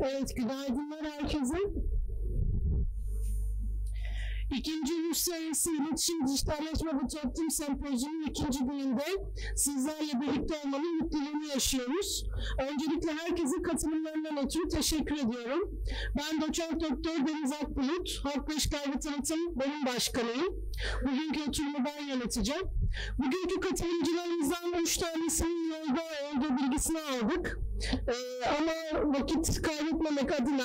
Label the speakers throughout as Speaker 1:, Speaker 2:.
Speaker 1: Evet, günaydınlar herkese. İkinci Uluslararası İletişim Dijitalleşme ve Toplum Sempozyumu ikinci gününde sizlerle birlikte olmanın mutluluğunu yaşıyoruz. Öncelikle herkese katılımlarından ötürü teşekkür ediyorum. Ben doçent doktor Deniz Akbulut, Halkla İşgal ve Tanıtım Bölüm Başkanıyım. Bugünkü oturumu ben yöneteceğim. Bugünkü katılımcılarımızdan üç tanesinin yolda olduğu bilgisini aldık. Ee, ama vakit kaybetmemek adına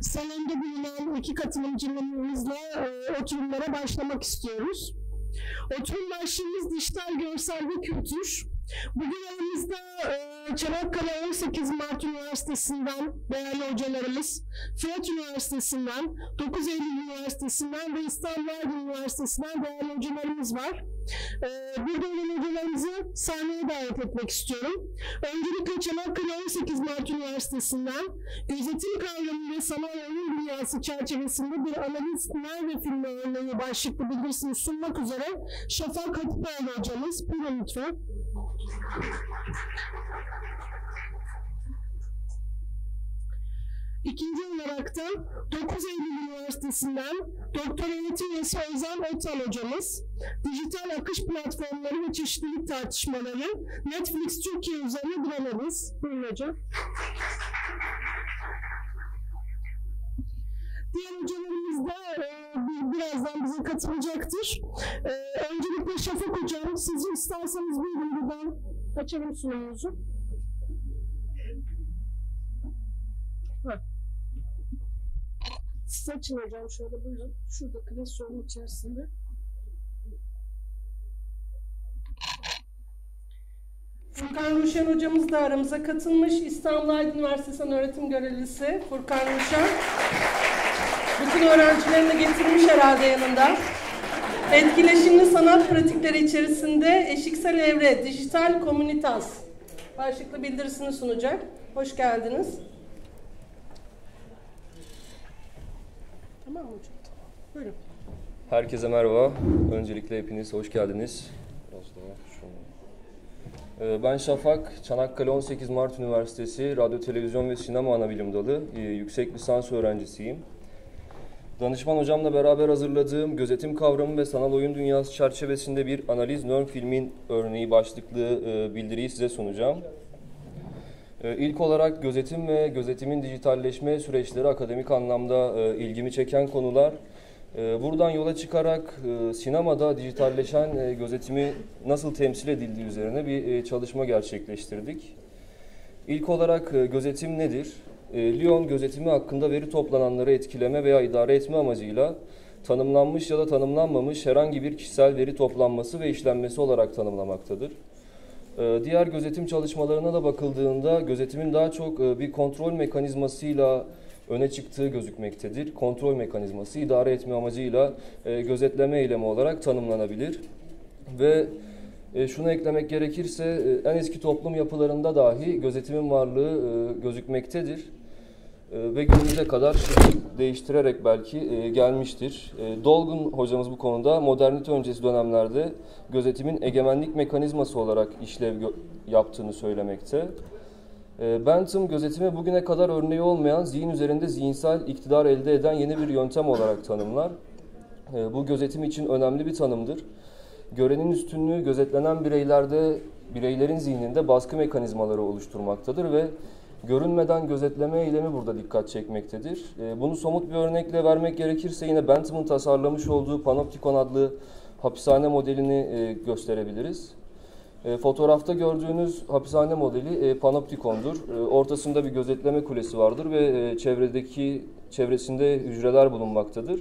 Speaker 1: salonda bulunan iki katılımcımızla e, oturumlara başlamak istiyoruz. Oturum başlığımız dijital görsel ve kültür. Bugün aramızda e, Çanakkale 18 Mart Üniversitesi'nden değerli hocalarımız, Fırat Üniversitesi'nden, 9 Eylül Üniversitesi'nden ve İstanbul Üniversitesi'nden değerli hocalarımız var. E, burada olan hocalarımızı sahneye davet etmek istiyorum. Öncelikle Çanakkale 18 Mart Üniversitesi'nden gözetim kavramı ve sanal oyun dünyası çerçevesinde bir analiz nerede filmi örneği başlıklı bildirisini sunmak üzere Şafak Hatipoğlu hocamız. Buyurun lütfen. İkinci olarak da 9 Eylül Üniversitesi'nden Doktor Öğretim Üyesi Ozan Ötal hocamız, dijital akış platformları ve çeşitlilik tartışmaları Netflix Türkiye üzerine analiz. Buyurun hocam. Diğer hocalarımız da e, bir- birazdan bize katılacaktır. E, öncelikle Şafak hocam, siz isterseniz buyurun buradan açalım sunumunuzu. Siz açın hocam şöyle buyurun. Şurada klasörün içerisinde.
Speaker 2: Furkan Ruşen hocamız da aramıza katılmış. İstanbul Aydın Üniversitesi'nden öğretim görevlisi Furkan Ruşen. Bütün öğrencilerini getirmiş herhalde yanında. Etkileşimli sanat pratikleri içerisinde eşiksel evre, dijital komünitas başlıklı bildirisini sunacak. Hoş geldiniz. Tamam mı hocam? Buyurun.
Speaker 3: Herkese merhaba. Öncelikle hepiniz hoş geldiniz. Biraz daha şunu. Ee, Ben Şafak, Çanakkale 18 Mart Üniversitesi Radyo, Televizyon ve Sinema Anabilim Dalı e, yüksek lisans öğrencisiyim. Danışman hocamla beraber hazırladığım gözetim kavramı ve sanal oyun dünyası çerçevesinde bir analiz nörn filmin örneği başlıklı e, bildiriyi size sunacağım. Ee, İlk olarak gözetim ve gözetimin dijitalleşme süreçleri akademik anlamda e, ilgimi çeken konular. Ee, Buradan yola çıkarak e, sinemada dijitalleşen e, gözetimi nasıl temsil edildiği üzerine bir çalışma gerçekleştirdik. İlk olarak gözetim nedir? Lyon gözetimi hakkında veri toplananları etkileme veya idare etme amacıyla tanımlanmış ya da tanımlanmamış herhangi bir kişisel veri toplanması ve işlenmesi olarak tanımlamaktadır. Ee, Diğer gözetim çalışmalarına da bakıldığında gözetimin daha çok e, bir kontrol mekanizmasıyla öne çıktığı gözükmektedir. Kontrol mekanizması idare etme amacıyla e, gözetleme eylemi olarak tanımlanabilir. Ve e, şunu eklemek gerekirse en eski toplum yapılarında dahi gözetimin varlığı gözükmektedir. E, ve günümüze kadar değiştirerek belki e, gelmiştir. E, Dolgun hocamız bu konuda modernite öncesi dönemlerde gözetimin egemenlik mekanizması olarak işlev yaptığını söylemekte. E, Bentham gözetimi bugüne kadar örneği olmayan zihin üzerinde zihinsel iktidar elde eden yeni bir yöntem olarak tanımlar. Bu gözetim için önemli bir tanımdır. Görenin üstünlüğü gözetlenen bireylerde bireylerin zihninde baskı mekanizmaları oluşturmaktadır ve görünmeden gözetleme eylemi burada dikkat çekmektedir. E, Bunu somut bir örnekle vermek gerekirse yine Bentham'ın tasarlamış olduğu Panoptikon adlı hapishane modelini e, gösterebiliriz. E, Fotoğrafta gördüğünüz hapishane modeli panoptikondur. Ortasında bir gözetleme kulesi vardır ve çevredeki çevresinde hücreler bulunmaktadır.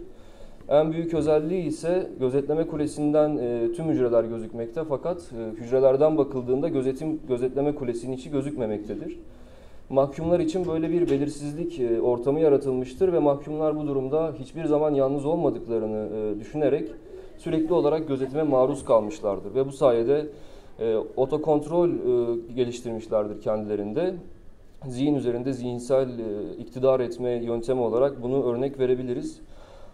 Speaker 3: En büyük özelliği ise gözetleme kulesinden e, tüm hücreler gözükmekte fakat e, hücrelerden bakıldığında gözetim gözetleme kulesinin içi gözükmemektedir. Mahkumlar için böyle bir belirsizlik e, ortamı yaratılmıştır ve mahkumlar bu durumda hiçbir zaman yalnız olmadıklarını e, düşünerek sürekli olarak gözetime maruz kalmışlardır ve bu sayede e, otokontrol geliştirmişlerdir kendilerinde. Zihin üzerinde zihinsel iktidar etme yöntemi olarak bunu örnek verebiliriz.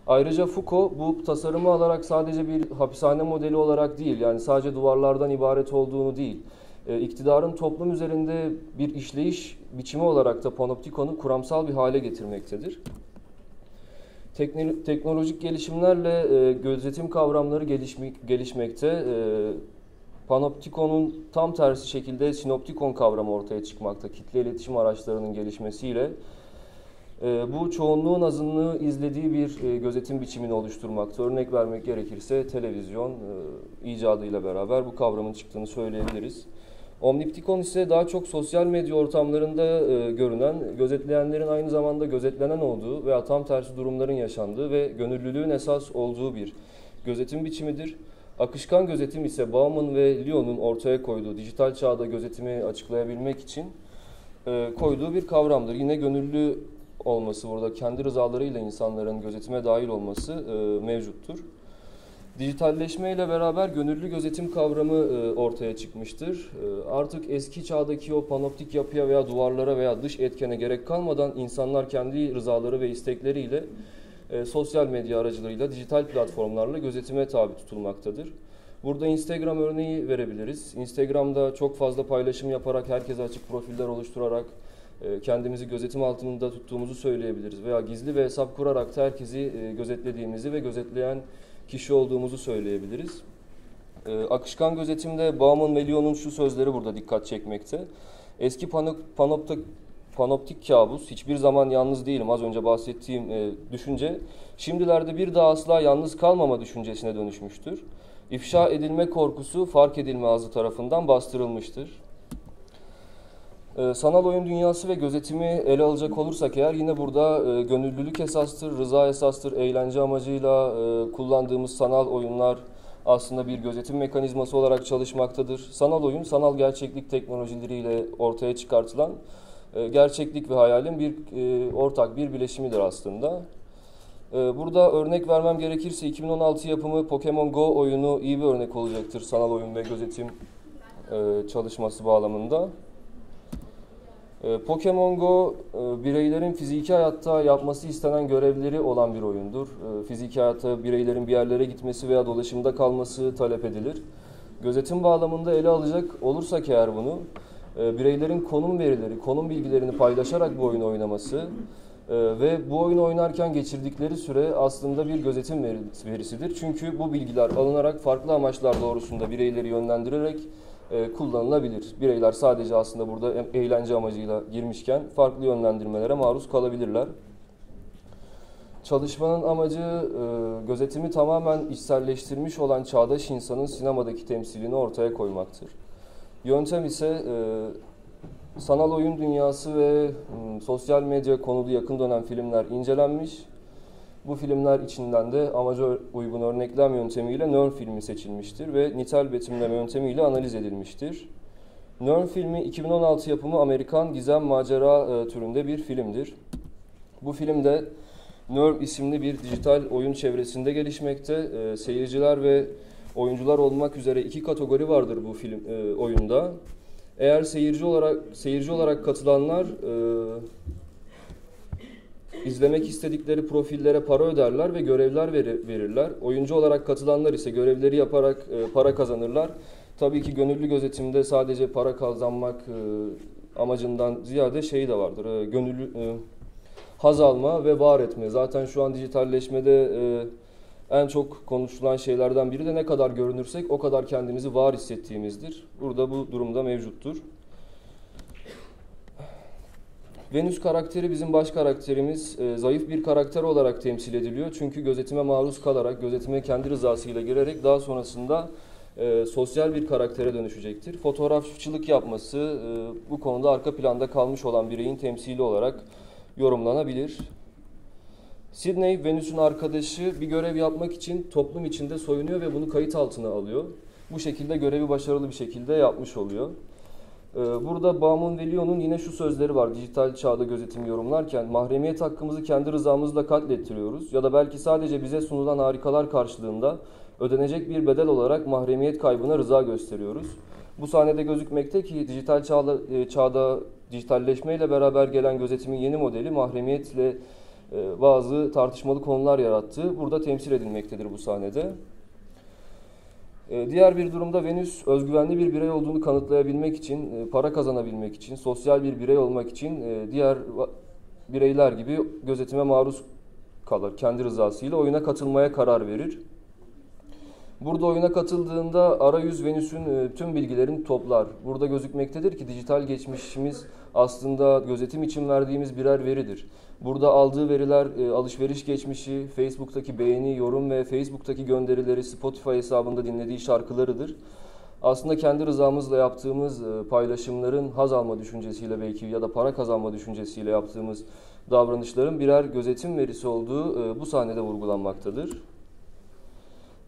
Speaker 3: Ayrıca Foucault bu tasarımı alarak sadece bir hapishane modeli olarak değil, yani sadece duvarlardan ibaret olduğunu değil, e, iktidarın toplum üzerinde bir işleyiş biçimi olarak da panoptikonu kuramsal bir hale getirmektedir. Teknolojik gelişimlerle e, gözetim kavramları gelişmek, gelişmekte. E, panoptikonun tam tersi şekilde sinoptikon kavramı ortaya çıkmakta. Kitle iletişim araçlarının gelişmesiyle e, bu çoğunluğun azınlığı izlediği bir gözetim biçimini oluşturmakta. Örnek vermek gerekirse televizyon icadıyla beraber bu kavramın çıktığını söyleyebiliriz. Omniptikon ise daha çok sosyal medya ortamlarında e, görünen, gözetleyenlerin aynı zamanda gözetlenen olduğu veya tam tersi durumların yaşandığı ve gönüllülüğün esas olduğu bir gözetim biçimidir. Akışkan gözetim ise Bauman ve Lyon'un ortaya koyduğu dijital çağda gözetimi açıklayabilmek için e, koyduğu bir kavramdır. Yine gönüllü olması burada kendi rızalarıyla insanların gözetime dahil olması e, mevcuttur. Dijitalleşme ile beraber gönüllü gözetim kavramı e, ortaya çıkmıştır. E, artık eski çağdaki o panoptik yapıya veya duvarlara veya dış etkene gerek kalmadan insanlar kendi rızaları ve istekleriyle e, sosyal medya aracılığıyla dijital platformlarla gözetime tabi tutulmaktadır. Burada Instagram örneği verebiliriz. Instagram'da çok fazla paylaşım yaparak, herkese açık profiller oluşturarak kendimizi gözetim altında tuttuğumuzu söyleyebiliriz. Veya gizli bir hesap kurarak da herkesi gözetlediğimizi ve gözetleyen kişi olduğumuzu söyleyebiliriz. E, akışkan gözetimde Bauman ve Lyon'un şu sözleri burada dikkat çekmekte. Eski panoptik, panoptik kabus, hiçbir zaman yalnız değilim az önce bahsettiğim e, düşünce, şimdilerde bir daha asla yalnız kalmama düşüncesine dönüşmüştür. İfşa edilme korkusu fark edilme azı tarafından bastırılmıştır. Ee, sanal oyun dünyası ve gözetimi ele alacak olursak eğer yine burada e, gönüllülük esastır, rıza esastır, eğlence amacıyla e, kullandığımız sanal oyunlar aslında bir gözetim mekanizması olarak çalışmaktadır. Sanal oyun, sanal gerçeklik teknolojileriyle ortaya çıkartılan e, gerçeklik ve hayalin bir e, ortak bir bileşimidir aslında. E, burada örnek vermem gerekirse 2016 yapımı Pokemon Go oyunu iyi bir örnek olacaktır sanal oyun ve gözetim e, çalışması bağlamında. Ee, Pokemon Go e, bireylerin fiziki hayatta yapması istenen görevleri olan bir oyundur. Ee, fiziki hayatta bireylerin bir yerlere gitmesi veya dolaşımda kalması talep edilir. Gözetim bağlamında ele alacak olursak eğer bunu, e, bireylerin konum verileri, konum bilgilerini paylaşarak bu oyunu oynaması e, ve bu oyunu oynarken geçirdikleri süre aslında bir gözetim verisidir. Çünkü bu bilgiler alınarak farklı amaçlar doğrusunda bireyleri yönlendirerek e, kullanılabilir. Bireyler sadece aslında burada eğlence amacıyla girmişken farklı yönlendirmelere maruz kalabilirler. Çalışmanın amacı e, gözetimi tamamen içselleştirmiş olan çağdaş insanın sinemadaki temsilini ortaya koymaktır. Yöntem ise e, sanal oyun dünyası ve sosyal medya konulu yakın dönem filmler incelenmiş bu filmler içinden de amaca uygun örneklem yöntemiyle Nörn filmi seçilmiştir ve nitel betimleme yöntemiyle analiz edilmiştir. Nörn filmi 2016 yapımı Amerikan gizem macera e, türünde bir filmdir. Bu filmde Nerve isimli bir dijital oyun çevresinde gelişmekte. E, seyirciler ve oyuncular olmak üzere iki kategori vardır bu film e, oyunda. Eğer seyirci olarak seyirci olarak katılanlar e, izlemek istedikleri profillere para öderler ve görevler verirler. Oyuncu olarak katılanlar ise görevleri yaparak e, para kazanırlar. Tabii ki gönüllü gözetimde sadece para kazanmak e, amacından ziyade şey de vardır. E, gönüllü haz alma ve var etme. Zaten şu an dijitalleşmede en çok konuşulan şeylerden biri de ne kadar görünürsek o kadar kendimizi var hissettiğimizdir. Burada bu durumda mevcuttur. Venüs karakteri bizim baş karakterimiz e, zayıf bir karakter olarak temsil ediliyor. Çünkü gözetime maruz kalarak, gözetime kendi rızasıyla girerek daha sonrasında e, sosyal bir karaktere dönüşecektir. Fotoğrafçılık yapması e, bu konuda arka planda kalmış olan bireyin temsili olarak yorumlanabilir. Sidney, Venüs'ün arkadaşı bir görev yapmak için toplum içinde soyunuyor ve bunu kayıt altına alıyor. Bu şekilde görevi başarılı bir şekilde yapmış oluyor. Ee, burada Bauman ve Lyon'un yine şu sözleri var dijital çağda gözetim yorumlarken mahremiyet hakkımızı kendi rızamızla katlettiriyoruz ya da belki sadece bize sunulan harikalar karşılığında ödenecek bir bedel olarak mahremiyet kaybına rıza gösteriyoruz. Bu sahnede gözükmekte ki dijital çağda, e, çağda dijitalleşmeyle beraber gelen gözetimin yeni modeli mahremiyetle e, bazı tartışmalı konular yarattı. Burada temsil edilmektedir bu sahnede. E, diğer bir durumda Venüs özgüvenli bir birey olduğunu kanıtlayabilmek için, e, para kazanabilmek için, sosyal bir birey olmak için e, diğer bireyler gibi gözetime maruz kalır. Kendi rızasıyla oyuna katılmaya karar verir. Burada oyuna katıldığında arayüz Venüs'ün tüm bilgilerini toplar. Burada gözükmektedir ki dijital geçmişimiz aslında gözetim için verdiğimiz birer veridir. Burada aldığı veriler e, alışveriş geçmişi, Facebook'taki beğeni, yorum ve Facebook'taki gönderileri, Spotify hesabında dinlediği şarkılarıdır. Aslında kendi rızamızla yaptığımız e, paylaşımların haz alma düşüncesiyle belki ya da para kazanma düşüncesiyle yaptığımız davranışların birer gözetim verisi olduğu e, bu sahnede vurgulanmaktadır.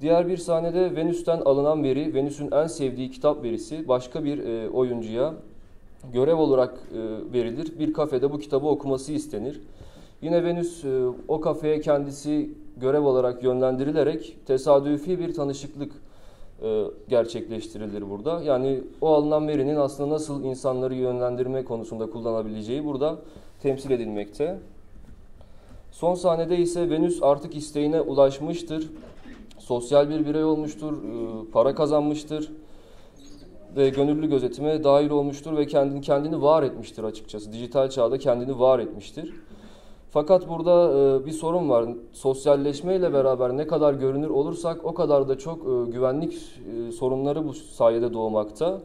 Speaker 3: Diğer bir sahnede Venüs'ten alınan veri, Venüs'ün en sevdiği kitap verisi başka bir e, oyuncuya görev olarak e, verilir. Bir kafede bu kitabı okuması istenir. Yine Venüs e, o kafeye kendisi görev olarak yönlendirilerek tesadüfi bir tanışıklık e, gerçekleştirilir burada. Yani o alınan verinin aslında nasıl insanları yönlendirme konusunda kullanabileceği burada temsil edilmekte. Son sahnede ise Venüs artık isteğine ulaşmıştır. Sosyal bir birey olmuştur, e, para kazanmıştır ve gönüllü gözetime dahil olmuştur ve kendini kendini var etmiştir açıkçası. Dijital çağda kendini var etmiştir. Fakat burada e, bir sorun var. Sosyalleşmeyle beraber ne kadar görünür olursak o kadar da çok e, güvenlik e, sorunları bu sayede doğmakta.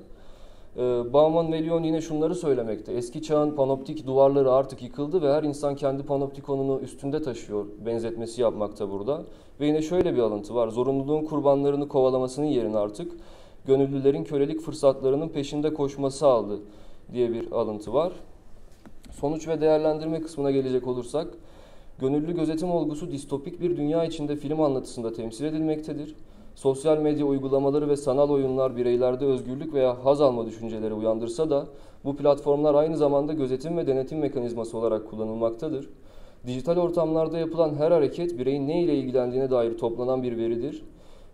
Speaker 3: Bauman ve Lyon yine şunları söylemekte. Eski çağın panoptik duvarları artık yıkıldı ve her insan kendi panoptikonunu üstünde taşıyor benzetmesi yapmakta burada. Ve yine şöyle bir alıntı var. Zorunluluğun kurbanlarını kovalamasının yerine artık gönüllülerin kölelik fırsatlarının peşinde koşması aldı diye bir alıntı var. Sonuç ve değerlendirme kısmına gelecek olursak, gönüllü gözetim olgusu distopik bir dünya içinde film anlatısında temsil edilmektedir. Sosyal medya uygulamaları ve sanal oyunlar bireylerde özgürlük veya haz alma düşünceleri uyandırsa da bu platformlar aynı zamanda gözetim ve denetim mekanizması olarak kullanılmaktadır. Dijital ortamlarda yapılan her hareket bireyin ne ile ilgilendiğine dair toplanan bir veridir.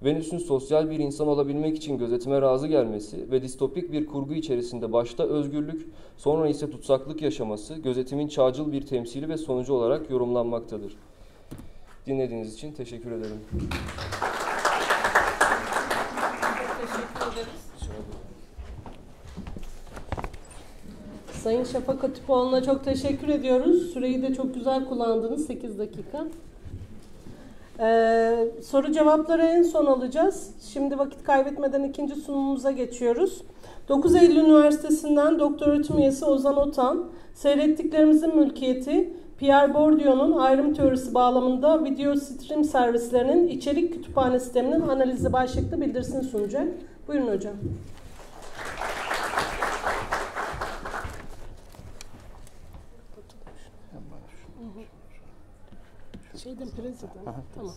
Speaker 3: Venüs'ün sosyal bir insan olabilmek için gözetime razı gelmesi ve distopik bir kurgu içerisinde başta özgürlük, sonra ise tutsaklık yaşaması gözetimin çağcıl bir temsili ve sonucu olarak yorumlanmaktadır. Dinlediğiniz için teşekkür ederim.
Speaker 2: Sayın Şafak Atipoğlu'na çok teşekkür ediyoruz. Süreyi de çok güzel kullandınız. 8 dakika. Ee, soru cevapları en son alacağız. Şimdi vakit kaybetmeden ikinci sunumumuza geçiyoruz. 9 Eylül Üniversitesi'nden doktor öğretim üyesi Ozan Otan, seyrettiklerimizin mülkiyeti, Pierre Bourdieu'nun ayrım teorisi bağlamında video stream servislerinin içerik kütüphane sisteminin analizi başlıklı bildirisini sunacak. Buyurun hocam. Şeyden preziden. Tamam.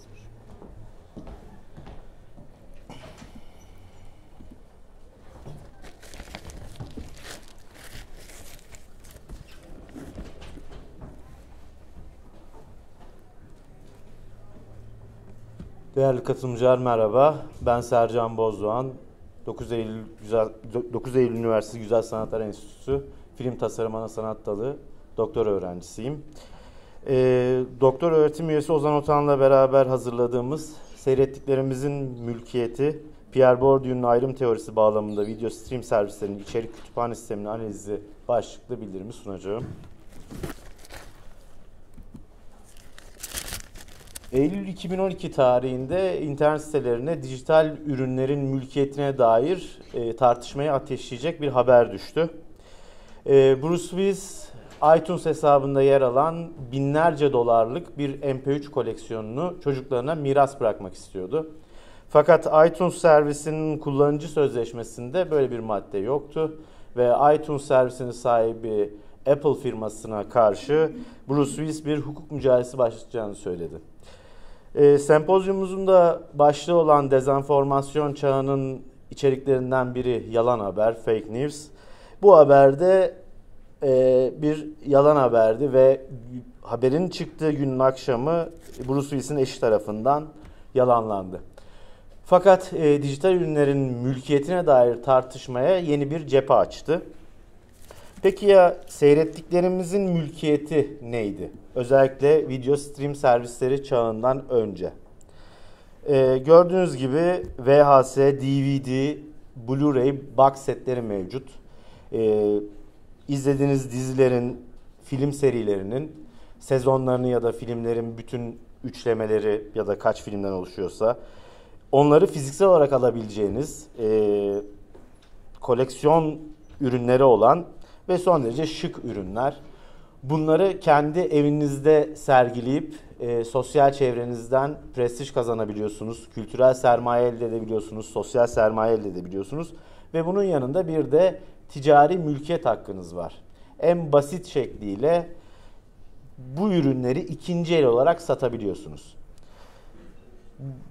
Speaker 4: Değerli katılımcılar merhaba. Ben Sercan Bozdoğan. 9 Eylül Güzel 9 Eylül Üniversitesi Güzel Sanatlar Enstitüsü Film Tasarım Ana Sanat Dalı doktor öğrencisiyim. E, doktor öğretim üyesi Ozan Otan'la beraber hazırladığımız seyrettiklerimizin mülkiyeti Pierre Bourdieu'nun ayrım teorisi bağlamında video stream servislerinin içerik kütüphane sisteminin analizi başlıklı bildirimi sunacağım. Eylül 2012 tarihinde internet sitelerine dijital ürünlerin mülkiyetine dair e, tartışmayı ateşleyecek bir haber düştü. E, Bruce Willis iTunes hesabında yer alan binlerce dolarlık bir MP3 koleksiyonunu çocuklarına miras bırakmak istiyordu. Fakat iTunes servisinin kullanıcı sözleşmesinde böyle bir madde yoktu ve iTunes servisinin sahibi Apple firmasına karşı Bruce Willis bir hukuk mücadelesi başlatacağını söyledi. E, sempozyumumuzun da başlığı olan dezenformasyon çağının içeriklerinden biri yalan haber, fake news. Bu haberde e, bir yalan haberdi ve haberin çıktığı günün akşamı Bruce Willis'in eşi tarafından yalanlandı. Fakat e, dijital ürünlerin mülkiyetine dair tartışmaya yeni bir cephe açtı. Peki ya seyrettiklerimizin mülkiyeti neydi? Özellikle video stream servisleri çağından önce. Ee, gördüğünüz gibi VHS, DVD, Blu-ray box setleri mevcut. Ee, izlediğiniz dizilerin, film serilerinin sezonlarını ya da filmlerin bütün üçlemeleri ya da kaç filmden oluşuyorsa onları fiziksel olarak alabileceğiniz e, koleksiyon ürünleri olan ve son derece şık ürünler. Bunları kendi evinizde sergileyip e, sosyal çevrenizden prestij kazanabiliyorsunuz, kültürel sermaye elde edebiliyorsunuz, sosyal sermaye elde edebiliyorsunuz ve bunun yanında bir de ticari mülkiyet hakkınız var. En basit şekliyle bu ürünleri ikinci el olarak satabiliyorsunuz.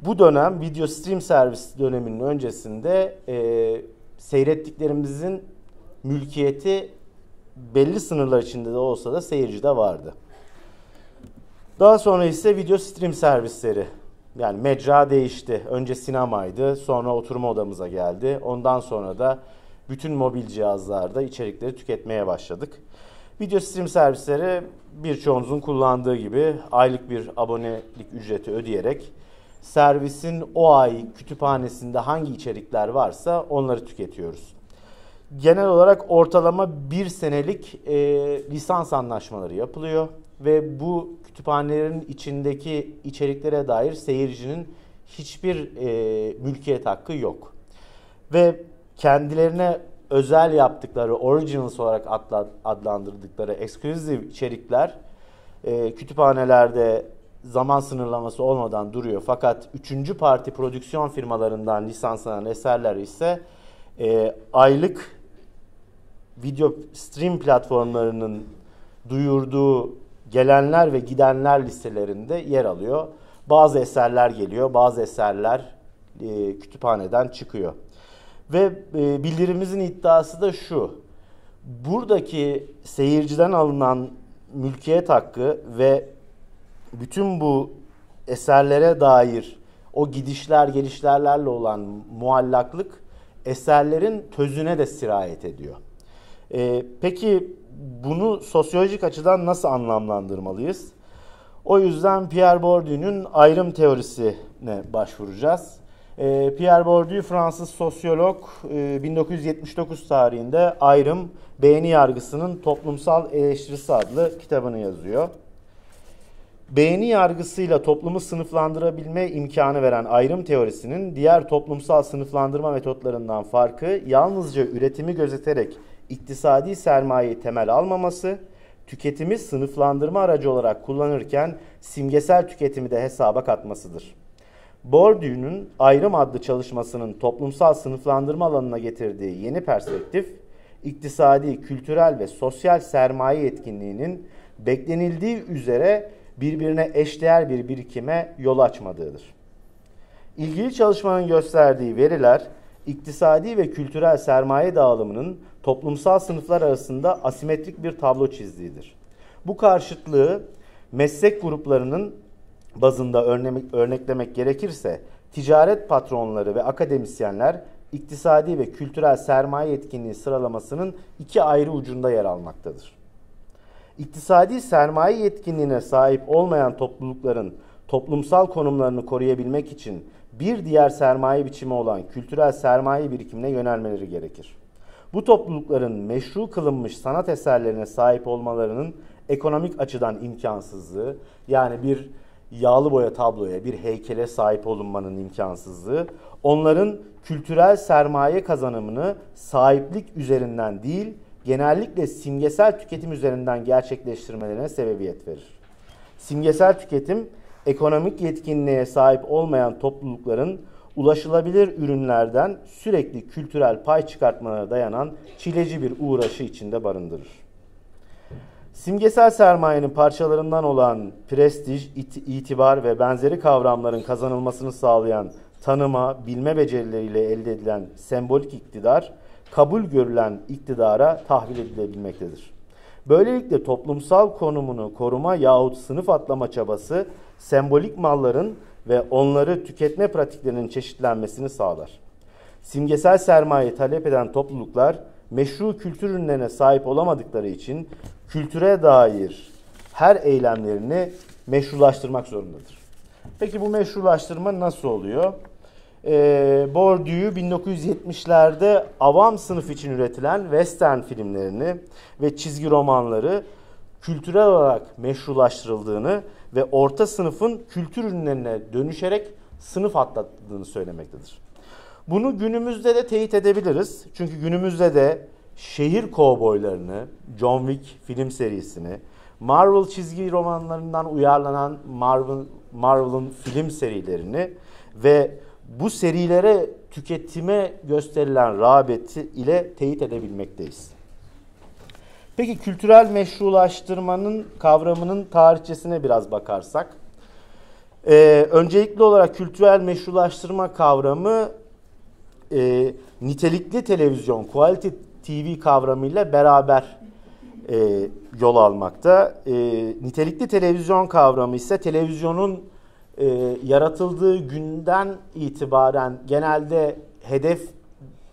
Speaker 4: Bu dönem video stream servis döneminin öncesinde e, seyrettiklerimizin mülkiyeti belli sınırlar içinde de olsa da seyircide vardı. Daha sonra ise video stream servisleri. Yani mecra değişti. Önce sinemaydı, sonra oturma odamıza geldi. Ondan sonra da bütün mobil cihazlarda içerikleri tüketmeye başladık. Video stream servisleri birçoğunuzun kullandığı gibi aylık bir abonelik ücreti ödeyerek servisin o ay kütüphanesinde hangi içerikler varsa onları tüketiyoruz. Genel olarak ortalama bir senelik e, lisans anlaşmaları yapılıyor ve bu kütüphanelerin içindeki içeriklere dair seyircinin hiçbir e, mülkiyet hakkı yok. Ve kendilerine özel yaptıkları, originals olarak adlandırdıkları exclusive içerikler e, kütüphanelerde zaman sınırlaması olmadan duruyor. Fakat üçüncü parti prodüksiyon firmalarından lisanslanan eserler ise e, aylık video stream platformlarının duyurduğu gelenler ve gidenler listelerinde yer alıyor. Bazı eserler geliyor, bazı eserler e, kütüphaneden çıkıyor. Ve e, bildirimimizin iddiası da şu. Buradaki seyirciden alınan mülkiyet hakkı ve bütün bu eserlere dair o gidişler gelişlerlerle olan muallaklık eserlerin tözüne de sirayet ediyor. E, peki bunu sosyolojik açıdan nasıl anlamlandırmalıyız? O yüzden Pierre Bourdieu'nun ayrım teorisine başvuracağız. E, Pierre Bourdieu Fransız sosyolog e, 1979 tarihinde Ayrım Beğeni Yargısının Toplumsal Eleştirisi adlı kitabını yazıyor. Beğeni yargısıyla toplumu sınıflandırabilme imkanı veren ayrım teorisinin diğer toplumsal sınıflandırma metotlarından farkı yalnızca üretimi gözeterek iktisadi sermayeyi temel almaması, tüketimi sınıflandırma aracı olarak kullanırken simgesel tüketimi de hesaba katmasıdır. Bourdieu'nun Ayrım adlı çalışmasının toplumsal sınıflandırma alanına getirdiği yeni perspektif, iktisadi, kültürel ve sosyal sermaye etkinliğinin beklenildiği üzere birbirine eşdeğer bir birikime yol açmadığıdır. İlgili çalışmanın gösterdiği veriler, iktisadi ve kültürel sermaye dağılımının toplumsal sınıflar arasında asimetrik bir tablo çizdiğidir. Bu karşıtlığı meslek gruplarının bazında örneklemek gerekirse ticaret patronları ve akademisyenler iktisadi ve kültürel sermaye etkinliği sıralamasının iki ayrı ucunda yer almaktadır. İktisadi sermaye yetkinliğine sahip olmayan toplulukların toplumsal konumlarını koruyabilmek için bir diğer sermaye biçimi olan kültürel sermaye birikimine yönelmeleri gerekir. Bu toplulukların meşru kılınmış sanat eserlerine sahip olmalarının ekonomik açıdan imkansızlığı, yani bir yağlı boya tabloya, bir heykele sahip olunmanın imkansızlığı, onların kültürel sermaye kazanımını sahiplik üzerinden değil, genellikle simgesel tüketim üzerinden gerçekleştirmelerine sebebiyet verir. Simgesel tüketim, ekonomik yetkinliğe sahip olmayan toplulukların ulaşılabilir ürünlerden sürekli kültürel pay çıkartmalara dayanan çileci bir uğraşı içinde barındırır. Simgesel sermayenin parçalarından olan prestij, itibar ve benzeri kavramların kazanılmasını sağlayan tanıma, bilme becerileriyle elde edilen sembolik iktidar, kabul görülen iktidara tahvil edilebilmektedir. Böylelikle toplumsal konumunu koruma yahut sınıf atlama çabası sembolik malların ve onları tüketme pratiklerinin çeşitlenmesini sağlar. Simgesel sermaye talep eden topluluklar meşru kültür ürünlerine sahip olamadıkları için kültüre dair her eylemlerini meşrulaştırmak zorundadır. Peki bu meşrulaştırma nasıl oluyor? E, Bourdieu 1970'lerde avam sınıf için üretilen western filmlerini ve çizgi romanları kültürel olarak meşrulaştırıldığını ve orta sınıfın kültür ürünlerine dönüşerek sınıf atlattığını söylemektedir. Bunu günümüzde de teyit edebiliriz. Çünkü günümüzde de şehir kovboylarını, John Wick film serisini, Marvel çizgi romanlarından uyarlanan Marvel Marvel'ın film serilerini ve bu serilere tüketime gösterilen rağbeti ile teyit edebilmekteyiz. Peki kültürel meşrulaştırmanın kavramının tarihçesine biraz bakarsak. Ee, öncelikli olarak kültürel meşrulaştırma kavramı e, nitelikli televizyon, quality TV kavramıyla beraber e, yol almakta. E, nitelikli televizyon kavramı ise televizyonun e, yaratıldığı günden itibaren genelde hedef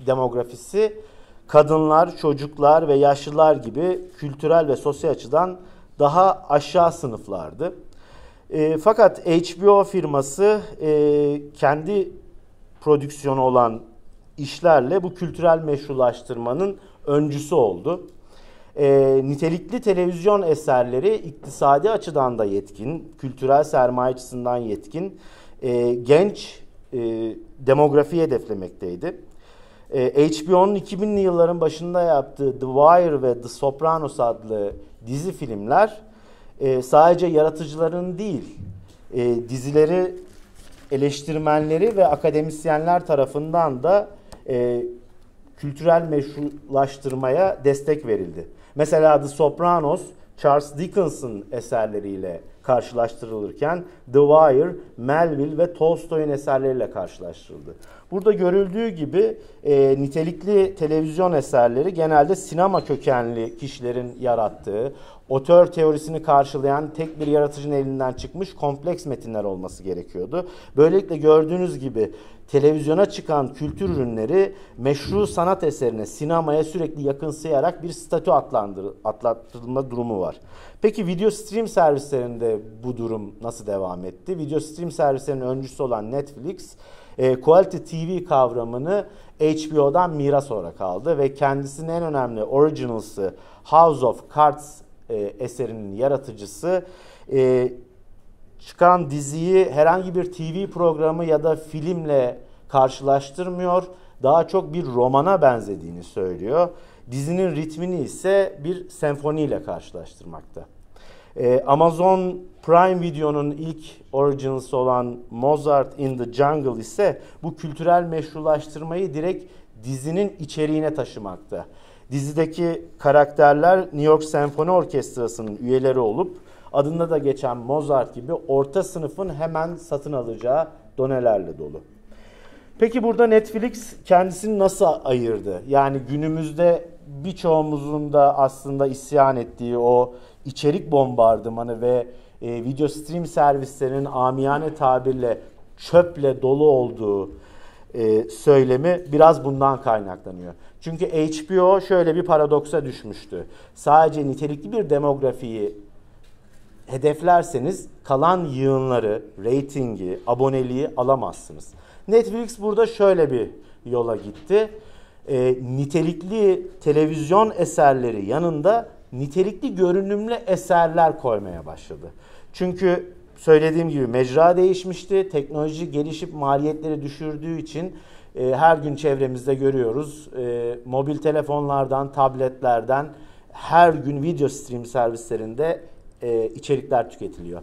Speaker 4: demografisi kadınlar, çocuklar ve yaşlılar gibi kültürel ve sosyal açıdan daha aşağı sınıflardı. E, fakat HBO firması e, kendi prodüksiyonu olan işlerle bu kültürel meşrulaştırmanın öncüsü oldu. E, nitelikli televizyon eserleri iktisadi açıdan da yetkin, kültürel sermaye açısından yetkin, e, genç e, demografi hedeflemekteydi. E, HBO'nun 2000'li yılların başında yaptığı The Wire ve The Sopranos adlı dizi filmler e, sadece yaratıcıların değil, e, dizileri eleştirmenleri ve akademisyenler tarafından da e, kültürel meşrulaştırmaya destek verildi. Mesela The Sopranos, Charles Dickens'ın eserleriyle karşılaştırılırken The Wire, Melville ve Tolstoy'un eserleriyle karşılaştırıldı. Burada görüldüğü gibi e, nitelikli televizyon eserleri genelde sinema kökenli kişilerin yarattığı, otör teorisini karşılayan tek bir yaratıcının elinden çıkmış kompleks metinler olması gerekiyordu. Böylelikle gördüğünüz gibi televizyona çıkan kültür ürünleri meşru sanat eserine, sinemaya sürekli yakınsayarak bir statü atlattırılma durumu var. Peki video stream servislerinde bu durum nasıl devam etti? Video stream servislerinin öncüsü olan Netflix, e, Quality TV kavramını HBO'dan miras olarak aldı ve kendisinin en önemli original'sı House of Cards e, eserinin yaratıcısı e, çıkan diziyi herhangi bir TV programı ya da filmle karşılaştırmıyor. Daha çok bir romana benzediğini söylüyor. Dizinin ritmini ise bir senfoniyle karşılaştırmakta. Ee, Amazon Prime Video'nun ilk originals olan Mozart in the Jungle ise bu kültürel meşrulaştırmayı direkt dizinin içeriğine taşımakta. Dizideki karakterler New York Senfoni Orkestrası'nın üyeleri olup adında da geçen Mozart gibi orta sınıfın hemen satın alacağı donelerle dolu. Peki burada Netflix kendisini nasıl ayırdı? Yani günümüzde birçoğumuzun da aslında isyan ettiği o içerik bombardımanı ve e, video stream servislerinin amiyane tabirle çöple dolu olduğu e, söylemi biraz bundan kaynaklanıyor. Çünkü HBO şöyle bir paradoksa düşmüştü. Sadece nitelikli bir demografiyi hedeflerseniz kalan yığınları, reytingi, aboneliği alamazsınız. Netflix burada şöyle bir yola gitti. E, nitelikli televizyon eserleri yanında nitelikli görünümlü eserler koymaya başladı. Çünkü söylediğim gibi mecra değişmişti. Teknoloji gelişip maliyetleri düşürdüğü için e, her gün çevremizde görüyoruz. E, mobil telefonlardan, tabletlerden her gün video stream servislerinde e, içerikler tüketiliyor.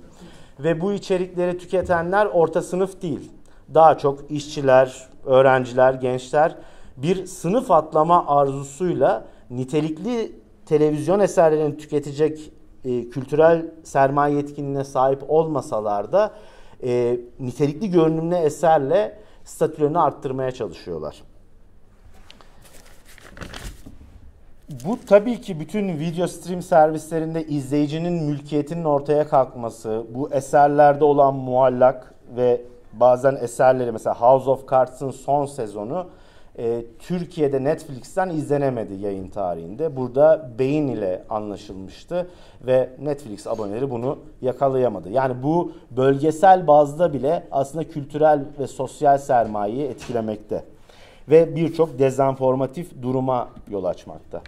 Speaker 4: Ve bu içerikleri tüketenler orta sınıf değil. Daha çok işçiler, öğrenciler, gençler bir sınıf atlama arzusuyla nitelikli televizyon eserlerini tüketecek e, kültürel sermaye yetkinliğine sahip olmasalar da e, nitelikli görünümlü eserle statülerini arttırmaya çalışıyorlar. Bu tabii ki bütün video stream servislerinde izleyicinin mülkiyetinin ortaya kalkması, bu eserlerde olan muallak ve bazen eserleri mesela House of Cards'ın son sezonu e, Türkiye'de Netflix'ten izlenemedi yayın tarihinde. Burada beyin ile anlaşılmıştı ve Netflix aboneleri bunu yakalayamadı. Yani bu bölgesel bazda bile aslında kültürel ve sosyal sermayeyi etkilemekte ve birçok dezenformatif duruma yol açmakta.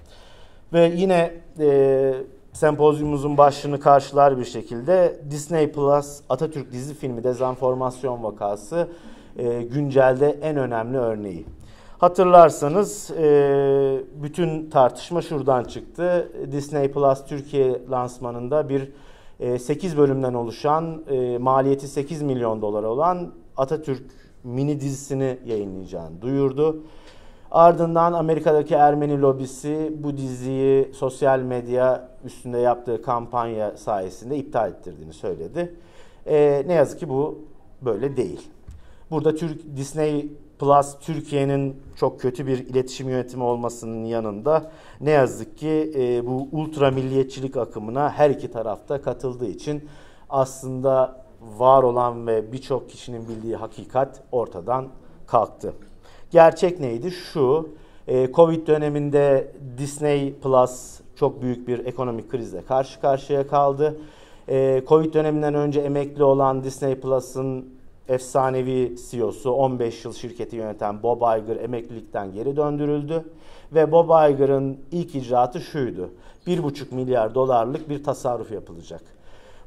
Speaker 4: Ve yine e, sempozyumumuzun başlığını karşılar bir şekilde Disney Plus Atatürk dizi filmi dezenformasyon vakası e, güncelde en önemli örneği. Hatırlarsanız e, bütün tartışma şuradan çıktı. Disney Plus Türkiye lansmanında bir e, 8 bölümden oluşan e, maliyeti 8 milyon dolar olan Atatürk mini dizisini yayınlayacağını duyurdu. Ardından Amerika'daki Ermeni lobisi bu diziyi sosyal medya üstünde yaptığı kampanya sayesinde iptal ettirdiğini söyledi. E, ne yazık ki bu böyle değil. Burada Türk Disney Plus Türkiye'nin çok kötü bir iletişim yönetimi olmasının yanında ne yazık ki e, bu ultra milliyetçilik akımına her iki tarafta katıldığı için aslında var olan ve birçok kişinin bildiği hakikat ortadan kalktı. Gerçek neydi? Şu, e, Covid döneminde Disney Plus çok büyük bir ekonomik krizle karşı karşıya kaldı. E, Covid döneminden önce emekli olan Disney Plus'ın efsanevi CEO'su 15 yıl şirketi yöneten Bob Iger emeklilikten geri döndürüldü. Ve Bob Iger'ın ilk icraatı şuydu. 1,5 milyar dolarlık bir tasarruf yapılacak.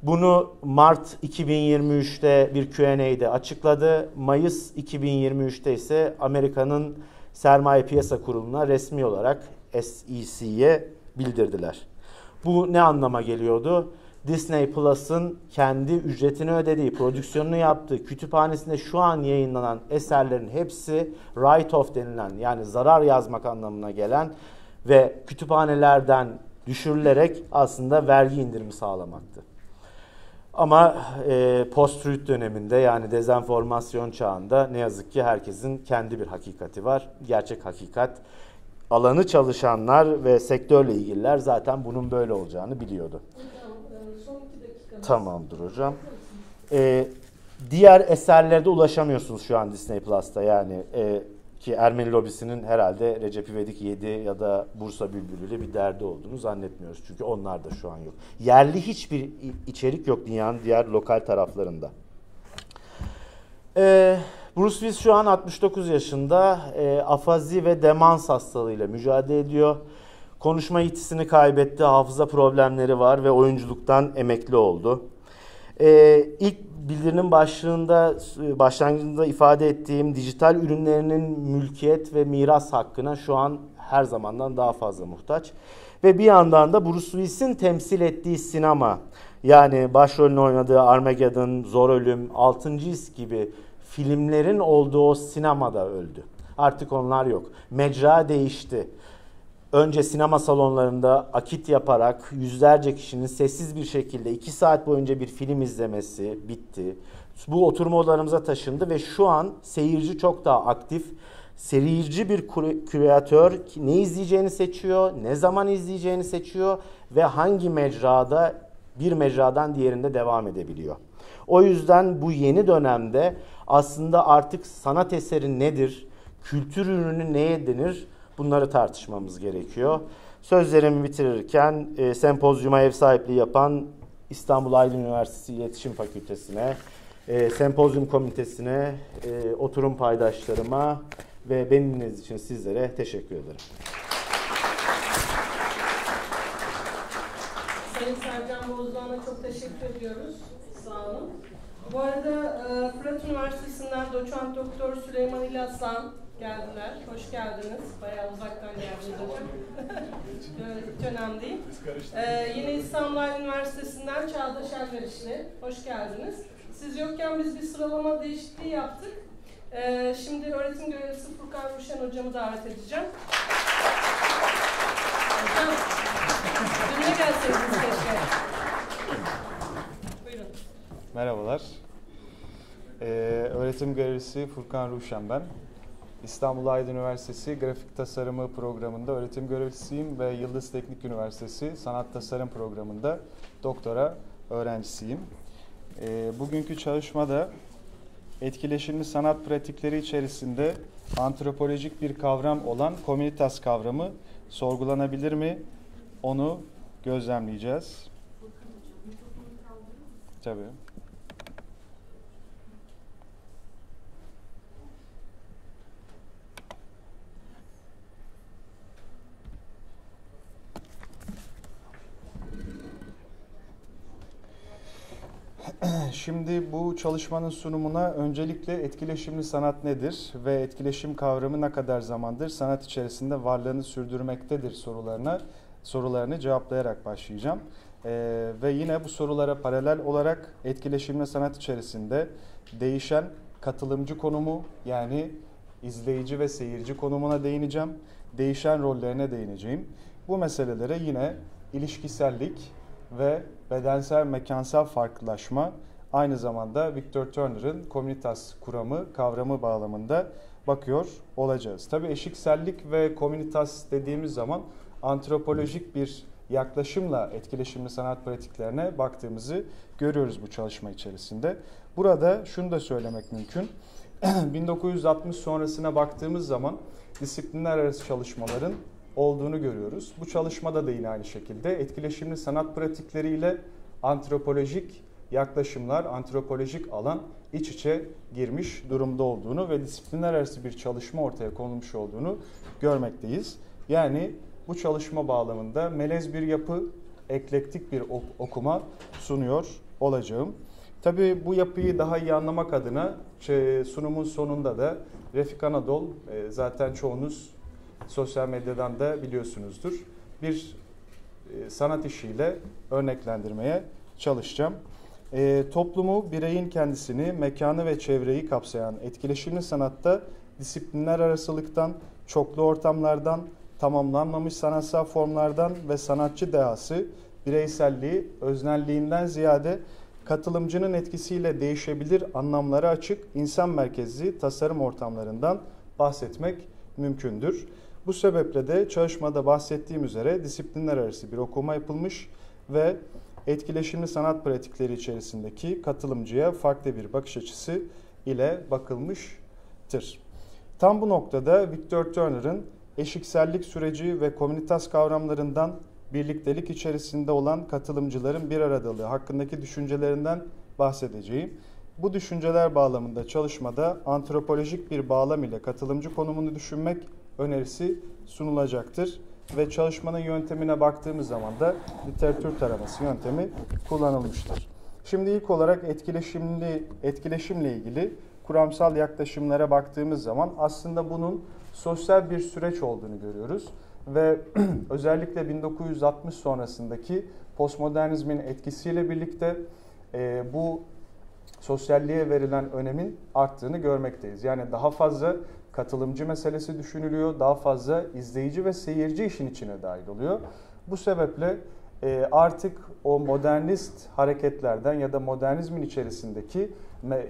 Speaker 4: Bunu Mart 2023'te bir Q&A'de açıkladı. Mayıs 2023'te ise Amerika'nın Sermaye Piyasa Kurulu'na resmi olarak SEC'ye bildirdiler. Bu ne anlama geliyordu? Disney Plus'ın kendi ücretini ödediği, prodüksiyonunu yaptığı kütüphanesinde şu an yayınlanan eserlerin hepsi write-off denilen yani zarar yazmak anlamına gelen ve kütüphanelerden düşürülerek aslında vergi indirimi sağlamaktı. Ama e, post-truth döneminde yani dezenformasyon çağında ne yazık ki herkesin kendi bir hakikati var. Gerçek hakikat alanı çalışanlar ve sektörle ilgililer zaten bunun böyle olacağını biliyordu. Tamamdır hocam. Ee, diğer eserlerde ulaşamıyorsunuz şu an Disney Plus'ta yani e, ki Ermeni lobisinin herhalde Recep İvedik 7 ya da Bursa Bülbülü ile bir derdi olduğunu zannetmiyoruz. Çünkü onlar da şu an yok. Yerli hiçbir içerik yok dünyanın diğer lokal taraflarında. Ee, Bruce Willis şu an 69 yaşında. E, afazi ve demans hastalığıyla mücadele ediyor. Konuşma yetisini kaybetti, hafıza problemleri var ve oyunculuktan emekli oldu. Ee, ilk bildirinin başlığında, başlangıcında ifade ettiğim dijital ürünlerinin mülkiyet ve miras hakkına şu an her zamandan daha fazla muhtaç. Ve bir yandan da Bruce Willis'in temsil ettiği sinema, yani başrolünü oynadığı Armageddon, Zor Ölüm, Altıncı His gibi filmlerin olduğu o sinemada öldü. Artık onlar yok. Mecra değişti önce sinema salonlarında akit yaparak yüzlerce kişinin sessiz bir şekilde iki saat boyunca bir film izlemesi bitti. Bu oturma odalarımıza taşındı ve şu an seyirci çok daha aktif. Seyirci bir küratör ne izleyeceğini seçiyor, ne zaman izleyeceğini seçiyor ve hangi mecrada bir mecradan diğerinde devam edebiliyor. O yüzden bu yeni dönemde aslında artık sanat eseri nedir, kültür ürünü neye denir Bunları tartışmamız gerekiyor. Sözlerimi bitirirken e, sempozyuma ev sahipliği yapan İstanbul Aydın Üniversitesi İletişim Fakültesine, e, sempozyum komitesine, e, oturum paydaşlarıma ve beniminiz için sizlere teşekkür ederim.
Speaker 2: Sayın Sercan Bozdoğan'a çok teşekkür ediyoruz. Sağ olun. Bu arada e, Fırat Üniversitesi'nden doçent doktor Süleyman İlaslan, geldiler. Hoş geldiniz. Bayağı uzaktan geldiniz hocam. Hiç önemli değil. Ee, yine İstanbul Üniversitesi'nden Çağdaş Elverişli. Hoş geldiniz. Siz yokken biz bir sıralama değişikliği yaptık. Ee, şimdi öğretim görevlisi Furkan Ruşen hocamı davet edeceğim. Hocam, önüne gelseydiniz keşke. Buyurun.
Speaker 5: Merhabalar. Ee, öğretim görevlisi Furkan Ruşen ben. İstanbul Aydın Üniversitesi Grafik Tasarımı programında öğretim görevlisiyim ve Yıldız Teknik Üniversitesi Sanat Tasarım programında doktora öğrencisiyim. E, bugünkü çalışmada etkileşimli sanat pratikleri içerisinde antropolojik bir kavram olan komünitas kavramı sorgulanabilir mi? Onu gözlemleyeceğiz. Tabii. Şimdi bu çalışmanın sunumuna öncelikle etkileşimli sanat nedir ve etkileşim kavramı ne kadar zamandır sanat içerisinde varlığını sürdürmektedir sorularına sorularını cevaplayarak başlayacağım. Ee, ve yine bu sorulara paralel olarak etkileşimli sanat içerisinde değişen katılımcı konumu yani izleyici ve seyirci konumuna değineceğim. Değişen rollerine değineceğim. Bu meselelere yine ilişkisellik, ve bedensel mekansal farklılaşma aynı zamanda Victor Turner'ın komünitas kuramı kavramı bağlamında bakıyor olacağız. Tabii eşiksellik ve komünitas dediğimiz zaman antropolojik bir yaklaşımla etkileşimli sanat pratiklerine baktığımızı görüyoruz bu çalışma içerisinde. Burada şunu da söylemek mümkün. 1960 sonrasına baktığımız zaman disiplinler arası çalışmaların olduğunu görüyoruz. Bu çalışmada da yine aynı şekilde etkileşimli sanat pratikleriyle antropolojik yaklaşımlar, antropolojik alan iç içe girmiş durumda olduğunu ve disiplinler arası bir çalışma ortaya konulmuş olduğunu görmekteyiz. Yani bu çalışma bağlamında melez bir yapı, eklektik bir okuma sunuyor olacağım. Tabii bu yapıyı daha iyi anlamak adına sunumun sonunda da Refik Anadol e, zaten çoğunuz sosyal medyadan da biliyorsunuzdur. Bir e, sanat işiyle örneklendirmeye çalışacağım. E, toplumu, bireyin kendisini, mekanı ve çevreyi kapsayan etkileşimli sanatta disiplinler arasılıktan, çoklu ortamlardan, tamamlanmamış sanatsal formlardan ve sanatçı dehası, bireyselliği, öznelliğinden ziyade katılımcının etkisiyle değişebilir anlamlara açık insan merkezli tasarım ortamlarından bahsetmek mümkündür. Bu sebeple de çalışmada bahsettiğim üzere disiplinler arası bir okuma yapılmış ve etkileşimli sanat pratikleri içerisindeki katılımcıya farklı bir bakış açısı ile bakılmıştır. Tam bu noktada Victor Turner'ın eşiksellik süreci ve komünitas kavramlarından birliktelik içerisinde olan katılımcıların bir aradalığı hakkındaki düşüncelerinden bahsedeceğim. Bu düşünceler bağlamında çalışmada antropolojik bir bağlam ile katılımcı konumunu düşünmek önerisi sunulacaktır. Ve çalışmanın yöntemine baktığımız zaman da literatür taraması yöntemi kullanılmıştır. Şimdi ilk olarak etkileşimli etkileşimle ilgili kuramsal yaklaşımlara baktığımız zaman aslında bunun sosyal bir süreç olduğunu görüyoruz ve özellikle 1960 sonrasındaki postmodernizmin etkisiyle birlikte e, bu sosyalliğe verilen önemin arttığını görmekteyiz. Yani daha fazla katılımcı meselesi düşünülüyor. Daha fazla izleyici ve seyirci işin içine dahil oluyor. Bu sebeple e, artık o modernist hareketlerden ya da modernizmin içerisindeki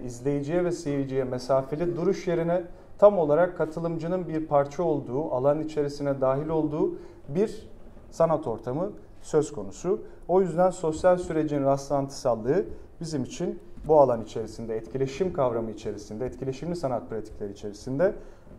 Speaker 5: izleyiciye ve seyirciye mesafeli duruş yerine tam olarak katılımcının bir parça olduğu, alan içerisine dahil olduğu bir sanat ortamı söz konusu. O yüzden sosyal sürecin rastlantısallığı bizim için bu alan içerisinde, etkileşim kavramı içerisinde, etkileşimli sanat pratikleri içerisinde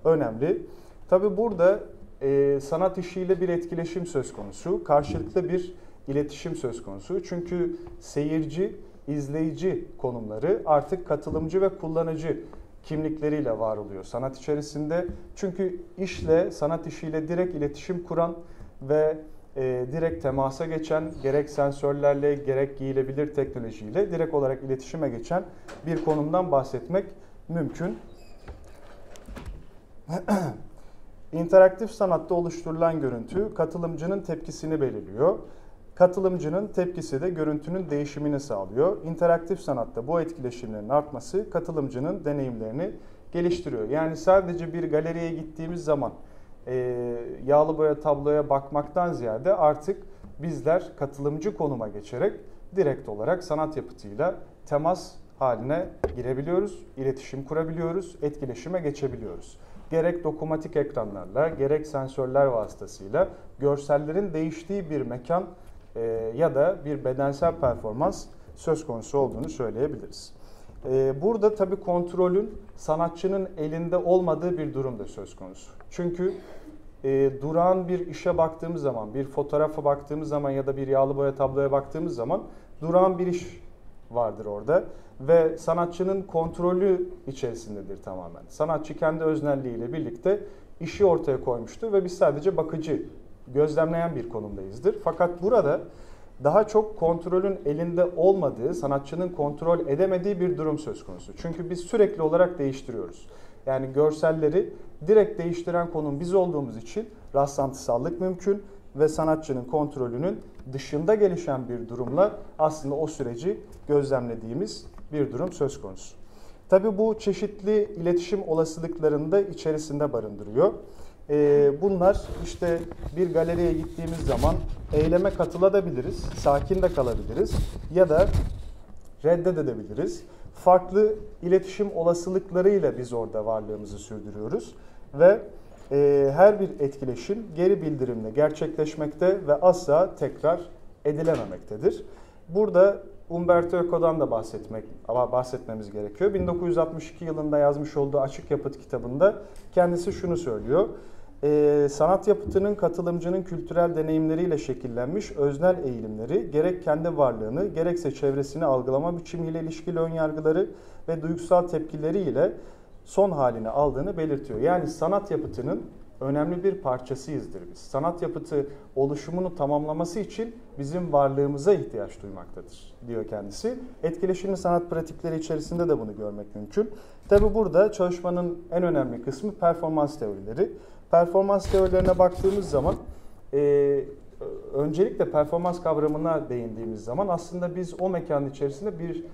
Speaker 5: önemli. Tabi burada e, sanat işiyle bir etkileşim söz konusu, karşılıklı bir iletişim söz konusu. Çünkü seyirci, izleyici konumları artık katılımcı ve kullanıcı kimlikleriyle var oluyor sanat içerisinde. Çünkü işle, sanat işiyle direkt iletişim kuran ve e, direkt temasa geçen, gerek sensörlerle, gerek giyilebilir teknolojiyle direkt olarak iletişime geçen bir konumdan bahsetmek mümkün. İnteraktif sanatta oluşturulan görüntü katılımcının tepkisini belirliyor. Katılımcının tepkisi de görüntünün değişimini sağlıyor. İnteraktif sanatta bu etkileşimlerin artması katılımcının deneyimlerini geliştiriyor. Yani sadece bir galeriye gittiğimiz zaman e, yağlı boya tabloya bakmaktan ziyade artık bizler katılımcı konuma geçerek direkt olarak sanat yapıtıyla temas haline girebiliyoruz, iletişim kurabiliyoruz, etkileşime geçebiliyoruz gerek dokunmatik ekranlarla gerek sensörler vasıtasıyla görsellerin değiştiği bir mekan e, ya da bir bedensel performans söz konusu olduğunu söyleyebiliriz. Ee, burada tabii kontrolün sanatçının elinde olmadığı bir durum da söz konusu. Çünkü e, durağan bir işe baktığımız zaman, bir fotoğrafa baktığımız zaman ya da bir yağlı boya tabloya baktığımız zaman durağan bir iş vardır orada ve sanatçının kontrolü içerisindedir tamamen. Sanatçı kendi öznelliğiyle birlikte işi ortaya koymuştur ve biz sadece bakıcı, gözlemleyen bir konumdayızdır. Fakat burada daha çok kontrolün elinde olmadığı, sanatçının kontrol edemediği bir durum söz konusu. Çünkü biz sürekli olarak değiştiriyoruz. Yani görselleri direkt değiştiren konum biz olduğumuz için rastlantısallık mümkün ve sanatçının kontrolünün dışında gelişen bir durumla aslında o süreci gözlemlediğimiz bir durum söz konusu. Tabii bu çeşitli iletişim olasılıklarını da içerisinde barındırıyor. Ee, bunlar işte bir galeriye gittiğimiz zaman eyleme katılabiliriz, sakin de kalabiliriz ya da reddedebiliriz. Farklı iletişim olasılıklarıyla biz orada varlığımızı sürdürüyoruz ve e, her bir etkileşim geri bildirimle gerçekleşmekte ve asla tekrar edilememektedir. Burada Umberto Eco'dan da bahsetmek bahsetmemiz gerekiyor. 1962 yılında yazmış olduğu Açık Yapıt kitabında kendisi şunu söylüyor. Ee, sanat yapıtının katılımcının kültürel deneyimleriyle şekillenmiş öznel eğilimleri gerek kendi varlığını gerekse çevresini algılama biçimiyle ilişkili önyargıları ve duygusal tepkileriyle son halini aldığını belirtiyor. Yani sanat yapıtının önemli bir parçasıyızdır biz. Sanat yapıtı oluşumunu tamamlaması için bizim varlığımıza ihtiyaç duymaktadır diyor kendisi. Etkileşimli sanat pratikleri içerisinde de bunu görmek mümkün. Tabi burada çalışmanın en önemli kısmı performans teorileri. Performans teorilerine baktığımız zaman e, öncelikle performans kavramına değindiğimiz zaman aslında biz o mekanın içerisinde bir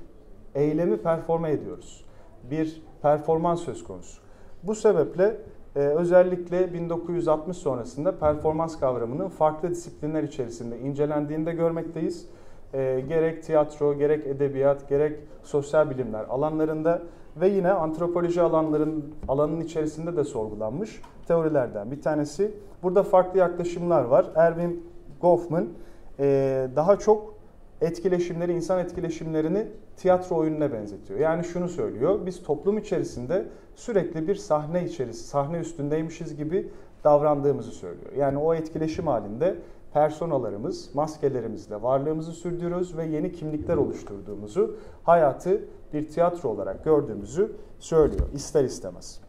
Speaker 5: eylemi performe ediyoruz. Bir performans söz konusu. Bu sebeple ee, özellikle 1960 sonrasında performans kavramının farklı disiplinler içerisinde incelendiğini de görmekteyiz. Ee, gerek tiyatro, gerek edebiyat, gerek sosyal bilimler alanlarında ve yine antropoloji alanların alanının içerisinde de sorgulanmış teorilerden bir tanesi. Burada farklı yaklaşımlar var. Erwin Goffman e, daha çok etkileşimleri, insan etkileşimlerini tiyatro oyununa benzetiyor. Yani şunu söylüyor, biz toplum içerisinde sürekli bir sahne içerisi, sahne üstündeymişiz gibi davrandığımızı söylüyor. Yani o etkileşim halinde personalarımız, maskelerimizle varlığımızı sürdürüyoruz ve yeni kimlikler oluşturduğumuzu, hayatı bir tiyatro olarak gördüğümüzü söylüyor ister istemez.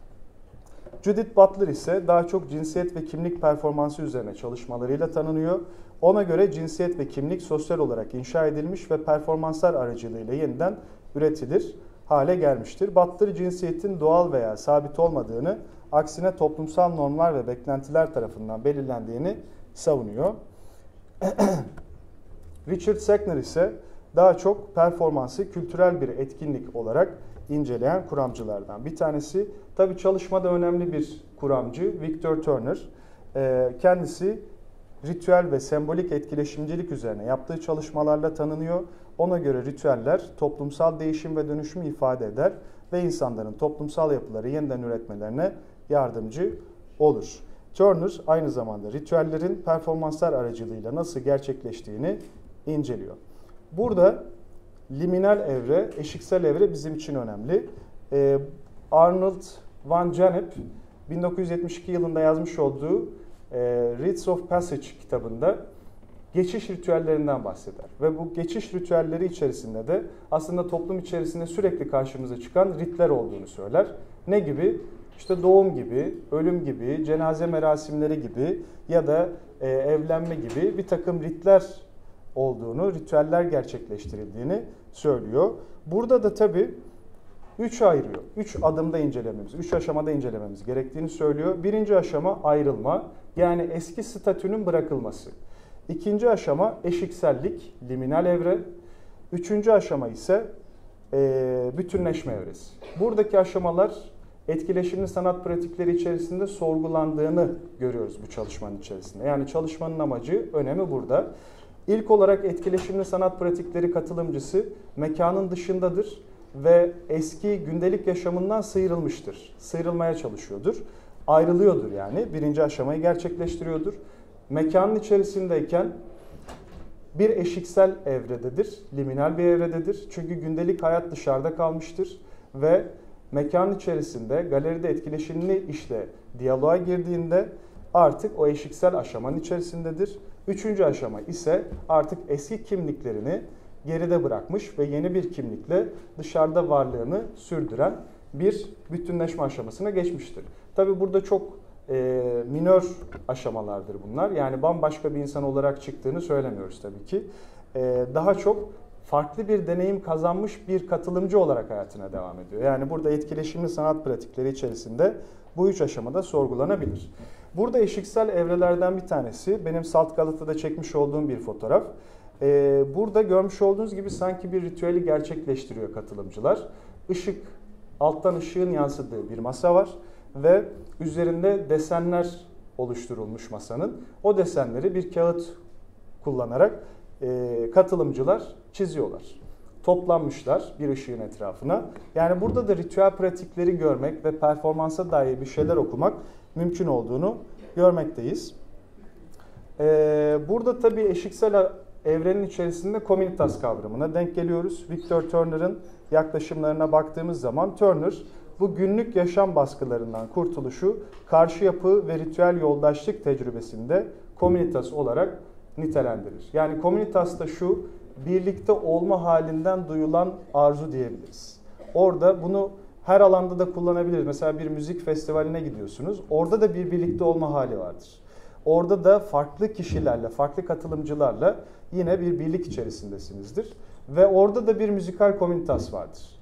Speaker 5: Judith Butler ise daha çok cinsiyet ve kimlik performansı üzerine çalışmalarıyla tanınıyor. Ona göre cinsiyet ve kimlik sosyal olarak inşa edilmiş ve performanslar aracılığıyla yeniden üretilir hale gelmiştir. Butler cinsiyetin doğal veya sabit olmadığını, aksine toplumsal normlar ve beklentiler tarafından belirlendiğini savunuyor. Richard Sackner ise daha çok performansı kültürel bir etkinlik olarak inceleyen kuramcılardan bir tanesi. Tabi çalışmada önemli bir kuramcı Victor Turner. Ee, kendisi ritüel ve sembolik etkileşimcilik üzerine yaptığı çalışmalarla tanınıyor. Ona göre ritüeller toplumsal değişim ve dönüşümü ifade eder ve insanların toplumsal yapıları yeniden üretmelerine yardımcı olur. Turner aynı zamanda ritüellerin performanslar aracılığıyla nasıl gerçekleştiğini inceliyor. Burada liminal evre, eşiksel evre bizim için önemli. Ee, Arnold van Gennep 1972 yılında yazmış olduğu e, Rites of Passage kitabında geçiş ritüellerinden bahseder. Ve bu geçiş ritüelleri içerisinde de aslında toplum içerisinde sürekli karşımıza çıkan ritler olduğunu söyler. Ne gibi? İşte doğum gibi, ölüm gibi, cenaze merasimleri gibi ya da e, evlenme gibi bir takım ritler olduğunu, ritüeller gerçekleştirildiğini söylüyor. Burada da tabii üç ayırıyor. Üç adımda incelememiz, üç aşamada incelememiz gerektiğini söylüyor. Birinci aşama ayrılma, yani eski statünün bırakılması. İkinci aşama eşiksellik, liminal evre. Üçüncü aşama ise e, bütünleşme evresi. Buradaki aşamalar etkileşimli sanat pratikleri içerisinde sorgulandığını görüyoruz bu çalışmanın içerisinde. Yani çalışmanın amacı, önemi burada. İlk olarak etkileşimli sanat pratikleri katılımcısı mekanın dışındadır ve eski gündelik yaşamından sıyrılmıştır. Sıyrılmaya çalışıyordur. Ayrılıyordur yani. Birinci aşamayı gerçekleştiriyordur mekanın içerisindeyken bir eşiksel evrededir, liminal bir evrededir. Çünkü gündelik hayat dışarıda kalmıştır ve mekan içerisinde galeride etkileşimli işle diyaloğa girdiğinde artık o eşiksel aşamanın içerisindedir. Üçüncü aşama ise artık eski kimliklerini geride bırakmış ve yeni bir kimlikle dışarıda varlığını sürdüren bir bütünleşme aşamasına geçmiştir. Tabi burada çok e, minör aşamalardır bunlar. Yani bambaşka bir insan olarak çıktığını söylemiyoruz tabii ki. E, daha çok farklı bir deneyim kazanmış bir katılımcı olarak hayatına devam ediyor. Yani burada etkileşimli sanat pratikleri içerisinde bu üç aşamada sorgulanabilir. Burada eşiksel evrelerden bir tanesi benim Salt Galata'da çekmiş olduğum bir fotoğraf. Ee, burada görmüş olduğunuz gibi sanki bir ritüeli gerçekleştiriyor katılımcılar. Işık, alttan ışığın yansıdığı bir masa var ve üzerinde desenler oluşturulmuş masanın. O desenleri bir kağıt kullanarak e, katılımcılar çiziyorlar. Toplanmışlar bir ışığın etrafına. Yani burada da ritüel pratikleri görmek ve performansa dair bir şeyler okumak mümkün olduğunu görmekteyiz. Ee, burada tabii eşiksel evrenin içerisinde komünitas kavramına denk geliyoruz. Victor Turner'ın yaklaşımlarına baktığımız zaman Turner bu günlük yaşam baskılarından kurtuluşu karşı yapı ve ritüel yoldaşlık tecrübesinde komünitas olarak nitelendirir. Yani komünitas da şu birlikte olma halinden duyulan arzu diyebiliriz. Orada bunu her alanda da kullanabiliriz. Mesela bir müzik festivaline gidiyorsunuz. Orada da bir birlikte olma hali vardır. Orada da farklı kişilerle, farklı katılımcılarla yine bir birlik içerisindesinizdir. Ve orada da bir müzikal komünitas vardır.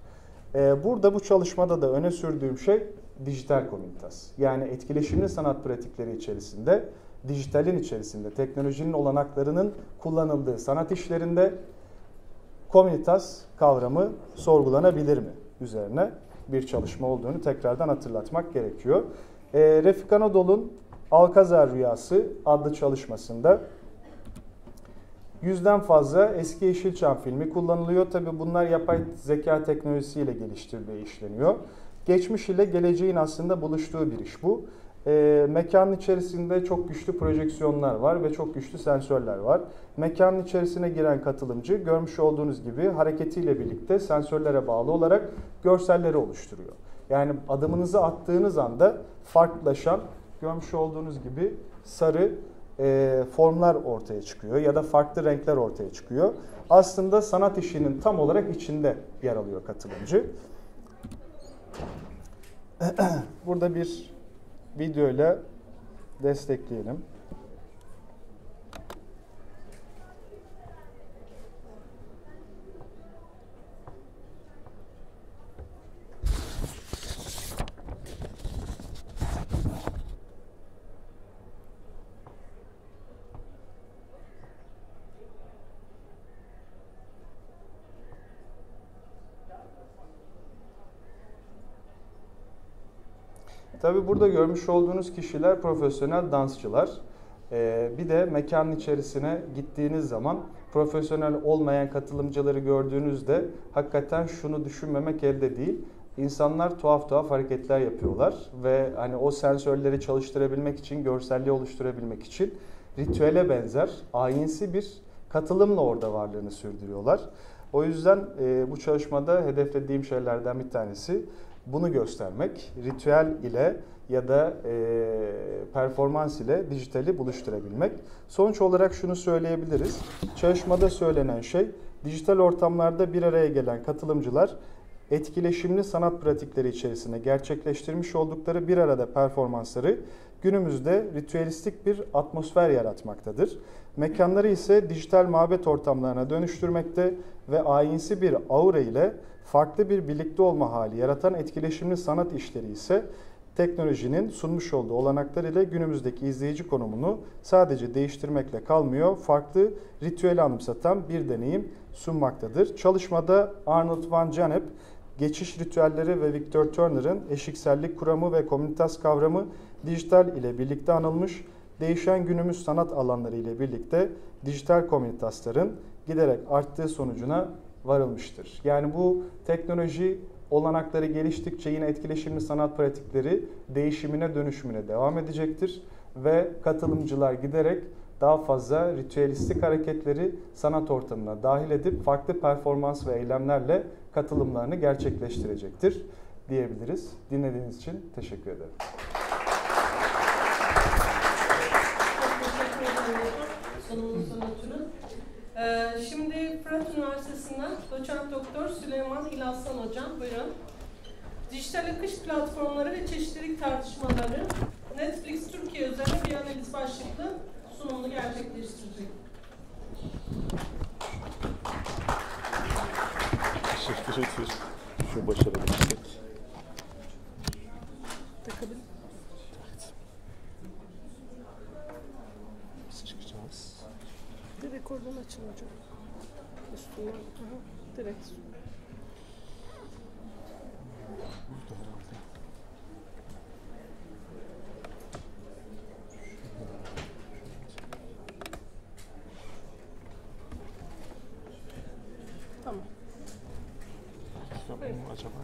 Speaker 5: Ee, burada bu çalışmada da öne sürdüğüm şey dijital komünitas. Yani etkileşimli sanat pratikleri içerisinde, dijitalin içerisinde, teknolojinin olanaklarının kullanıldığı sanat işlerinde komünitas kavramı sorgulanabilir mi üzerine bir çalışma olduğunu tekrardan hatırlatmak gerekiyor. E, Refik Anadolu'nun Alkazar Rüyası adlı çalışmasında yüzden fazla eski Yeşilçam filmi kullanılıyor. Tabi bunlar yapay zeka teknolojisiyle geliştirildiği işleniyor. Geçmiş ile geleceğin aslında buluştuğu bir iş bu. E, mekanın içerisinde çok güçlü projeksiyonlar var ve çok güçlü sensörler var. Mekanın içerisine giren katılımcı görmüş olduğunuz gibi hareketiyle birlikte sensörlere bağlı olarak görselleri oluşturuyor. Yani adımınızı attığınız anda farklılaşan görmüş olduğunuz gibi sarı e, formlar ortaya çıkıyor ya da farklı renkler ortaya çıkıyor. Aslında sanat işinin tam olarak içinde yer alıyor katılımcı. Burada bir video ile destekleyelim. Tabi burada görmüş olduğunuz kişiler profesyonel dansçılar. Ee, bir de mekanın içerisine gittiğiniz zaman profesyonel olmayan katılımcıları gördüğünüzde hakikaten şunu düşünmemek elde değil. İnsanlar tuhaf tuhaf hareketler yapıyorlar ve hani o sensörleri çalıştırabilmek için, görselliği oluşturabilmek için ritüele benzer, ayinsi bir katılımla orada varlığını sürdürüyorlar. O yüzden e, bu çalışmada hedeflediğim şeylerden bir tanesi bunu göstermek, ritüel ile ya da e, performans ile dijitali buluşturabilmek. Sonuç olarak şunu söyleyebiliriz. Çalışmada söylenen şey, dijital ortamlarda bir araya gelen katılımcılar etkileşimli sanat pratikleri içerisinde gerçekleştirmiş oldukları bir arada performansları günümüzde ritüelistik bir atmosfer yaratmaktadır. Mekanları ise dijital mabet ortamlarına dönüştürmekte ve ayinsi bir aura ile farklı bir birlikte olma hali yaratan etkileşimli sanat işleri ise teknolojinin sunmuş olduğu olanaklar ile günümüzdeki izleyici konumunu sadece değiştirmekle kalmıyor, farklı ritüeli anımsatan bir deneyim sunmaktadır. Çalışmada Arnold van Janep, geçiş ritüelleri ve Victor Turner'ın eşiksellik kuramı ve komünitas kavramı dijital ile birlikte anılmış, değişen günümüz sanat alanları ile birlikte dijital komünitasların giderek arttığı sonucuna varılmıştır. Yani bu teknoloji olanakları geliştikçe yine etkileşimli sanat pratikleri değişimine dönüşümüne devam edecektir ve katılımcılar giderek daha fazla ritüelistik hareketleri sanat ortamına dahil edip farklı performans ve eylemlerle katılımlarını gerçekleştirecektir diyebiliriz. Dinlediğiniz için teşekkür ederim.
Speaker 2: Çok teşekkür ederim. Ee, şimdi Fırat Üniversitesi'nden doçent doktor Süleyman İlhaslan hocam buyurun. Dijital akış platformları ve çeşitlilik tartışmaları Netflix Türkiye üzerine bir analiz başlıklı sunumunu gerçekleştirecek.
Speaker 6: Teşekkür ederim. Şu başarabilirsek. Nasıl çıkacağız?
Speaker 1: Açın hocam. Üstünden. Aha, direkt.
Speaker 6: Burada.
Speaker 1: Tamam.
Speaker 6: Acaba?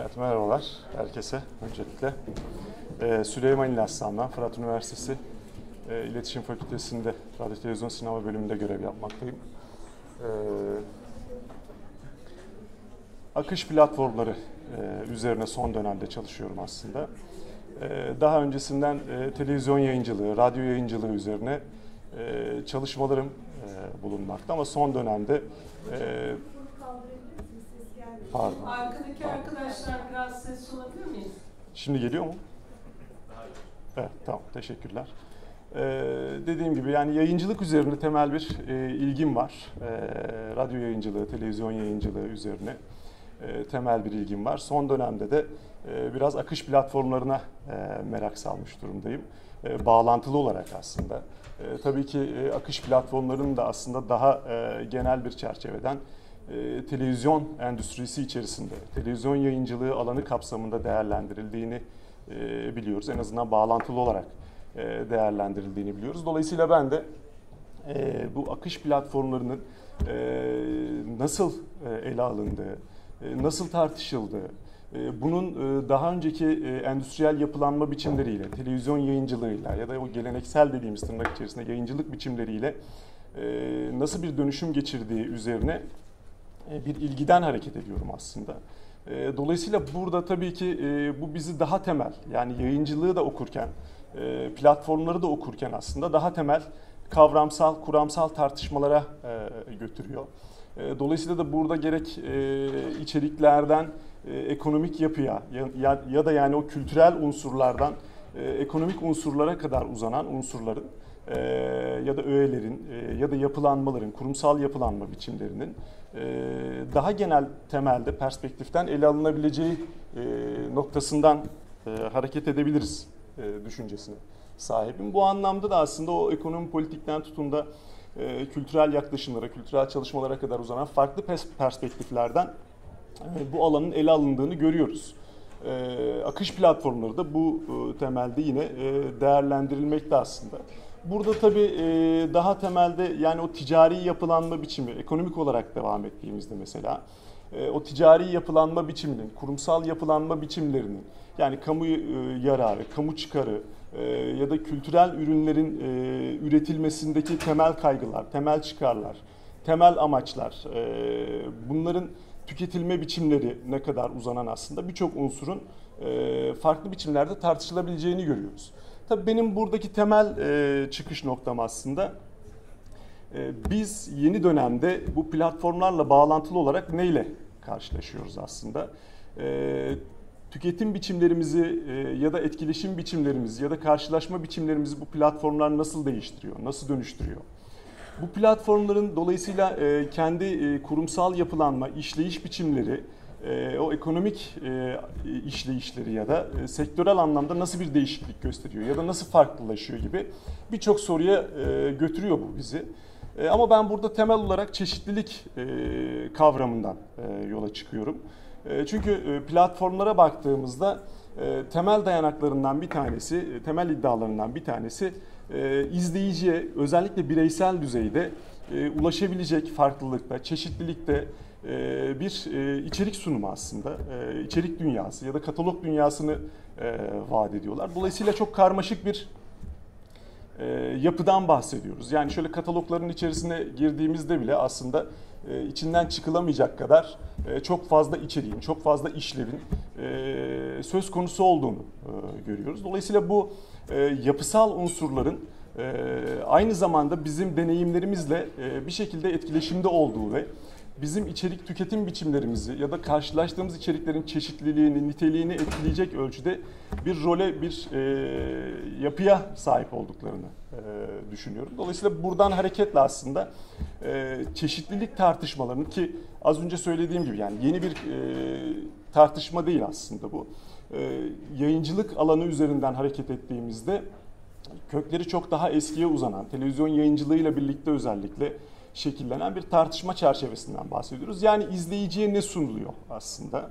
Speaker 6: Evet merhabalar herkese öncelikle. Ee, Süleyman İlhaslan ben, Fırat Üniversitesi e, İletişim Fakültesi'nde Radyo Televizyon Sinema bölümünde görev yapmaktayım. Ee, akış platformları e, üzerine son dönemde çalışıyorum aslında. Ee, daha öncesinden e, televizyon yayıncılığı, radyo yayıncılığı üzerine e, çalışmalarım e, bulunmakta ama son dönemde e, pardon.
Speaker 2: Arkadaki arkadaşlar biraz ses olabilir miyiz?
Speaker 6: Şimdi geliyor mu? Evet, tamam. Teşekkürler. Ee, dediğim gibi yani yayıncılık üzerine temel bir e, ilgim var. Ee, radyo yayıncılığı, televizyon yayıncılığı üzerine e, temel bir ilgim var. Son dönemde de e, biraz akış platformlarına e, merak salmış durumdayım. E, bağlantılı olarak aslında. E, tabii ki e, akış platformlarının da aslında daha e, genel bir çerçeveden e, televizyon endüstrisi içerisinde, televizyon yayıncılığı alanı kapsamında değerlendirildiğini e, biliyoruz. En azından bağlantılı olarak e, değerlendirildiğini biliyoruz. Dolayısıyla ben de bu akış platformlarının nasıl ele alındığı, nasıl tartışıldığı, bunun daha önceki endüstriyel yapılanma biçimleriyle, televizyon yayıncılığıyla ya da o geleneksel dediğimiz tırnak içerisinde yayıncılık biçimleriyle nasıl bir dönüşüm geçirdiği üzerine bir ilgiden hareket ediyorum aslında. E, Dolayısıyla burada tabii ki e, bu bizi daha temel yani yayıncılığı da okurken, e, platformları da okurken aslında daha temel kavramsal, kuramsal tartışmalara e, götürüyor. E, Dolayısıyla da burada gerek e, içeriklerden e, ekonomik yapıya ya, da yani o kültürel unsurlardan e, ekonomik unsurlara kadar uzanan unsurların e, ya da öğelerin e, ya da yapılanmaların, kurumsal yapılanma biçimlerinin e, daha genel temelde perspektiften ele alınabileceği e, noktasından e, hareket edebiliriz e, düşüncesine sahibim. Bu anlamda da aslında o ekonomi politikten tutun da e, kültürel yaklaşımlara, kültürel çalışmalara kadar uzanan farklı pers- perspektiflerden e, bu alanın ele alındığını görüyoruz. E, akış platformları da bu e, temelde yine e, değerlendirilmekte aslında. Burada tabii e, daha temelde yani o ticari yapılanma biçimi, ekonomik olarak devam ettiğimizde mesela e, o ticari yapılanma biçiminin, kurumsal yapılanma biçimlerinin yani kamu e, yararı, kamu çıkarı ya da kültürel ürünlerin üretilmesindeki temel kaygılar, temel çıkarlar, temel amaçlar, bunların tüketilme biçimleri ne kadar uzanan aslında birçok unsurun farklı biçimlerde tartışılabileceğini görüyoruz. Tabii benim buradaki temel e, çıkış noktam aslında e, biz yeni dönemde bu platformlarla bağlantılı olarak neyle karşılaşıyoruz aslında? E, tüketim biçimlerimizi e, ya da etkileşim biçimlerimizi ya da karşılaşma biçimlerimizi bu platformlar nasıl değiştiriyor, nasıl dönüştürüyor? Bu platformların dolayısıyla e, kendi e, kurumsal yapılanma, işleyiş biçimleri, e, o ekonomik e, işleyişleri ya da e, sektörel anlamda nasıl bir değişiklik gösteriyor ya da nasıl farklılaşıyor gibi birçok soruya e, götürüyor bu bizi. E, ama ben burada temel olarak çeşitlilik e, kavramından e, yola çıkıyorum. E, çünkü e, platformlara baktığımızda e, temel dayanaklarından bir tanesi, e, temel iddialarından bir tanesi e, izleyiciye özellikle bireysel düzeyde e, ulaşabilecek farklılıkta, çeşitlilikte, bir e, içerik sunumu aslında. E, içerik dünyası ya da katalog dünyasını e, vaat ediyorlar. Dolayısıyla çok karmaşık bir e, yapıdan bahsediyoruz. Yani şöyle katalogların içerisine girdiğimizde bile aslında e, içinden çıkılamayacak kadar e, çok fazla içeriğin, çok fazla işlevin e, söz konusu olduğunu e, görüyoruz. Dolayısıyla bu e, yapısal unsurların e, aynı zamanda bizim deneyimlerimizle e, bir şekilde etkileşimde olduğu ve bizim içerik tüketim biçimlerimizi ya da karşılaştığımız içeriklerin çeşitliliğini, niteliğini etkileyecek ölçüde bir role, bir e, yapıya sahip olduklarını e, düşünüyorum. Dolayısıyla buradan hareketle aslında e, çeşitlilik tartışmalarını ki az önce söylediğim gibi yani yeni bir e, tartışma değil aslında bu. E, yayıncılık alanı üzerinden hareket ettiğimizde kökleri çok daha eskiye uzanan, televizyon yayıncılığıyla birlikte özellikle şekillenen bir tartışma çerçevesinden bahsediyoruz. Yani izleyiciye ne sunuluyor aslında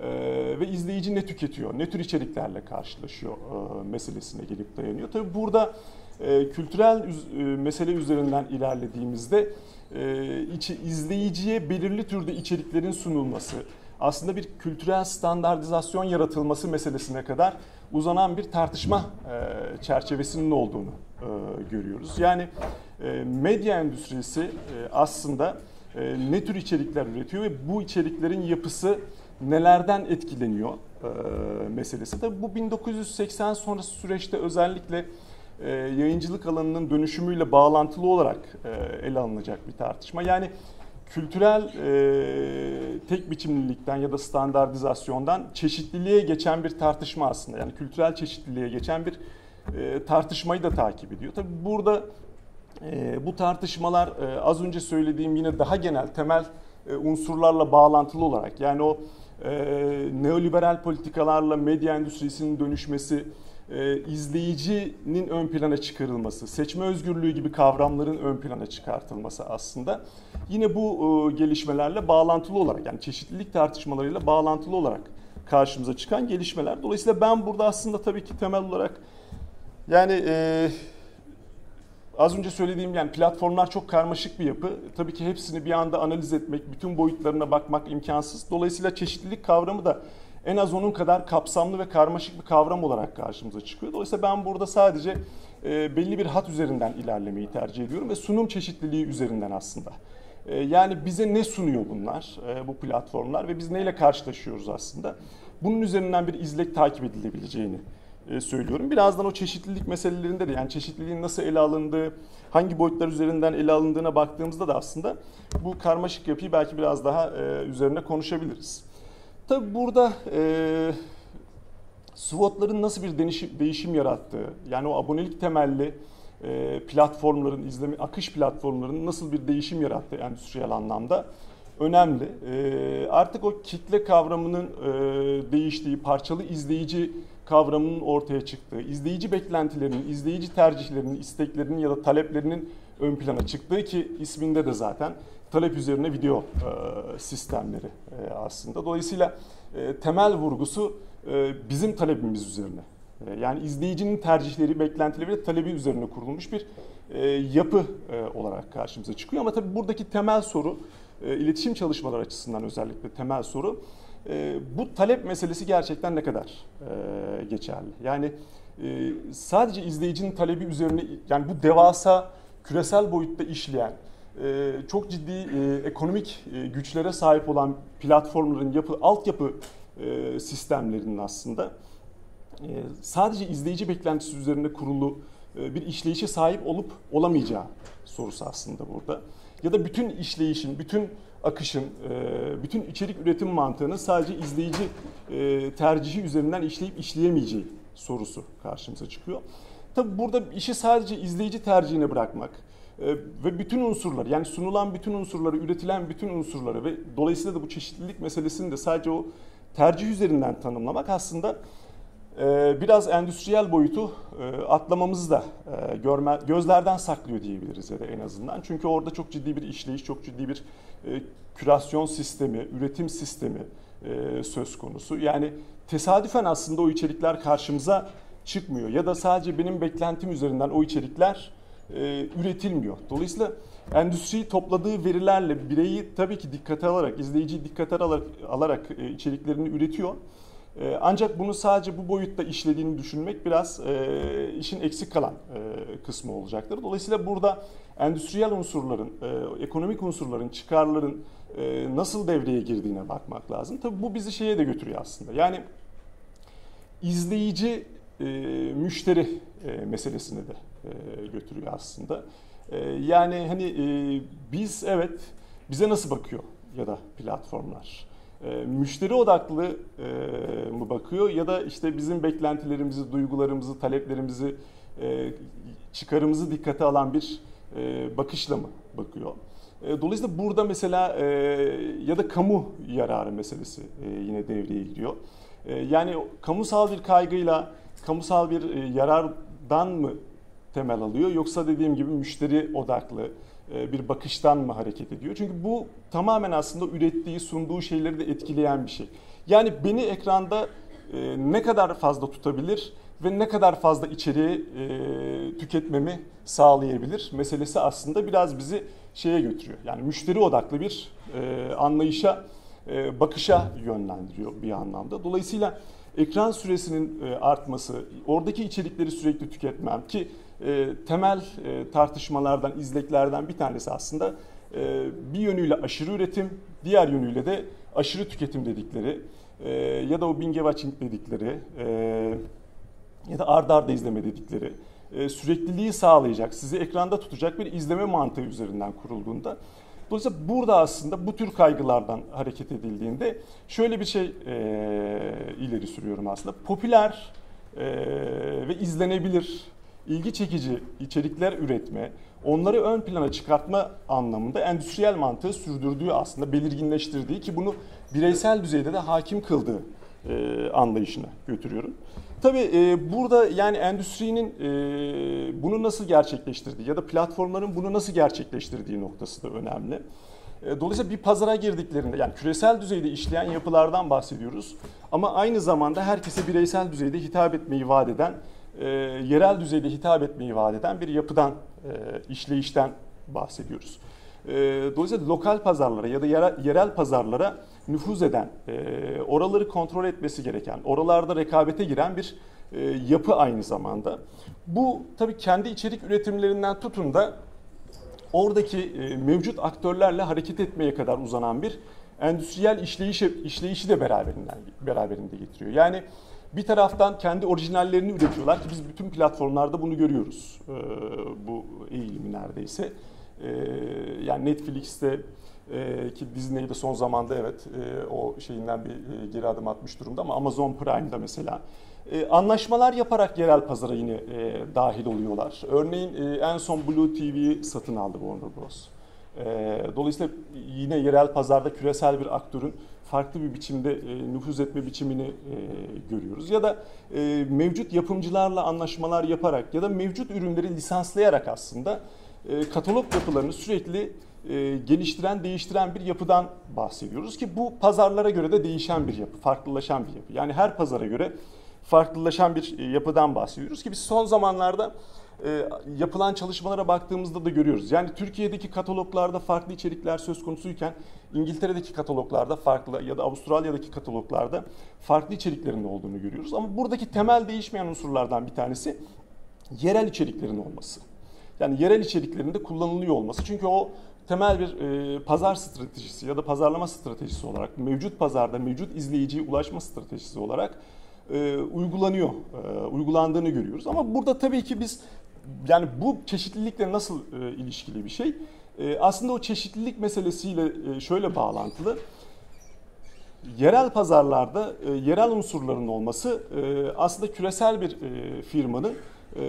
Speaker 6: ee, ve izleyici ne tüketiyor, ne tür içeriklerle karşılaşıyor e, meselesine gelip dayanıyor. Tabii burada e, kültürel e, mesele üzerinden ilerlediğimizde e, içi, izleyiciye belirli türde içeriklerin sunulması, aslında bir kültürel standartizasyon yaratılması meselesine kadar uzanan bir tartışma e, çerçevesinin olduğunu e, görüyoruz. Yani e, medya endüstrisi e, aslında e, ne tür içerikler üretiyor ve bu içeriklerin yapısı nelerden etkileniyor e, meselesi. Tabii bu 1980 sonrası süreçte özellikle e, yayıncılık alanının dönüşümüyle bağlantılı olarak e, ele alınacak bir tartışma. Yani kültürel e, tek biçimlilikten ya da standartizasyondan çeşitliliğe geçen bir tartışma aslında. Yani kültürel çeşitliliğe geçen bir e, tartışmayı da takip ediyor. Tabii burada e, bu tartışmalar e, az önce söylediğim yine daha genel temel e, unsurlarla bağlantılı olarak yani o e, neoliberal politikalarla medya endüstrisinin dönüşmesi, izleyicinin ön plana çıkarılması, seçme özgürlüğü gibi kavramların ön plana çıkartılması aslında yine bu gelişmelerle bağlantılı olarak yani çeşitlilik tartışmalarıyla bağlantılı olarak karşımıza çıkan gelişmeler. Dolayısıyla ben burada aslında tabii ki temel olarak yani az önce söylediğim yani platformlar çok karmaşık bir yapı. Tabii ki hepsini bir anda analiz etmek, bütün boyutlarına bakmak imkansız. Dolayısıyla çeşitlilik kavramı da en az onun kadar kapsamlı ve karmaşık bir kavram olarak karşımıza çıkıyor. Dolayısıyla ben burada sadece e, belli bir hat üzerinden ilerlemeyi tercih ediyorum ve sunum çeşitliliği üzerinden aslında. E, yani bize ne sunuyor bunlar, e, bu platformlar ve biz neyle karşılaşıyoruz aslında? Bunun üzerinden bir izlek takip edilebileceğini e, söylüyorum. Birazdan o çeşitlilik meselelerinde de yani çeşitliliğin nasıl ele alındığı, hangi boyutlar üzerinden ele alındığına baktığımızda da aslında bu karmaşık yapıyı belki biraz daha e, üzerine konuşabiliriz. Tabi burada e, SWOT'ların nasıl bir değişim, değişim yarattığı, yani o abonelik temelli e, platformların, izleme, akış platformlarının nasıl bir değişim yarattığı endüstriyel anlamda önemli. E, artık o kitle kavramının e, değiştiği, parçalı izleyici kavramının ortaya çıktığı, izleyici beklentilerinin, izleyici tercihlerinin, isteklerinin ya da taleplerinin ön plana çıktığı ki isminde de zaten talep üzerine video e, sistemleri e, aslında. Dolayısıyla e, temel vurgusu bizim talebimiz üzerine. Yani izleyicinin tercihleri, beklentileri ve talebi üzerine kurulmuş bir yapı olarak karşımıza çıkıyor. Ama tabii buradaki temel soru, iletişim çalışmalar açısından özellikle temel soru, e, bu talep meselesi gerçekten ne kadar e, geçerli? Yani e, sadece izleyicinin talebi üzerine, yani bu devasa küresel boyutta işleyen, e, çok ciddi e, ekonomik e, güçlere sahip olan platformların yapı, altyapı e, sistemlerinin aslında e, sadece izleyici beklentisi üzerine kurulu e, bir işleyişe sahip olup olamayacağı sorusu aslında burada. Ya da bütün işleyişin, bütün akışın, e, bütün içerik üretim mantığının sadece izleyici e, tercihi üzerinden işleyip işleyemeyeceği sorusu karşımıza çıkıyor. Tabi burada işi sadece izleyici tercihine bırakmak e, ve bütün unsurlar yani sunulan bütün unsurları, üretilen bütün unsurları ve dolayısıyla da bu çeşitlilik meselesini de sadece o tercih üzerinden tanımlamak aslında biraz endüstriyel boyutu atlamamızı da görme, gözlerden saklıyor diyebiliriz ya da en azından. Çünkü orada çok ciddi bir işleyiş, çok ciddi bir kürasyon sistemi, üretim sistemi söz konusu. Yani tesadüfen aslında o içerikler karşımıza çıkmıyor. Ya da sadece benim beklentim üzerinden o içerikler e, üretilmiyor. Dolayısıyla endüstri topladığı verilerle bireyi tabii ki dikkate alarak, izleyiciyi dikkate alarak, alarak e, içeriklerini üretiyor. E, ancak bunu sadece bu boyutta işlediğini düşünmek biraz e, işin eksik kalan e, kısmı olacaktır. Dolayısıyla burada endüstriyel unsurların, e, ekonomik unsurların, çıkarların nasıl devreye girdiğine bakmak lazım. Tabii bu bizi şeye de götürüyor aslında. Yani izleyici müşteri meselesine de götürüyor aslında. Yani hani biz evet bize nasıl bakıyor ya da platformlar? E, müşteri odaklı e, mı bakıyor ya da işte bizim beklentilerimizi, duygularımızı, taleplerimizi, e, çıkarımızı dikkate alan bir e, bakışla mı bakıyor? E, dolayısıyla burada mesela e, ya da kamu yararı meselesi e, yine devreye giriyor. E, yani kamusal bir kaygıyla kamusal bir e, yarardan mı temel alıyor yoksa dediğim gibi müşteri odaklı bir bakıştan mı hareket ediyor? Çünkü bu tamamen aslında ürettiği, sunduğu şeyleri de etkileyen bir şey. Yani beni ekranda e, ne kadar fazla tutabilir ve ne kadar fazla içeriği e, tüketmemi sağlayabilir meselesi aslında biraz bizi şeye götürüyor. Yani müşteri odaklı bir anlayışa, bakışa yönlendiriyor bir anlamda. Dolayısıyla ekran süresinin artması, oradaki içerikleri sürekli tüketmem ki e, temel e, tartışmalardan, izleklerden bir tanesi aslında e, bir yönüyle aşırı üretim, diğer yönüyle de aşırı tüketim dedikleri e, ya da o binge watching dedikleri e, ya da ard arda izleme dedikleri e, sürekliliği sağlayacak, sizi ekranda tutacak bir izleme mantığı üzerinden kurulduğunda Dolayısıyla burada aslında bu tür kaygılardan hareket edildiğinde şöyle bir şey e, ileri sürüyorum aslında. Popüler e, ve izlenebilir ilgi çekici içerikler üretme, onları ön plana çıkartma anlamında endüstriyel mantığı sürdürdüğü aslında belirginleştirdiği ki bunu bireysel düzeyde de hakim kıldığı e, anlayışına götürüyorum. Tabii e, burada yani endüstrinin e, bunu nasıl gerçekleştirdiği ya da platformların bunu nasıl gerçekleştirdiği noktası da önemli. E, dolayısıyla bir pazara girdiklerinde yani küresel düzeyde işleyen yapılardan bahsediyoruz. Ama aynı zamanda herkese bireysel düzeyde hitap etmeyi vaat eden e, yerel düzeyde hitap etmeyi vaat eden bir yapıdan, e, işleyişten bahsediyoruz. E, dolayısıyla lokal pazarlara ya da yerel, yerel pazarlara nüfuz eden, e, oraları kontrol etmesi gereken, oralarda rekabete giren bir e, yapı aynı zamanda. Bu tabii kendi içerik üretimlerinden tutun da oradaki e, mevcut aktörlerle hareket etmeye kadar uzanan bir endüstriyel işleyiş, işleyişi de beraberinden, beraberinde getiriyor. Yani bir taraftan kendi orijinallerini üretiyorlar ki biz bütün platformlarda bunu görüyoruz. Ee, bu eğilimi neredeyse. Ee, yani Netflix'te e, ki Disney'de son zamanda evet e, o şeyinden bir e, geri adım atmış durumda ama Amazon Prime'da mesela e, anlaşmalar yaparak yerel pazara yine e, dahil oluyorlar. Örneğin e, en son Blue TV'yi satın aldı Warner Bros. E, dolayısıyla yine yerel pazarda küresel bir aktörün farklı bir biçimde e, nüfuz etme biçimini e, görüyoruz. Ya da e, mevcut yapımcılarla anlaşmalar yaparak ya da mevcut ürünleri lisanslayarak aslında e, katalog yapılarını sürekli e, geliştiren, değiştiren bir yapıdan bahsediyoruz ki bu pazarlara göre de değişen bir yapı, farklılaşan bir yapı. Yani her pazara göre farklılaşan bir e, yapıdan bahsediyoruz ki biz son zamanlarda e, yapılan çalışmalara baktığımızda da görüyoruz. Yani Türkiye'deki kataloglarda farklı içerikler söz konusuyken İngiltere'deki kataloglarda farklı ya da Avustralya'daki kataloglarda farklı içeriklerin olduğunu görüyoruz. Ama buradaki temel değişmeyen unsurlardan bir tanesi yerel içeriklerin olması. Yani yerel içeriklerin de kullanılıyor olması. Çünkü o temel bir e, pazar stratejisi ya da pazarlama stratejisi olarak mevcut pazarda mevcut izleyiciye ulaşma stratejisi olarak e, uygulanıyor, e, uygulandığını görüyoruz. Ama burada tabii ki biz yani bu çeşitlilikle nasıl e, ilişkili bir şey? E, aslında o çeşitlilik meselesiyle e, şöyle bağlantılı. Yerel pazarlarda e, yerel unsurların olması e, aslında küresel bir e, firmanın e,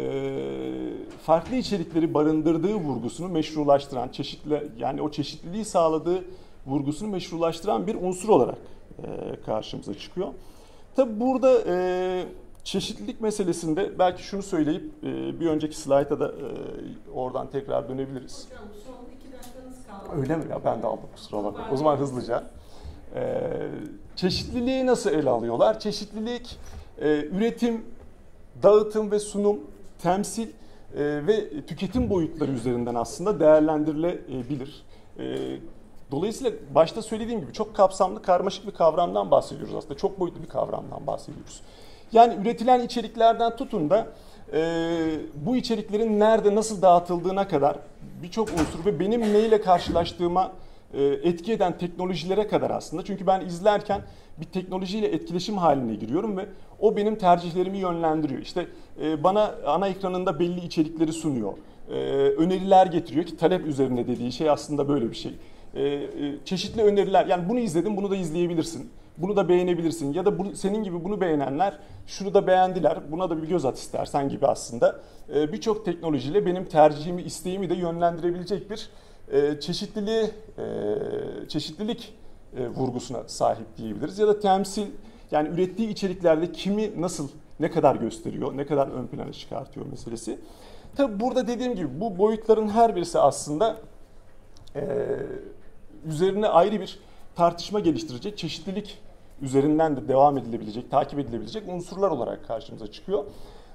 Speaker 6: farklı içerikleri barındırdığı vurgusunu meşrulaştıran, çeşitli yani o çeşitliliği sağladığı vurgusunu meşrulaştıran bir unsur olarak e, karşımıza çıkıyor. Tabi burada e, Çeşitlilik meselesinde belki şunu söyleyip e, bir önceki slayta da e, oradan tekrar dönebiliriz.
Speaker 2: Hocam son iki dakikanız kaldı.
Speaker 6: Öyle mi? Ya ben de aldım kusura bakma. O zaman hızlıca. E, çeşitliliği nasıl ele alıyorlar? Çeşitlilik, üretim, dağıtım ve sunum, temsil e, ve tüketim boyutları üzerinden aslında değerlendirilebilir. E, dolayısıyla başta söylediğim gibi çok kapsamlı, karmaşık bir kavramdan bahsediyoruz aslında. Çok boyutlu bir kavramdan bahsediyoruz. Yani üretilen içeriklerden tutun da e, bu içeriklerin nerede nasıl dağıtıldığına kadar birçok unsur ve benim neyle karşılaştığıma e, etki eden teknolojilere kadar aslında. Çünkü ben izlerken bir teknolojiyle etkileşim haline giriyorum ve o benim tercihlerimi yönlendiriyor. İşte e, bana ana ekranında belli içerikleri sunuyor. E, öneriler getiriyor ki talep üzerine dediği şey aslında böyle bir şey. Çeşitli öneriler yani bunu izledim bunu da izleyebilirsin. Bunu da beğenebilirsin ya da bu, senin gibi bunu beğenenler şunu da beğendiler buna da bir göz at istersen gibi aslında birçok teknolojiyle benim tercihimi, isteğimi de yönlendirebilecek bir e, çeşitliliği, e, çeşitlilik e, vurgusuna sahip diyebiliriz. Ya da temsil, yani ürettiği içeriklerde kimi nasıl, ne kadar gösteriyor, ne kadar ön plana çıkartıyor meselesi. Tabi burada dediğim gibi bu boyutların her birisi aslında e, üzerine ayrı bir tartışma geliştirecek, çeşitlilik üzerinden de devam edilebilecek, takip edilebilecek unsurlar olarak karşımıza çıkıyor.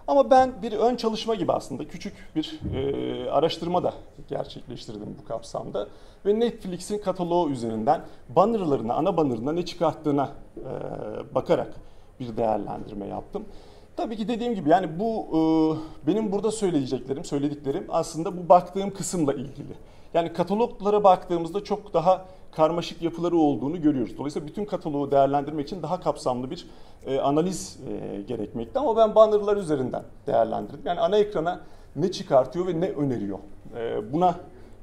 Speaker 6: Ama ben bir ön çalışma gibi aslında küçük bir e, araştırma da gerçekleştirdim bu kapsamda. Ve Netflix'in kataloğu üzerinden bannerlarına, ana bannerına ne çıkarttığına e, bakarak bir değerlendirme yaptım. Tabii ki dediğim gibi yani bu e, benim burada söyleyeceklerim, söylediklerim aslında bu baktığım kısımla ilgili. Yani kataloglara baktığımızda çok daha karmaşık yapıları olduğunu görüyoruz. Dolayısıyla bütün kataloğu değerlendirmek için daha kapsamlı bir e, analiz e, gerekmekte ama ben bannerlar üzerinden değerlendirdim. Yani ana ekrana ne çıkartıyor ve ne öneriyor? E, buna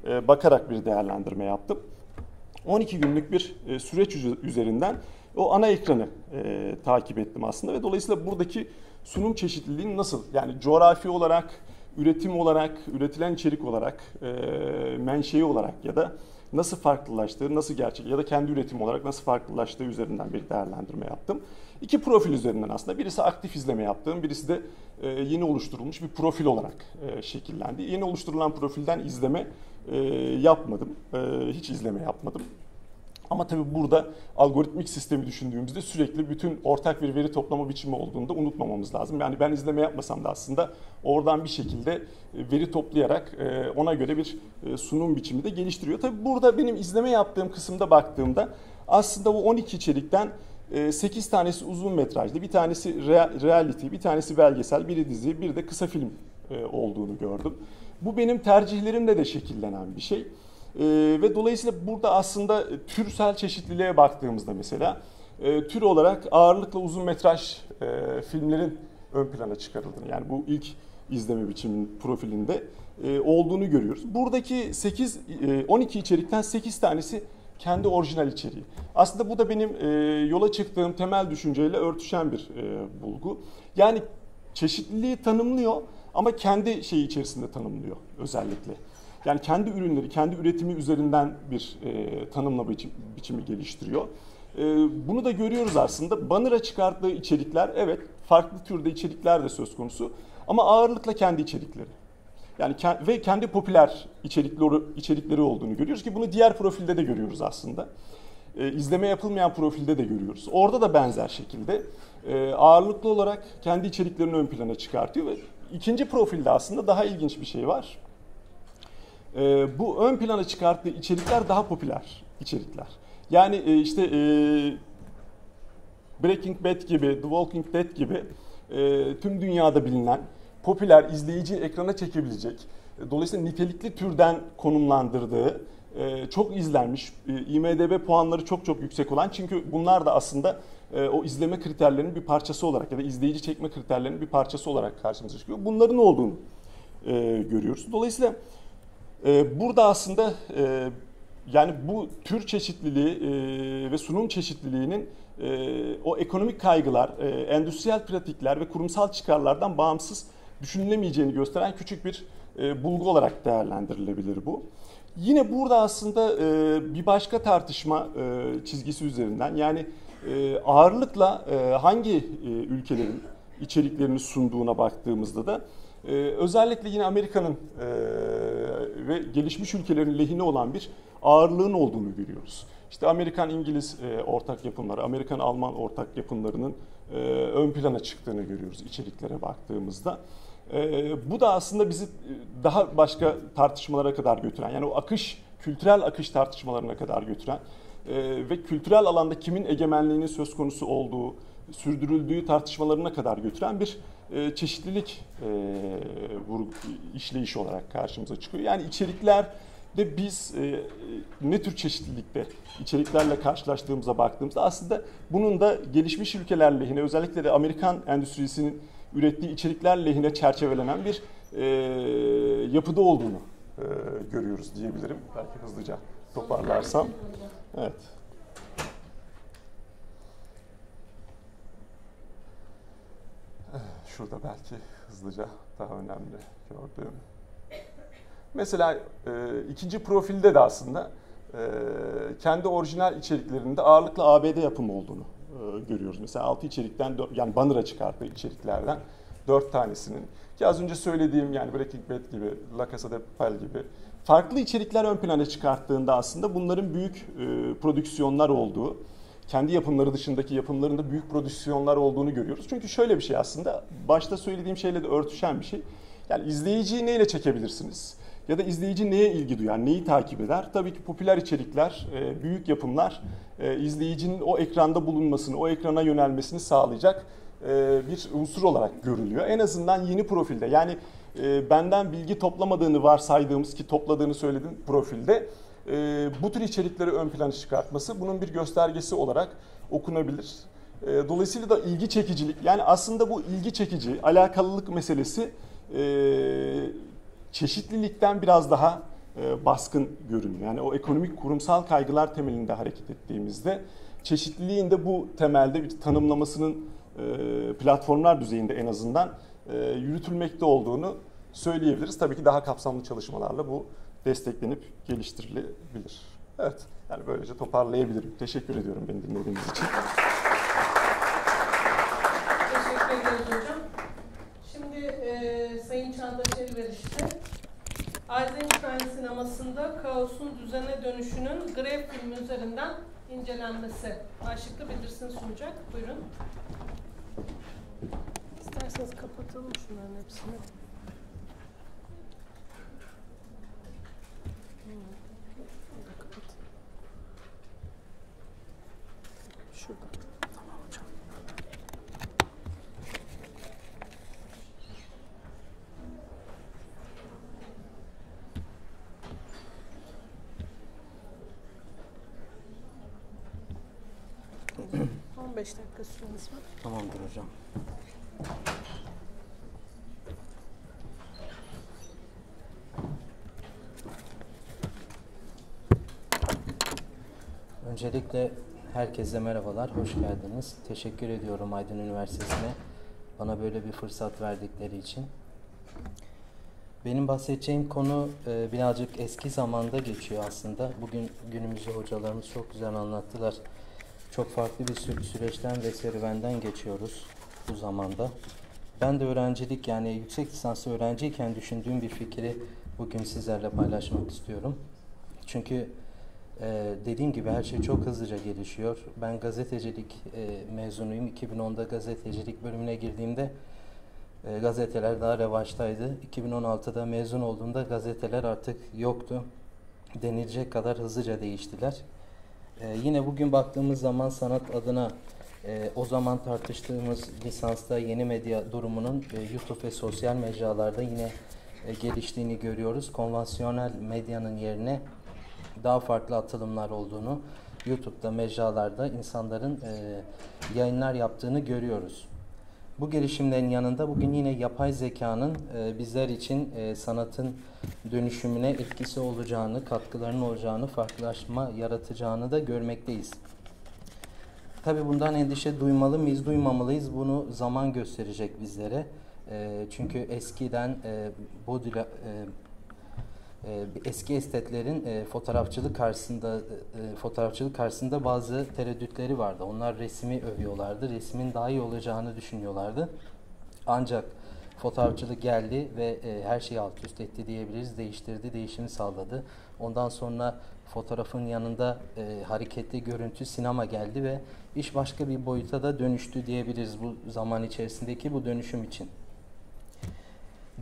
Speaker 6: e, bakarak bir değerlendirme yaptım. 12 günlük bir e, süreç üzerinden o ana ekranı e, takip ettim aslında ve dolayısıyla buradaki sunum çeşitliliğini nasıl yani coğrafi olarak, üretim olarak, üretilen içerik olarak, e, menşei olarak ya da nasıl farklılaştığı, nasıl gerçek ya da kendi üretim olarak nasıl farklılaştığı üzerinden bir değerlendirme yaptım. İki profil üzerinden aslında. Birisi aktif izleme yaptığım, birisi de e, yeni oluşturulmuş bir profil olarak e, şekillendi. Yeni oluşturulan profilden izleme e, yapmadım. Hiç izleme yapmadım. Ama tabii burada algoritmik sistemi düşündüğümüzde sürekli bütün ortak bir veri toplama biçimi olduğunu da unutmamamız lazım. Yani ben izleme yapmasam da aslında oradan bir şekilde e, veri toplayarak e, ona göre bir e, sunum biçimi de geliştiriyor. Tabii burada benim izleme yaptığım kısımda baktığımda aslında bu 12 içerikten 8 tanesi uzun metrajlı, bir tanesi reality, bir tanesi belgesel, biri dizi, bir de kısa film olduğunu gördüm. Bu benim tercihlerimle de şekillenen bir şey. E, ve dolayısıyla burada aslında türsel çeşitliliğe baktığımızda mesela e, tür olarak ağırlıkla uzun metraj e, filmlerin ön plana çıkarıldığını yani bu ilk izleme biçiminin profilinde e, olduğunu görüyoruz. Buradaki 8 e, 12 içerikten 8 tanesi kendi orijinal içeriği. Aslında bu da benim e, yola çıktığım temel düşünceyle örtüşen bir e, bulgu. Yani çeşitliliği tanımlıyor ama kendi şeyi içerisinde tanımlıyor özellikle. Yani kendi ürünleri, kendi üretimi üzerinden bir e, tanımlama biçim, biçimi geliştiriyor. E, bunu da görüyoruz aslında. Banner'a çıkarttığı içerikler, evet farklı türde içerikler de söz konusu. Ama ağırlıkla kendi içerikleri. Yani ve kendi popüler içerikleri, içerikleri olduğunu görüyoruz ki bunu diğer profilde de görüyoruz aslında. E, izleme yapılmayan profilde de görüyoruz. Orada da benzer şekilde e, ağırlıklı olarak kendi içeriklerini ön plana çıkartıyor ve ikinci profilde aslında daha ilginç bir şey var e, bu ön plana çıkarttığı içerikler daha popüler içerikler. Yani e, işte e, Breaking Bad gibi, The Walking Dead gibi e, tüm dünyada bilinen, popüler, izleyici ekrana çekebilecek, dolayısıyla nitelikli türden konumlandırdığı, e, çok izlenmiş, e, IMDB puanları çok çok yüksek olan çünkü bunlar da aslında e, o izleme kriterlerinin bir parçası olarak ya da izleyici çekme kriterlerinin bir parçası olarak karşımıza çıkıyor. Bunların olduğunu e, görüyoruz. Dolayısıyla ee, burada aslında e, yani bu tür çeşitliliği e, ve sunum çeşitliliğinin e, o ekonomik kaygılar, endüstriyel pratikler ve kurumsal çıkarlardan bağımsız düşünülemeyeceğini gösteren küçük bir bulgu olarak değerlendirilebilir bu. Yine burada aslında bir başka tartışma çizgisi üzerinden yani ağırlıkla hangi ülkelerin içeriklerini sunduğuna baktığımızda da ee, özellikle yine Amerika'nın e, ve gelişmiş ülkelerin lehine olan bir ağırlığın olduğunu görüyoruz. İşte Amerikan-İngiliz e, ortak yapımları, Amerikan-Alman ortak yapımlarının e, ön plana çıktığını görüyoruz içeriklere baktığımızda. E, bu da aslında bizi daha başka tartışmalara kadar götüren, yani o akış, kültürel akış tartışmalarına kadar götüren e, ve kültürel alanda kimin egemenliğinin söz konusu olduğu, sürdürüldüğü tartışmalarına kadar götüren bir e, çeşitlilik e, işleyiş olarak karşımıza çıkıyor. Yani içerikler de biz e, ne tür çeşitlilikte içeriklerle karşılaştığımıza baktığımızda aslında bunun da gelişmiş ülkeler lehine özellikle de Amerikan endüstrisinin ürettiği içerikler lehine çerçevelenen bir yapıda olduğunu görüyoruz diyebilirim. Belki hızlıca toparlarsam. Evet. Şurada belki hızlıca daha önemli gördüğüm. Mesela e, ikinci profilde de aslında e, kendi orijinal içeriklerinde ağırlıklı ABD yapımı olduğunu e, görüyoruz. Mesela 6 içerikten, yani Banner'a çıkarttığı içeriklerden 4 tanesinin ki az önce söylediğim yani Breaking Bad gibi, La Casa de Papel gibi farklı içerikler ön plana çıkarttığında aslında bunların büyük e, prodüksiyonlar olduğu, kendi yapımları dışındaki yapımların da büyük prodüksiyonlar olduğunu görüyoruz. Çünkü şöyle bir şey aslında, başta söylediğim şeyle de örtüşen bir şey. Yani izleyiciyi neyle çekebilirsiniz? Ya da izleyici neye ilgi duyar, neyi takip eder? Tabii ki popüler içerikler, e, büyük yapımlar e, izleyicinin o ekranda bulunmasını, o ekrana yönelmesini sağlayacak e, bir unsur olarak görülüyor. En azından yeni profilde yani benden bilgi toplamadığını varsaydığımız ki topladığını söyledim profilde bu tür içerikleri ön plana çıkartması bunun bir göstergesi olarak okunabilir. Dolayısıyla da ilgi çekicilik yani aslında bu ilgi çekici, alakalılık meselesi çeşitlilikten biraz daha e, baskın görünüyor. Yani o ekonomik kurumsal kaygılar temelinde hareket ettiğimizde çeşitliliğin de bu temelde bir tanımlamasının e, platformlar düzeyinde en azından e, yürütülmekte olduğunu söyleyebiliriz. Tabii ki daha kapsamlı çalışmalarla bu desteklenip geliştirilebilir. Evet, yani böylece toparlayabilirim. Teşekkür ediyorum beni dinlediğiniz için.
Speaker 2: Teşekkür ederiz hocam. Şimdi e, Sayın Çağdaş Elveriş'te Eisenstein sinemasında kaosun düzene dönüşünün grev filmi üzerinden incelenmesi başlıklı bildirisini sunacak. Buyurun.
Speaker 7: İsterseniz kapatalım şunların hepsini. Şurada. Tamam hocam. On beş dakika süreniz var.
Speaker 8: Tamamdır hocam. Öncelikle herkese merhabalar, hoş geldiniz. Teşekkür ediyorum Aydın Üniversitesi'ne bana böyle bir fırsat verdikleri için. Benim bahsedeceğim konu e, birazcık eski zamanda geçiyor aslında. Bugün günümüzde hocalarımız çok güzel anlattılar. Çok farklı bir sü- süreçten ve serüvenden geçiyoruz bu zamanda. Ben de öğrencilik yani yüksek lisanslı öğrenciyken düşündüğüm bir fikri bugün sizlerle paylaşmak istiyorum. Çünkü e, dediğim gibi her şey çok hızlıca gelişiyor. Ben gazetecilik e, mezunuyum. 2010'da gazetecilik bölümüne girdiğimde e, gazeteler daha revaçtaydı. 2016'da mezun olduğumda gazeteler artık yoktu. Denilecek kadar hızlıca değiştiler. E, yine bugün baktığımız zaman sanat adına e, o zaman tartıştığımız lisansta yeni medya durumunun e, YouTube ve sosyal mecralarda yine e, geliştiğini görüyoruz. Konvansiyonel medyanın yerine daha farklı atılımlar olduğunu, YouTube'da, mecralarda insanların e, yayınlar yaptığını görüyoruz. Bu gelişimlerin yanında bugün yine yapay zekanın e, bizler için e, sanatın dönüşümüne etkisi olacağını, katkılarının olacağını, farklılaşma yaratacağını da görmekteyiz. Tabi bundan endişe duymalı mıyız, duymamalıyız bunu zaman gösterecek bizlere. E, çünkü eskiden e, bu dile, e, e, eski estetlerin e, fotoğrafçılık karşısında e, fotoğrafçılık karşısında bazı tereddütleri vardı. Onlar resmi övüyorlardı. Resmin daha iyi olacağını düşünüyorlardı. Ancak fotoğrafçılık geldi ve e, her şeyi alt üst etti diyebiliriz. Değiştirdi, değişimi sağladı. Ondan sonra fotoğrafın yanında e, hareketli görüntü sinema geldi ve iş başka bir boyuta da dönüştü diyebiliriz bu zaman içerisindeki bu dönüşüm için.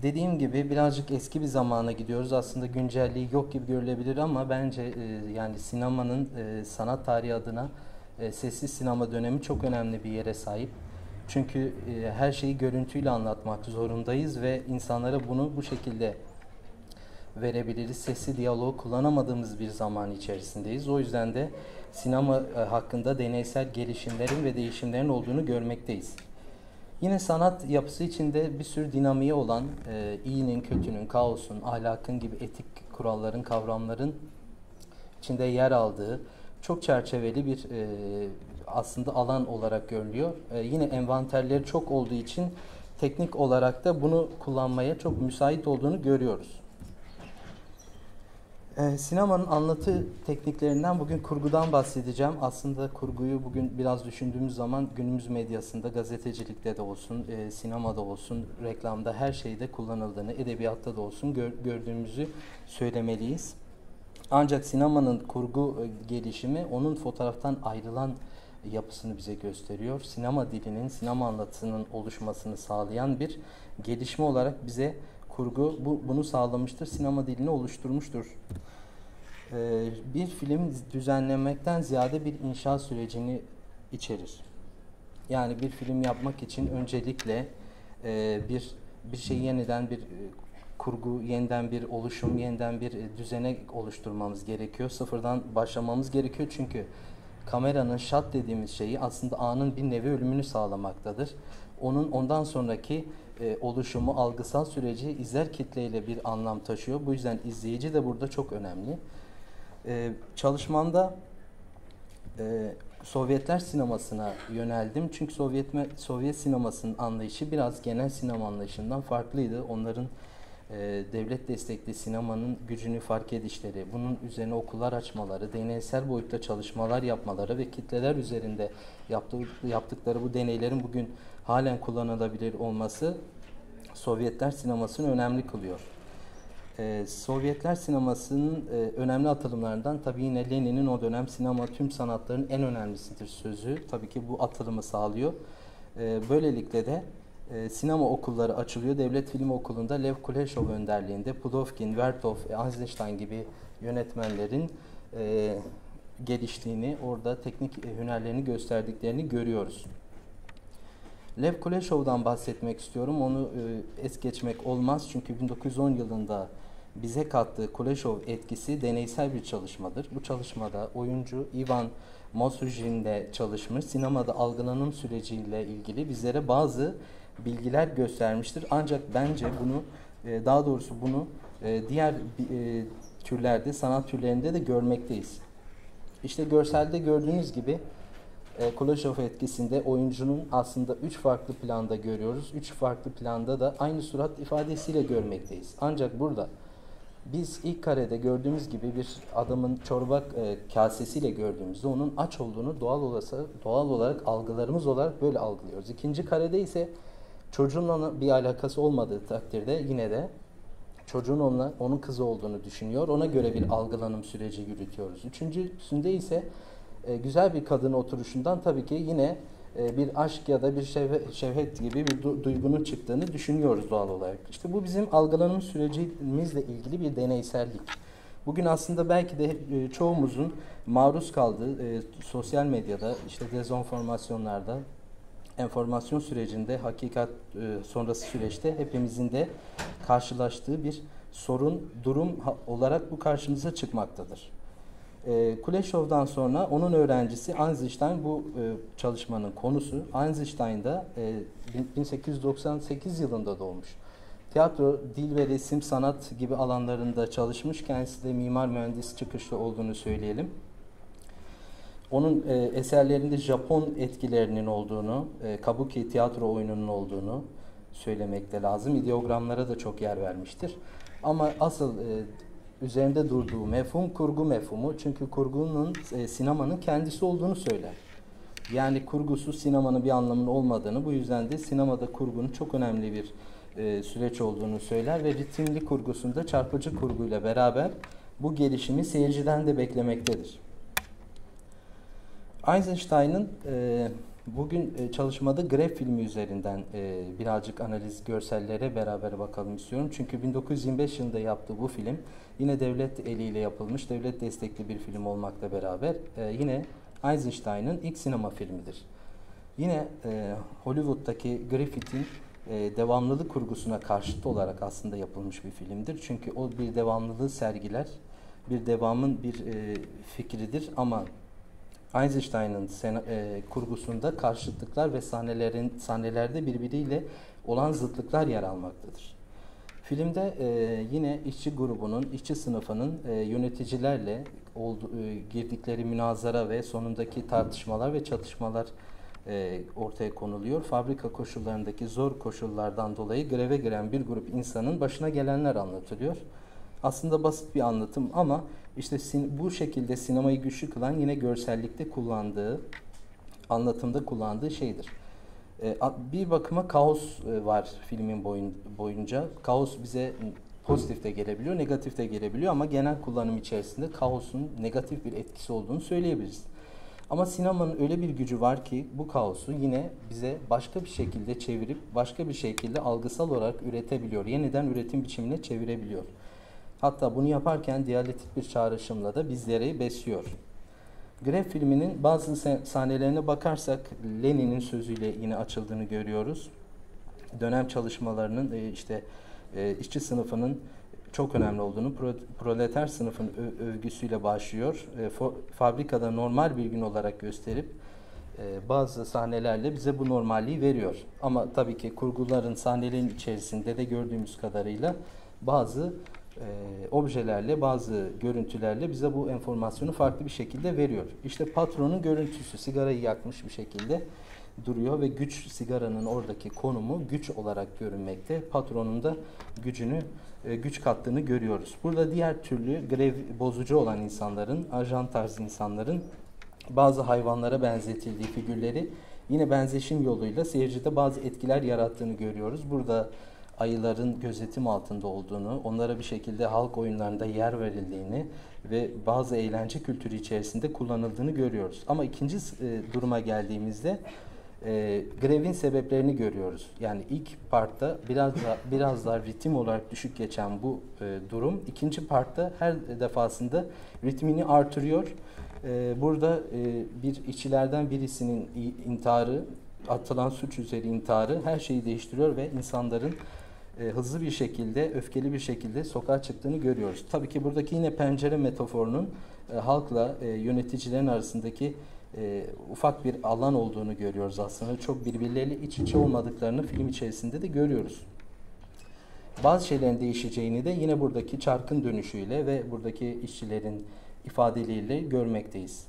Speaker 8: Dediğim gibi birazcık eski bir zamana gidiyoruz. Aslında güncelliği yok gibi görülebilir ama bence e, yani sinemanın e, sanat tarihi adına e, sessiz sinema dönemi çok önemli bir yere sahip. Çünkü e, her şeyi görüntüyle anlatmak zorundayız ve insanlara bunu bu şekilde verebiliriz. Sesli diyalog kullanamadığımız bir zaman içerisindeyiz. O yüzden de sinema e, hakkında deneysel gelişimlerin ve değişimlerin olduğunu görmekteyiz. Yine sanat yapısı içinde bir sürü dinamiği olan e, iyinin, kötünün, kaosun, ahlakın gibi etik kuralların, kavramların içinde yer aldığı çok çerçeveli bir e, aslında alan olarak görülüyor. E, yine envanterleri çok olduğu için teknik olarak da bunu kullanmaya çok müsait olduğunu görüyoruz. Ee, sinemanın anlatı tekniklerinden bugün kurgudan bahsedeceğim. Aslında kurguyu bugün biraz düşündüğümüz zaman günümüz medyasında, gazetecilikte de olsun, e, sinemada olsun, reklamda her şeyde kullanıldığını, edebiyatta da olsun gör, gördüğümüzü söylemeliyiz. Ancak sinemanın kurgu e, gelişimi onun fotoğraftan ayrılan yapısını bize gösteriyor. Sinema dilinin, sinema anlatısının oluşmasını sağlayan bir gelişme olarak bize kurgu bu, bunu sağlamıştır. Sinema dilini oluşturmuştur. Ee, bir film düzenlemekten ziyade bir inşa sürecini içerir. Yani bir film yapmak için öncelikle e, bir bir şey yeniden bir e, kurgu, yeniden bir oluşum, yeniden bir e, düzene oluşturmamız gerekiyor. Sıfırdan başlamamız gerekiyor çünkü kameranın shot dediğimiz şeyi aslında anın bir nevi ölümünü sağlamaktadır. Onun ondan sonraki e, oluşumu, algısal süreci izler kitleyle bir anlam taşıyor. Bu yüzden izleyici de burada çok önemli. E, çalışmamda e, Sovyetler sinemasına yöneldim. Çünkü Sovyet Sovyet sinemasının anlayışı biraz genel sinema anlayışından farklıydı. Onların e, devlet destekli sinemanın gücünü fark edişleri, bunun üzerine okullar açmaları, deneysel boyutta çalışmalar yapmaları ve kitleler üzerinde yaptığı, yaptıkları bu deneylerin bugün halen kullanılabilir olması Sovyetler sinemasını önemli kılıyor. Ee, Sovyetler sinemasının e, önemli atılımlarından tabii yine Lenin'in o dönem sinema tüm sanatların en önemlisidir sözü. Tabii ki bu atılımı sağlıyor. Ee, böylelikle de e, sinema okulları açılıyor. Devlet Film Okulu'nda Lev Kuleshov önderliğinde Pudovkin, Vertov, Eisenstein gibi yönetmenlerin e, geliştiğini, orada teknik e, hünerlerini gösterdiklerini görüyoruz. Lev Kuleshov'dan bahsetmek istiyorum. Onu e, es geçmek olmaz çünkü 1910 yılında bize kattığı Kuleshov etkisi deneysel bir çalışmadır. Bu çalışmada oyuncu Ivan Mosujin'de çalışmış, sinemada algılanım süreciyle ilgili bizlere bazı bilgiler göstermiştir. Ancak bence bunu, e, daha doğrusu bunu e, diğer e, türlerde, sanat türlerinde de görmekteyiz. İşte görselde gördüğünüz gibi e, Kuleshov etkisinde oyuncunun aslında üç farklı planda görüyoruz. Üç farklı planda da aynı surat ifadesiyle görmekteyiz. Ancak burada biz ilk karede gördüğümüz gibi bir adamın çorba e, kasesiyle gördüğümüzde onun aç olduğunu doğal olası doğal olarak algılarımız olarak böyle algılıyoruz. İkinci karede ise çocuğunla bir alakası olmadığı takdirde yine de çocuğun onunla onun kızı olduğunu düşünüyor. Ona göre bir algılanım süreci yürütüyoruz. Üçüncüsünde ise e, güzel bir kadın oturuşundan tabii ki yine e, bir aşk ya da bir şevhet, şevhet gibi bir du duygunun çıktığını düşünüyoruz doğal olarak. İşte bu bizim algılanım sürecimizle ilgili bir deneysellik. Bugün aslında belki de e, çoğumuzun maruz kaldığı e, sosyal medyada, işte dezenformasyonlarda, enformasyon sürecinde, hakikat sonrası süreçte hepimizin de karşılaştığı bir sorun, durum olarak bu karşımıza çıkmaktadır. E, Kuleshow'dan sonra onun öğrencisi Einstein bu e, çalışmanın konusu. Einstein da e, 1898 yılında doğmuş. Tiyatro, dil ve resim, sanat gibi alanlarında çalışmış. Kendisi de mimar mühendis çıkışlı olduğunu söyleyelim. Onun e, eserlerinde Japon etkilerinin olduğunu, e, kabuki tiyatro oyununun olduğunu söylemekte lazım. İdeogramlara da çok yer vermiştir. Ama asıl e, üzerinde durduğu mefhum kurgu mefhumu. Çünkü kurgunun e, sinemanın kendisi olduğunu söyler. Yani kurgusu sinemanın bir anlamının olmadığını, bu yüzden de sinemada kurgunun çok önemli bir e, süreç olduğunu söyler ve ritimli kurgusunda çarpıcı kurguyla beraber bu gelişimi seyirciden de beklemektedir. Eisenstein'ın e, Bugün e, çalışmada grev filmi üzerinden e, birazcık analiz görsellere beraber bakalım istiyorum. Çünkü 1925 yılında yaptığı bu film yine devlet eliyle yapılmış, devlet destekli bir film olmakla beraber e, yine Eisenstein'ın ilk sinema filmidir. Yine Hollywood'daki Griffith'in devamlılık kurgusuna karşıt olarak aslında yapılmış bir filmdir. Çünkü o bir devamlılığı sergiler, bir devamın bir fikridir ama Eisenstein'ın e, kurgusunda karşıtlıklar ve sahnelerin sahnelerde birbiriyle olan zıtlıklar yer almaktadır. Filmde e, yine işçi grubunun, işçi sınıfının e, yöneticilerle oldu, e, girdikleri münazara ve sonundaki tartışmalar ve çatışmalar e, ortaya konuluyor. Fabrika koşullarındaki zor koşullardan dolayı greve giren bir grup insanın başına gelenler anlatılıyor. Aslında basit bir anlatım ama işte bu şekilde sinemayı güçlü kılan yine görsellikte kullandığı, anlatımda kullandığı şeydir. E, bir bakıma kaos e, var filmin boyun, boyunca. Kaos bize pozitif de gelebiliyor, negatif de gelebiliyor ama genel kullanım içerisinde kaosun negatif bir etkisi olduğunu söyleyebiliriz. Ama sinemanın öyle bir gücü var ki bu kaosu yine bize başka bir şekilde çevirip başka bir şekilde algısal olarak üretebiliyor. Yeniden üretim biçimine çevirebiliyor. Hatta bunu yaparken diyalektik bir çağrışımla da bizleri besliyor. Grev filminin bazı sahnelerine bakarsak Lenin'in sözüyle yine açıldığını görüyoruz. Dönem çalışmalarının e, işte e, işçi sınıfının çok önemli olduğunu, proleter sınıfın övgüsüyle başlıyor. E, fabrikada normal bir gün olarak gösterip bazı sahnelerle bize bu normalliği veriyor. Ama tabii ki kurguların, sahnelerin içerisinde de gördüğümüz kadarıyla bazı e, objelerle, bazı görüntülerle bize bu enformasyonu farklı bir şekilde veriyor. İşte patronun görüntüsü sigarayı yakmış bir şekilde duruyor ve güç sigaranın oradaki konumu güç olarak görünmekte. Patronun da gücünü e, güç kattığını görüyoruz. Burada diğer türlü grev bozucu olan insanların, ajan tarzı insanların bazı hayvanlara benzetildiği figürleri yine benzeşim yoluyla seyircide bazı etkiler yarattığını görüyoruz. Burada ayıların gözetim altında olduğunu, onlara bir şekilde halk oyunlarında yer verildiğini ve bazı eğlence kültürü içerisinde kullanıldığını görüyoruz. Ama ikinci e, duruma geldiğimizde e, grevin sebeplerini görüyoruz. Yani ilk partta biraz da biraz daha ritim olarak düşük geçen bu e, durum ikinci partta her defasında ritmini artırıyor. E, burada e, bir işçilerden birisinin intiharı, atılan suç üzeri intiharı her şeyi değiştiriyor ve insanların e, hızlı bir şekilde, öfkeli bir şekilde sokağa çıktığını görüyoruz. Tabii ki buradaki yine pencere metaforunun e, halkla e, yöneticilerin arasındaki e, ufak bir alan olduğunu görüyoruz aslında. Çok birbirleriyle iç içe olmadıklarını film içerisinde de görüyoruz. Bazı şeylerin değişeceğini de yine buradaki çarkın dönüşüyle ve buradaki işçilerin ifadeleriyle görmekteyiz.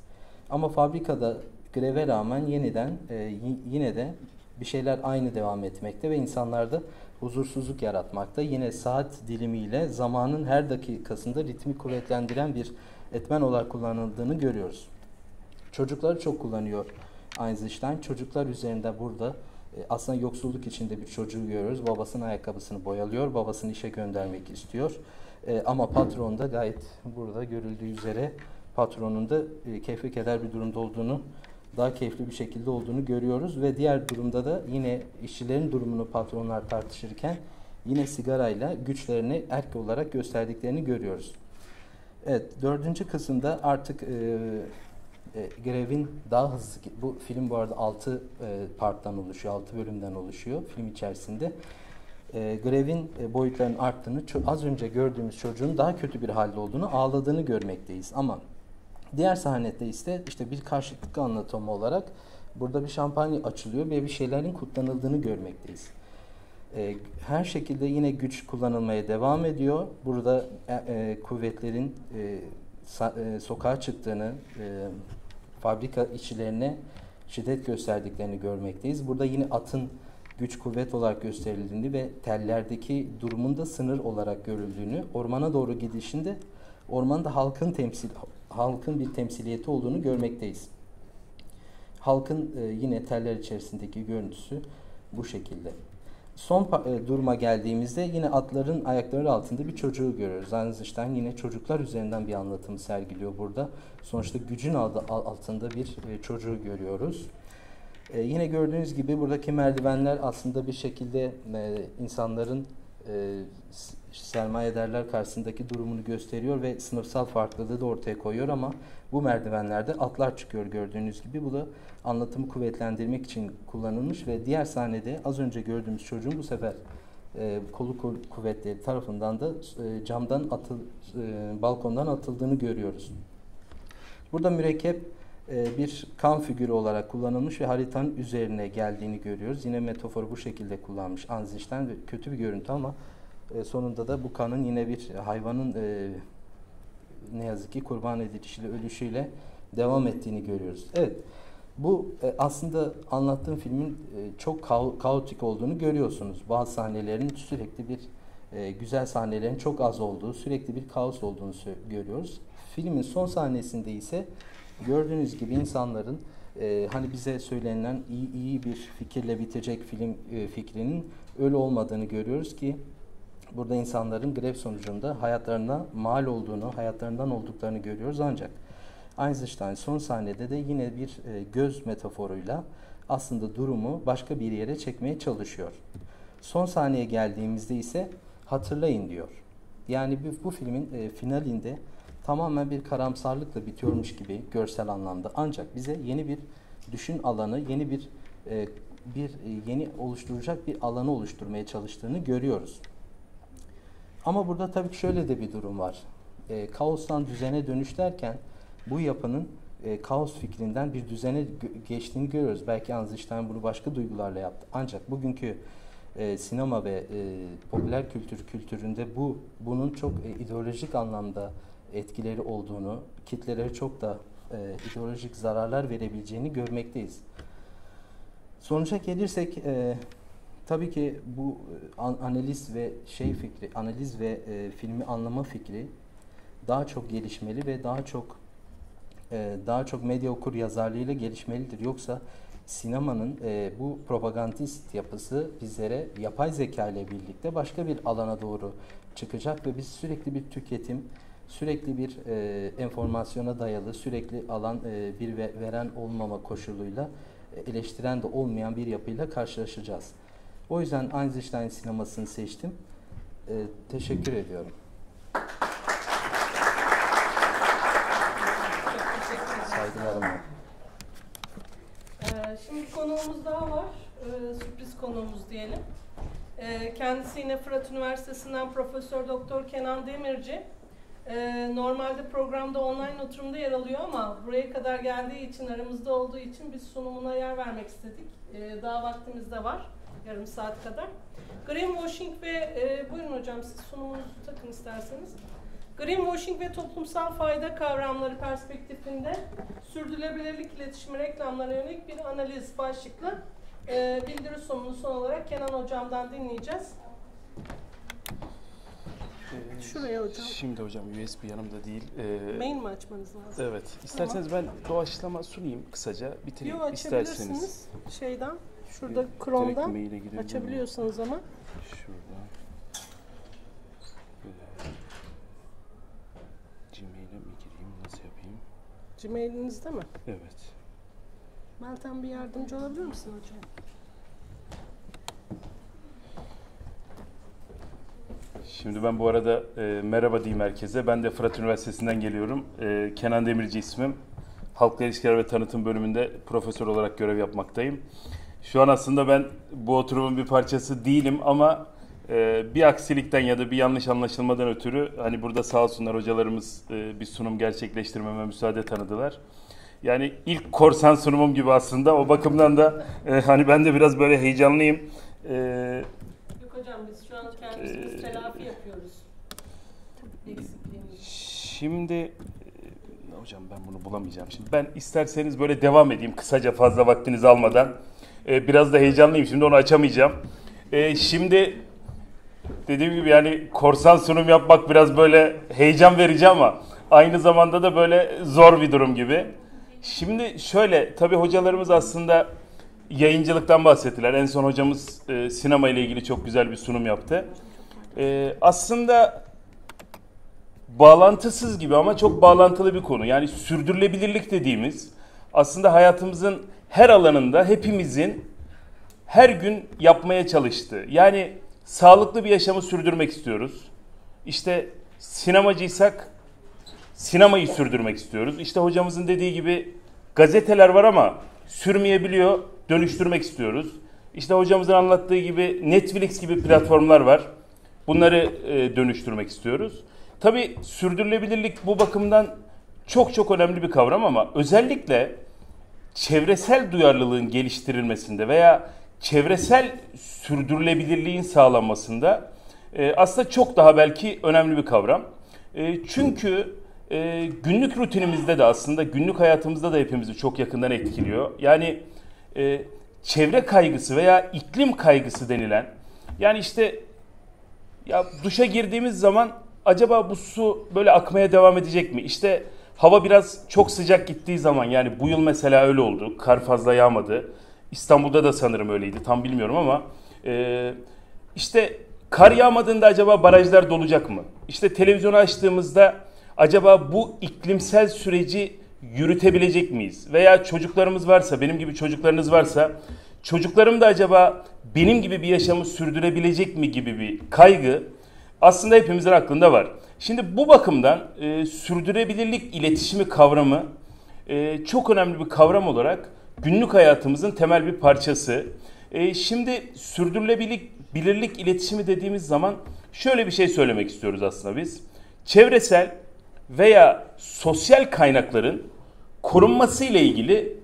Speaker 8: Ama fabrikada greve rağmen yeniden e, yine de bir şeyler aynı devam etmekte ve insanlarda huzursuzluk yaratmakta. Yine saat dilimiyle zamanın her dakikasında ritmi kuvvetlendiren bir etmen olarak kullanıldığını görüyoruz. Çocukları çok kullanıyor Einstein. Çocuklar üzerinde burada e, aslında yoksulluk içinde bir çocuğu görüyoruz. Babasının ayakkabısını boyalıyor, babasını işe göndermek istiyor. E, ama patron da gayet burada görüldüğü üzere patronun da e, keyfi keder bir durumda olduğunu daha keyifli bir şekilde olduğunu görüyoruz ve diğer durumda da yine işçilerin durumunu patronlar tartışırken yine sigarayla güçlerini erk olarak gösterdiklerini görüyoruz. Evet, dördüncü kısımda artık e, e, grevin daha hızlı, bu film bu arada altı e, parttan oluşuyor, altı bölümden oluşuyor film içerisinde. E, grevin e, boyutlarının arttığını, az önce gördüğümüz çocuğun daha kötü bir halde olduğunu, ağladığını görmekteyiz. Ama Diğer sahnede ise işte bir karşıtlık anlatımı olarak burada bir şampanya açılıyor ve bir şeylerin kutlanıldığını görmekteyiz. E, her şekilde yine güç kullanılmaya devam ediyor. Burada e, e, kuvvetlerin e, sa, e, sokağa çıktığını, e, fabrika işçilerine şiddet gösterdiklerini görmekteyiz. Burada yine atın güç kuvvet olarak gösterildiğini ve tellerdeki durumun da sınır olarak görüldüğünü, ormana doğru gidişinde ormanda halkın temsil halkın bir temsiliyeti olduğunu görmekteyiz. Halkın e, yine teller içerisindeki görüntüsü bu şekilde. Son e, duruma geldiğimizde yine atların ayakları altında bir çocuğu görüyoruz. Eisenstein yine çocuklar üzerinden bir anlatım sergiliyor burada. Sonuçta gücün altında bir e, çocuğu görüyoruz. Yine gördüğünüz gibi buradaki merdivenler aslında bir şekilde insanların sermayedarlar karşısındaki durumunu gösteriyor ve sınıfsal farklılığı da ortaya koyuyor ama bu merdivenlerde atlar çıkıyor gördüğünüz gibi. Bu da anlatımı kuvvetlendirmek için kullanılmış ve diğer sahnede az önce gördüğümüz çocuğun bu sefer e, kolu kuvvetleri tarafından da e, camdan atıl, e, balkondan atıldığını görüyoruz. Burada mürekkep e, bir kan figürü olarak kullanılmış ve haritanın üzerine geldiğini görüyoruz. Yine metaforu bu şekilde kullanmış Anziş'ten kötü bir görüntü ama e, sonunda da bu kanın yine bir hayvanın e, ne yazık ki kurban edilişiyle, ölüşüyle devam ettiğini görüyoruz. Evet, bu e, aslında anlattığım filmin e, çok ka kaotik olduğunu görüyorsunuz. Bazı sahnelerin sürekli bir e, güzel sahnelerin çok az olduğu, sürekli bir kaos olduğunu görüyoruz. Filmin son sahnesinde ise gördüğünüz gibi insanların e, hani bize söylenen iyi, iyi bir fikirle bitecek film e, fikrinin öyle olmadığını görüyoruz ki burada insanların grev sonucunda hayatlarına mal olduğunu, hayatlarından olduklarını görüyoruz ancak Einstein son sahnede de yine bir e, göz metaforuyla aslında durumu başka bir yere çekmeye çalışıyor. Son sahneye geldiğimizde ise hatırlayın diyor. Yani bu, bu filmin e, finalinde tamamen bir karamsarlıkla bitiyormuş gibi görsel anlamda. Ancak bize yeni bir düşün alanı, yeni bir e, bir e, yeni oluşturacak bir alanı oluşturmaya çalıştığını görüyoruz. Ama burada tabii ki şöyle de bir durum var. E, kaostan düzene dönüş derken bu yapının e, kaos fikrinden bir düzene geçtiğini görüyoruz. Belki Einstein bunu başka duygularla yaptı. Ancak bugünkü e, sinema ve e, popüler kültür kültüründe bu bunun çok e, ideolojik anlamda etkileri olduğunu, kitlelere çok da e, ideolojik zararlar verebileceğini görmekteyiz. Sonuca gelirsek e, tabii ki bu e, an, analiz ve şey fikri, analiz ve e, filmi anlama fikri daha çok gelişmeli ve daha çok e, daha çok medya okur yazarlığıyla gelişmelidir. Yoksa sinemanın e, bu propagandist yapısı bizlere yapay zeka ile birlikte başka bir alana doğru çıkacak ve biz sürekli bir tüketim, sürekli bir e, enformasyona dayalı, sürekli alan e, bir ve, veren olmama koşuluyla e, eleştiren de olmayan bir yapıyla karşılaşacağız. O yüzden Einstein sinemasını seçtim. E, teşekkür ediyorum. Saygılarımla.
Speaker 2: Ee, şimdi konuğumuz daha var. Ee, sürpriz konuğumuz diyelim. Kendisi yine Fırat Üniversitesi'nden Profesör Doktor Kenan Demirci. Normalde programda online oturumda yer alıyor ama buraya kadar geldiği için, aramızda olduğu için biz sunumuna yer vermek istedik. Daha vaktimiz de var, yarım saat kadar. Greenwashing ve, e, buyurun hocam siz sunumunuzu takın isterseniz. Greenwashing ve toplumsal fayda kavramları perspektifinde sürdürülebilirlik iletişimi reklamlarına yönelik bir analiz başlıklı e, bildiri sunumunu son olarak Kenan Hocam'dan dinleyeceğiz. Şuraya hocam.
Speaker 9: Şimdi hocam USB yanımda değil.
Speaker 2: Ee, Mail mi açmanız lazım?
Speaker 9: Evet. İsterseniz tamam. ben doğaçlama sunayım kısaca. Bitireyim
Speaker 2: açabilirsiniz. isterseniz. Şeyden, şurada Chrome'dan açabiliyorsanız ama.
Speaker 9: Şurada. Gmail'e mi gireyim? Nasıl yapayım?
Speaker 2: Gmail'inizde mi?
Speaker 9: Evet.
Speaker 2: Meltem bir yardımcı olabilir misin hocam?
Speaker 9: Şimdi ben bu arada e, merhaba diyeyim herkese. Ben de Fırat Üniversitesi'nden geliyorum. E, Kenan Demirci ismim. Halkla İlişkiler ve Tanıtım bölümünde profesör olarak görev yapmaktayım. Şu an aslında ben bu oturumun bir parçası değilim ama e, bir aksilikten ya da bir yanlış anlaşılmadan ötürü hani burada sağ olsunlar hocalarımız e, bir sunum gerçekleştirmeme müsaade tanıdılar. Yani ilk korsan sunumum gibi aslında o bakımdan da e, hani ben de biraz böyle heyecanlıyım.
Speaker 2: E, Yok hocam biz şu an kendimiz e, telafi yapıyoruz.
Speaker 9: Şimdi e, hocam ben bunu bulamayacağım. Şimdi ben isterseniz böyle devam edeyim kısaca fazla vaktinizi almadan. E, biraz da heyecanlıyım şimdi onu açamayacağım. E, şimdi dediğim gibi yani korsan sunum yapmak biraz böyle heyecan verici ama aynı zamanda da böyle zor bir durum gibi. Şimdi şöyle tabii hocalarımız aslında yayıncılıktan bahsettiler. En son hocamız e, sinema ile ilgili çok güzel bir sunum yaptı. E, aslında bağlantısız gibi ama çok bağlantılı bir konu. Yani sürdürülebilirlik dediğimiz aslında hayatımızın her alanında hepimizin her gün yapmaya çalıştığı. Yani sağlıklı bir yaşamı sürdürmek istiyoruz. İşte sinemacıysak sinemayı sürdürmek istiyoruz. İşte hocamızın dediği gibi gazeteler var ama sürmeyebiliyor, dönüştürmek istiyoruz. İşte hocamızın anlattığı gibi Netflix gibi platformlar var. Bunları e, dönüştürmek istiyoruz. Tabii sürdürülebilirlik bu bakımdan çok çok önemli bir kavram ama özellikle çevresel duyarlılığın geliştirilmesinde veya çevresel sürdürülebilirliğin sağlanmasında e, aslında çok daha belki önemli bir kavram. E, çünkü e, günlük rutinimizde de aslında günlük hayatımızda da hepimizi çok yakından etkiliyor. Yani e, çevre kaygısı veya iklim kaygısı denilen yani işte ya duşa girdiğimiz zaman acaba bu su böyle akmaya devam edecek mi? İşte hava biraz çok sıcak gittiği zaman yani bu yıl mesela öyle oldu. Kar fazla yağmadı. İstanbul'da da sanırım öyleydi. Tam bilmiyorum ama e, işte kar yağmadığında acaba barajlar dolacak mı? İşte televizyonu açtığımızda acaba bu iklimsel süreci yürütebilecek miyiz? Veya çocuklarımız varsa, benim gibi çocuklarınız varsa çocuklarım da acaba benim gibi bir yaşamı sürdürebilecek mi gibi bir kaygı aslında hepimizin aklında var. Şimdi bu bakımdan e, sürdürülebilirlik iletişimi kavramı e, çok önemli bir kavram olarak günlük hayatımızın temel bir parçası. E, şimdi sürdürülebilirlik bilirlik iletişimi dediğimiz zaman şöyle bir şey söylemek istiyoruz aslında biz. Çevresel veya sosyal kaynakların korunması ile ilgili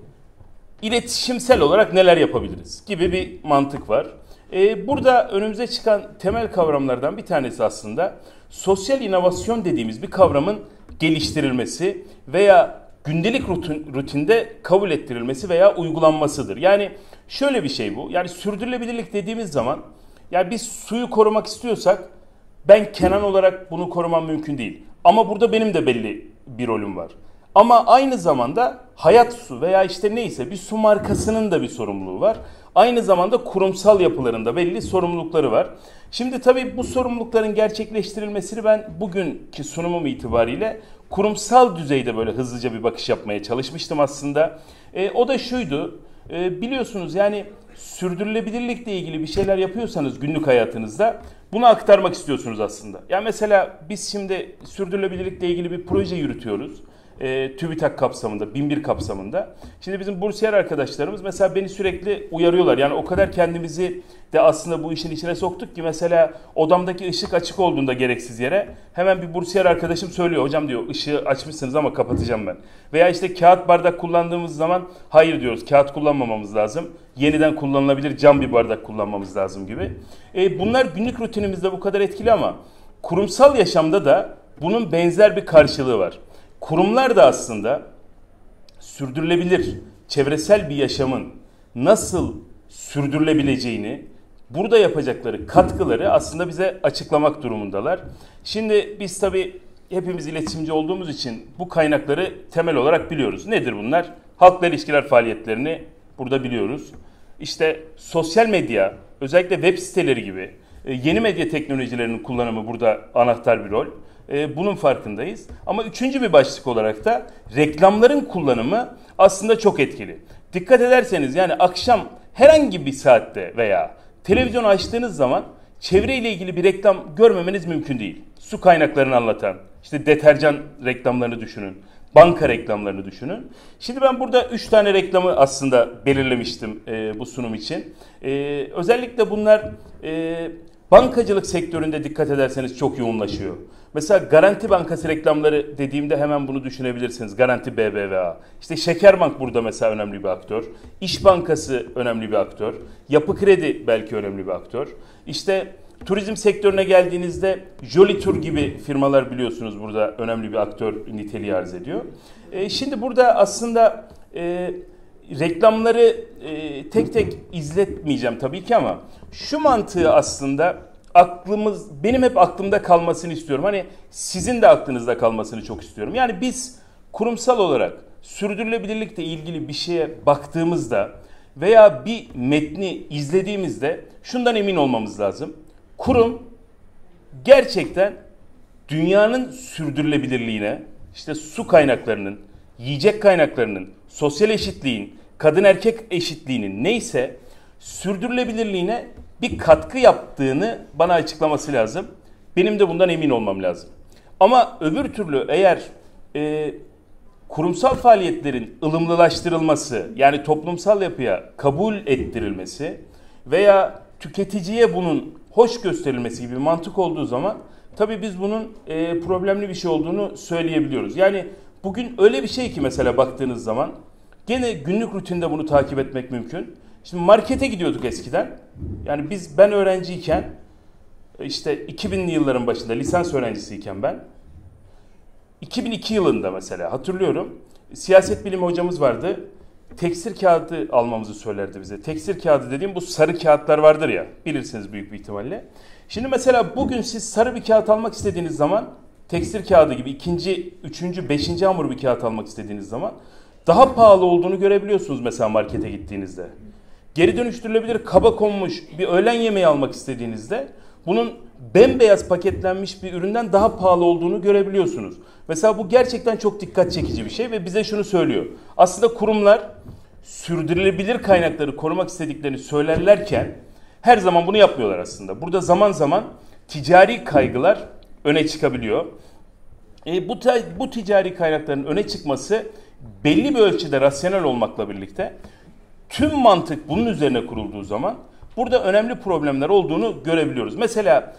Speaker 9: iletişimsel olarak neler yapabiliriz gibi bir mantık var. Ee, burada önümüze çıkan temel kavramlardan bir tanesi aslında sosyal inovasyon dediğimiz bir kavramın geliştirilmesi veya gündelik rutin, rutinde kabul ettirilmesi veya uygulanmasıdır. Yani şöyle bir şey bu. Yani sürdürülebilirlik dediğimiz zaman yani biz suyu korumak istiyorsak ben Kenan olarak bunu korumam mümkün değil. Ama burada benim de belli bir rolüm var. Ama aynı zamanda hayat su veya işte neyse bir su markasının da bir sorumluluğu var. Aynı zamanda kurumsal yapılarında belli sorumlulukları var. Şimdi tabii bu sorumlulukların gerçekleştirilmesini ben bugünkü sunumum itibariyle kurumsal düzeyde böyle hızlıca bir bakış yapmaya çalışmıştım aslında. E, o da şuydu, e, biliyorsunuz yani sürdürülebilirlikle ilgili bir şeyler yapıyorsanız günlük hayatınızda bunu aktarmak istiyorsunuz aslında. Yani mesela biz şimdi sürdürülebilirlikle ilgili bir proje yürütüyoruz e, TÜBİTAK kapsamında, BİM1 kapsamında. Şimdi bizim bursiyer arkadaşlarımız mesela beni sürekli uyarıyorlar. Yani o kadar kendimizi de aslında bu işin içine soktuk ki mesela odamdaki ışık açık olduğunda gereksiz yere hemen bir bursiyer arkadaşım söylüyor. Hocam diyor ışığı açmışsınız ama kapatacağım ben. Veya işte kağıt bardak kullandığımız zaman hayır diyoruz kağıt kullanmamamız lazım. Yeniden kullanılabilir cam bir bardak kullanmamız lazım gibi. E, bunlar günlük rutinimizde bu kadar etkili ama kurumsal yaşamda da bunun benzer bir karşılığı var. Kurumlar da aslında sürdürülebilir, çevresel bir yaşamın nasıl sürdürülebileceğini, burada yapacakları katkıları aslında bize açıklamak durumundalar. Şimdi biz tabii hepimiz iletişimci olduğumuz için bu kaynakları temel olarak biliyoruz. Nedir bunlar? Halkla ilişkiler faaliyetlerini burada biliyoruz. İşte sosyal medya, özellikle web siteleri gibi e, yeni medya teknolojilerinin kullanımı burada anahtar bir rol. E, bunun farkındayız. Ama üçüncü bir başlık olarak da reklamların kullanımı aslında çok etkili. Dikkat ederseniz yani akşam herhangi bir saatte veya televizyon açtığınız zaman çevreyle ilgili bir reklam görmemeniz mümkün değil. Su kaynaklarını anlatan, işte deterjan reklamlarını düşünün, banka reklamlarını düşünün. Şimdi ben burada üç tane reklamı aslında belirlemiştim e, bu sunum için. E, özellikle bunlar e, bankacılık sektöründe dikkat ederseniz çok yoğunlaşıyor. Mesela Garanti Bankası reklamları dediğimde hemen bunu düşünebilirsiniz. Garanti BBVA. İşte Şekerbank burada mesela önemli bir aktör. İş Bankası önemli bir aktör. Yapı Kredi belki önemli bir aktör. İşte turizm sektörüne geldiğinizde Jolly Tour gibi firmalar biliyorsunuz burada önemli bir aktör niteliği arz ediyor. E, şimdi burada aslında e, reklamları e, tek tek izletmeyeceğim tabii ki ama şu mantığı aslında aklımız benim hep aklımda kalmasını istiyorum. Hani sizin de aklınızda kalmasını çok istiyorum. Yani biz kurumsal olarak sürdürülebilirlikle ilgili bir şeye baktığımızda veya bir metni izlediğimizde şundan emin olmamız lazım. Kurum gerçekten dünyanın sürdürülebilirliğine, işte su kaynaklarının, yiyecek kaynaklarının, sosyal eşitliğin, kadın erkek eşitliğinin neyse sürdürülebilirliğine bir katkı yaptığını bana açıklaması lazım. Benim de bundan emin olmam lazım. Ama öbür türlü eğer e, kurumsal faaliyetlerin ılımlılaştırılması yani toplumsal yapıya kabul ettirilmesi veya tüketiciye bunun hoş gösterilmesi gibi mantık olduğu zaman tabii biz bunun e, problemli bir şey olduğunu söyleyebiliyoruz. Yani bugün öyle bir şey ki mesela baktığınız zaman gene günlük rutinde bunu takip etmek mümkün. Şimdi markete gidiyorduk eskiden. Yani biz ben öğrenciyken işte 2000'li yılların başında lisans öğrencisiyken ben 2002 yılında mesela hatırlıyorum siyaset bilimi hocamız vardı. Teksir kağıdı almamızı söylerdi bize. Teksir kağıdı dediğim bu sarı kağıtlar vardır ya bilirsiniz büyük bir ihtimalle. Şimdi mesela bugün siz sarı bir kağıt almak istediğiniz zaman tekstil kağıdı gibi ikinci, üçüncü, beşinci hamur bir kağıt almak istediğiniz zaman daha pahalı olduğunu görebiliyorsunuz mesela markete gittiğinizde. Geri dönüştürülebilir kaba konmuş bir öğlen yemeği almak istediğinizde bunun bembeyaz paketlenmiş bir üründen daha pahalı olduğunu görebiliyorsunuz. Mesela bu gerçekten çok dikkat çekici bir şey ve bize şunu söylüyor. Aslında kurumlar sürdürülebilir kaynakları korumak istediklerini söylerlerken her zaman bunu yapmıyorlar aslında. Burada zaman zaman ticari kaygılar öne çıkabiliyor. E, bu, bu ticari kaynakların öne çıkması belli bir ölçüde rasyonel olmakla birlikte tüm mantık bunun üzerine kurulduğu zaman burada önemli problemler olduğunu görebiliyoruz. Mesela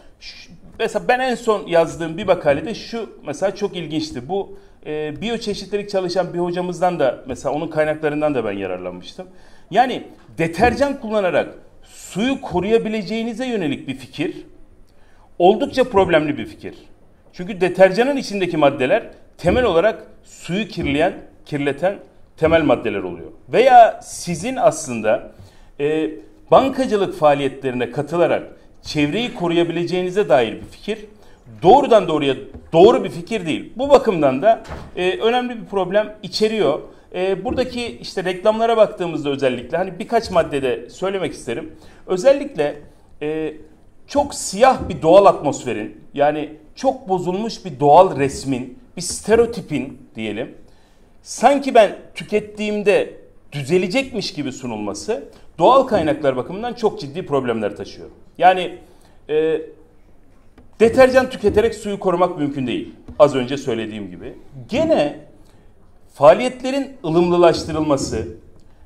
Speaker 9: mesela ben en son yazdığım bir makalede şu mesela çok ilginçti. Bu e, biyoçeşitlilik çalışan bir hocamızdan da mesela onun kaynaklarından da ben yararlanmıştım. Yani deterjan kullanarak suyu koruyabileceğinize yönelik bir fikir oldukça problemli bir fikir. Çünkü deterjanın içindeki maddeler temel olarak suyu kirleyen, kirleten temel maddeler oluyor. Veya sizin aslında e, bankacılık faaliyetlerine katılarak çevreyi koruyabileceğinize dair bir fikir doğrudan doğruya doğru bir fikir değil. Bu bakımdan da e, önemli bir problem içeriyor. E, buradaki işte reklamlara baktığımızda özellikle hani birkaç maddede söylemek isterim. Özellikle e, çok siyah bir doğal atmosferin yani çok bozulmuş bir doğal resmin, bir stereotipin diyelim sanki ben tükettiğimde düzelecekmiş gibi sunulması doğal kaynaklar bakımından çok ciddi problemler taşıyor. Yani e, deterjan tüketerek suyu korumak mümkün değil. Az önce söylediğim gibi. Gene faaliyetlerin ılımlılaştırılması,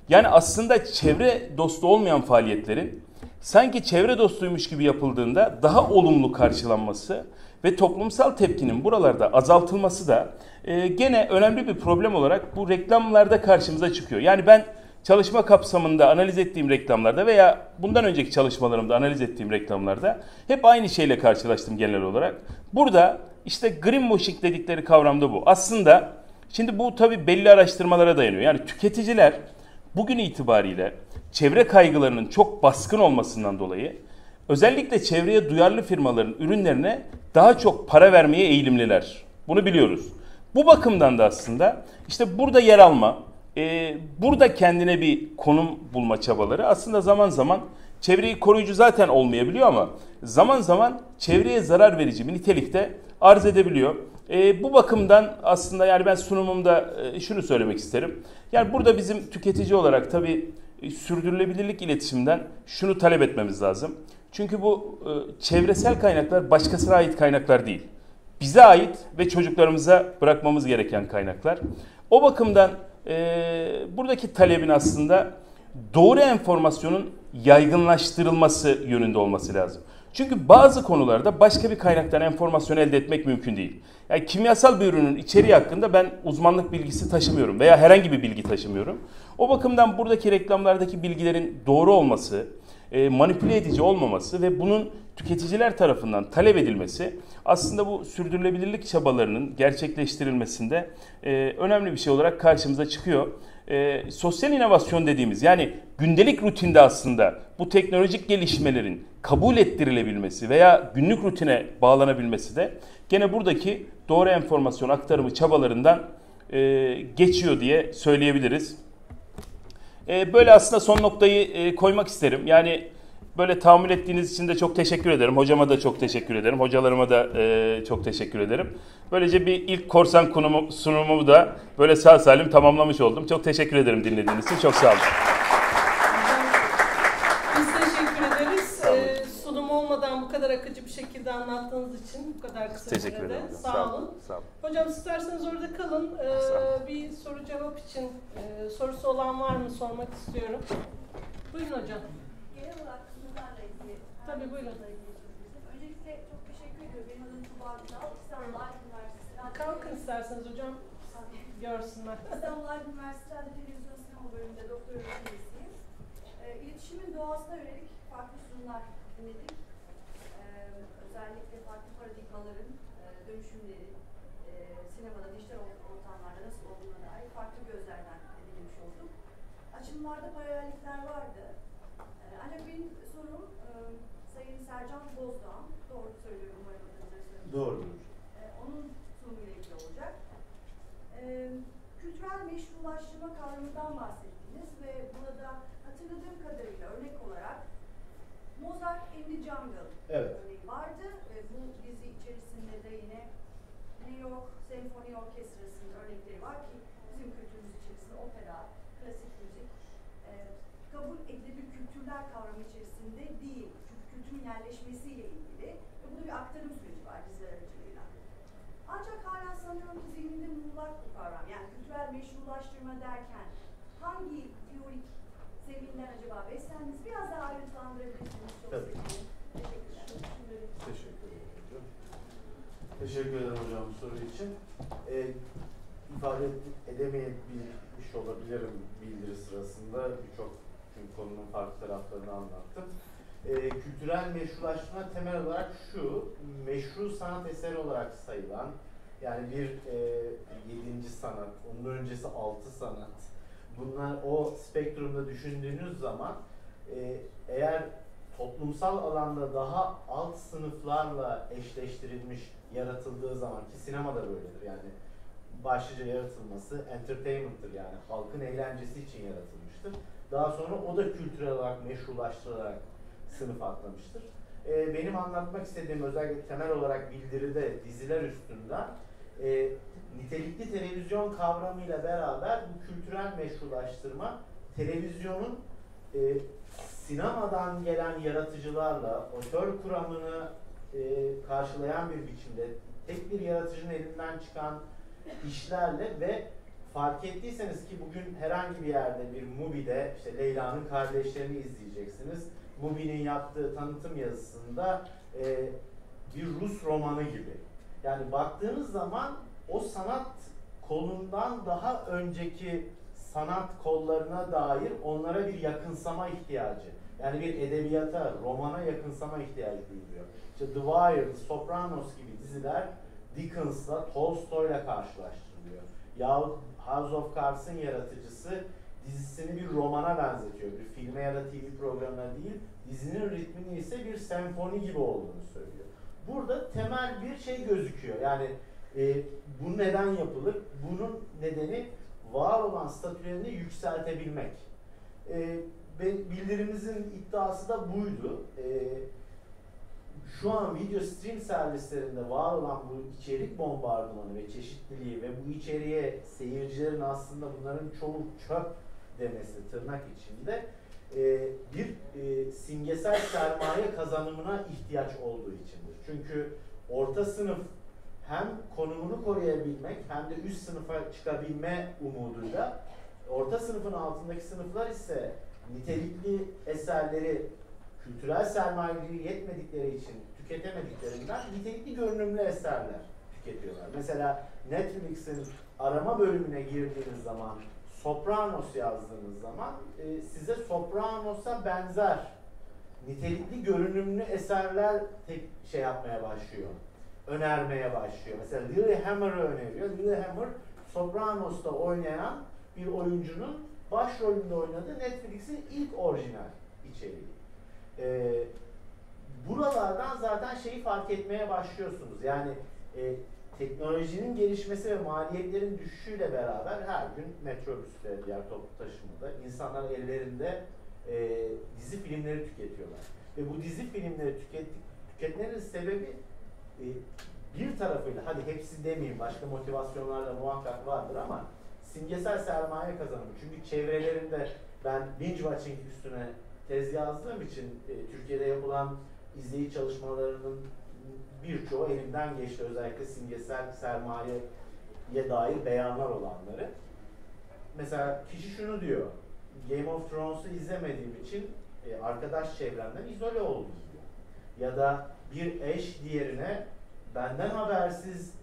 Speaker 9: yani aslında çevre dostu olmayan faaliyetlerin sanki çevre dostuymuş gibi yapıldığında daha olumlu karşılanması ve toplumsal tepkinin buralarda azaltılması da e, gene önemli bir problem olarak bu reklamlarda karşımıza çıkıyor. Yani ben çalışma kapsamında analiz ettiğim reklamlarda veya bundan önceki çalışmalarımda analiz ettiğim reklamlarda hep aynı şeyle karşılaştım genel olarak. Burada işte greenwashing dedikleri kavramda bu. Aslında şimdi bu tabii belli araştırmalara dayanıyor. Yani tüketiciler bugün itibariyle çevre kaygılarının çok baskın olmasından dolayı özellikle çevreye duyarlı firmaların ürünlerine daha çok para vermeye eğilimliler. Bunu biliyoruz. Bu bakımdan da aslında işte burada yer alma, e, burada kendine bir konum bulma çabaları aslında zaman zaman çevreyi koruyucu zaten olmayabiliyor ama zaman zaman çevreye zarar verici bir nitelikte arz edebiliyor. E, bu bakımdan aslında yani ben sunumumda e, şunu söylemek isterim. Yani burada bizim tüketici olarak tabii sürdürülebilirlik iletişimden şunu talep etmemiz lazım. Çünkü bu e, çevresel kaynaklar başkasına ait kaynaklar değil. Bize ait ve çocuklarımıza bırakmamız gereken kaynaklar. O bakımdan e, buradaki talebin aslında doğru enformasyonun yaygınlaştırılması yönünde olması lazım. Çünkü bazı konularda başka bir kaynaktan enformasyon elde etmek mümkün değil. Yani kimyasal bir ürünün içeriği hakkında ben uzmanlık bilgisi taşımıyorum veya herhangi bir bilgi taşımıyorum. O bakımdan buradaki reklamlardaki bilgilerin doğru olması, e, manipüle edici olmaması ve bunun tüketiciler tarafından talep edilmesi aslında bu sürdürülebilirlik çabalarının gerçekleştirilmesinde e, önemli bir şey olarak karşımıza çıkıyor. E, sosyal inovasyon dediğimiz yani gündelik rutinde aslında bu teknolojik gelişmelerin kabul ettirilebilmesi veya günlük rutine bağlanabilmesi de gene buradaki doğru enformasyon aktarımı çabalarından geçiyor diye söyleyebiliriz. E, böyle aslında son noktayı e, koymak isterim. Yani Böyle tahammül ettiğiniz için de çok teşekkür ederim. Hocama da çok teşekkür ederim. Hocalarıma da e, çok teşekkür ederim. Böylece bir ilk korsan konumu, sunumumu da böyle sağ salim tamamlamış oldum. Çok teşekkür ederim dinlediğiniz için. Çok sağ olun.
Speaker 2: Anlattığınız için bu kadar kısa
Speaker 9: Teşekkür
Speaker 2: sürede.
Speaker 9: ederim.
Speaker 2: Sağ, olun.
Speaker 9: Sağ olun.
Speaker 2: Hocam isterseniz orada kalın. Ee,
Speaker 9: Sağ
Speaker 2: bir soru cevap için e, sorusu olan var mı sormak istiyorum. Buyurun hocam.
Speaker 10: Genel olarak sınırlarla ilgili.
Speaker 2: Tabii, buyurun.
Speaker 10: Öncelikle çok teşekkür ediyorum. Benim adım Tuba Gündal. İstanbul Aydın Üniversitesi. Radyo-
Speaker 2: Kalkın isterseniz hocam görsünler.
Speaker 10: İstanbul Aydın Üniversitesi Radyo Televizyon Sinema bölümünde doktor öğretim üyesiyim. E, iletişimin doğasına yönelik farklı sunumlar dinledik. E, özellikle farklı paradigmaların e, dönüşümleri, e, sinemada, dijital or- ortamlarda nasıl olduğuna dair farklı gözlerden edinmiş olduk. Açımlarda paralellikler vardı. E, ancak benim sorum e, Sayın Sercan Bozdağ, doğru söylüyorum umarım söylüyorum.
Speaker 4: Doğrudur.
Speaker 10: Ee, onun sunumuyla ilgili olacak. Ee, kültürel meşrulaştırma kavramından bahsettiniz ve burada hatırladığım kadarıyla örnek olarak Mozart in the Jungle
Speaker 4: Evet.
Speaker 10: örneği vardı ve bu dizi içerisinde de yine New York Senfoni Orkestrası'nın örnekleri var ki bizim kültürümüz içerisinde opera, klasik müzik e, kabul edilebilir kültürler kavramı içerisinde değil. Çünkü kültürün yerleşmesiyle ilgili ve burada bir aktarım süreci var diziler aracılığıyla. Ancak hala sanıyorum ki zihninde muğlak bu kavram. Yani kültürel meşrulaştırma derken hangi teorik zeminden acaba beslendiniz? Biraz daha ayrıntılandırabilirsiniz. Çok
Speaker 4: Tabii.
Speaker 10: sevinirim. Teşekkürler.
Speaker 4: Teşekkür ederim hocam. Teşekkür ederim hocam bu soru için. Ee, ifade edemeyebilmiş olabilirim bildiri sırasında birçok konunun farklı taraflarını anlattım. Ee, kültürel meşrulaştırma temel olarak şu, meşru sanat eseri olarak sayılan, yani bir e, yedinci sanat, onun öncesi altı sanat, bunlar o spektrumda düşündüğünüz zaman e, eğer toplumsal alanda daha alt sınıflarla eşleştirilmiş, yaratıldığı zaman ki sinema da böyledir yani başlıca yaratılması entertainment'tır yani halkın eğlencesi için yaratılmıştır. Daha sonra o da kültürel olarak meşrulaştırılarak sınıf atlamıştır. Ee, benim anlatmak istediğim özellikle temel olarak bildiride diziler üstünden e, nitelikli televizyon kavramıyla beraber bu kültürel meşrulaştırma televizyonun e, sinemadan gelen yaratıcılarla otör kuramını e, karşılayan bir biçimde tek bir yaratıcının elinden çıkan işlerle ve fark ettiyseniz ki bugün herhangi bir yerde bir Mubi'de işte Leyla'nın kardeşlerini izleyeceksiniz. Mubi'nin yaptığı tanıtım yazısında e, bir Rus romanı gibi. Yani baktığınız zaman o sanat kolundan daha önceki sanat kollarına dair onlara bir yakınsama ihtiyacı. Yani bir edebiyata, romana yakınsama ihtiyacı duyuluyor. İşte The Wire, The Sopranos gibi diziler Dickens'la, Tolstoy'la karşılaştırılıyor. Yahut House of Cards'ın yaratıcısı dizisini bir romana benzetiyor. Bir filme ya da TV programına değil, dizinin ritmini ise bir senfoni gibi olduğunu söylüyor. Burada temel bir şey gözüküyor. Yani e, bu neden yapılır? Bunun nedeni var olan statülerini yükseltebilmek. E, ve bildirimizin iddiası da buydu. E, şu an video stream servislerinde var olan bu içerik bombardımanı ve çeşitliliği ve bu içeriğe seyircilerin aslında bunların çoğu çöp demesi tırnak içinde e, bir e, simgesel sermaye kazanımına ihtiyaç olduğu içindir. Çünkü orta sınıf hem konumunu koruyabilmek hem de üst sınıfa çıkabilme umuduyla orta sınıfın altındaki sınıflar ise nitelikli eserleri kültürel sermayeleri yetmedikleri için tüketemediklerinden nitelikli görünümlü eserler tüketiyorlar. Mesela Netflix'in arama bölümüne girdiğiniz zaman Sopranos yazdığınız zaman e, size Sopranos'a benzer nitelikli görünümlü eserler tek şey yapmaya başlıyor. Önermeye başlıyor. Mesela Lilyhammer'ı öneriyor. Lilyhammer Sopranos'ta oynayan bir oyuncunun başrolünde oynadığı Netflix'in ilk orijinal içeriği. Ee, buralardan zaten şeyi fark etmeye başlıyorsunuz. Yani e, teknolojinin gelişmesi ve maliyetlerin düşüşüyle beraber her gün metrobüste, diğer toplu taşımada insanlar ellerinde e, dizi filmleri tüketiyorlar. Ve bu dizi filmleri tükettik, tüketmenin sebebi e, bir tarafıyla, hadi hepsi demeyeyim, başka motivasyonlar da muhakkak vardır ama simgesel sermaye kazanımı. Çünkü çevrelerinde ben binge watching üstüne tez yazdığım için e, Türkiye'de yapılan izleyici çalışmalarının birçoğu elimden geçti. Özellikle simgesel sermayeye dair beyanlar olanları. Mesela kişi şunu diyor, Game of Thrones'u izlemediğim için e, arkadaş çevremden izole oldum diyor. Ya da bir eş diğerine benden habersiz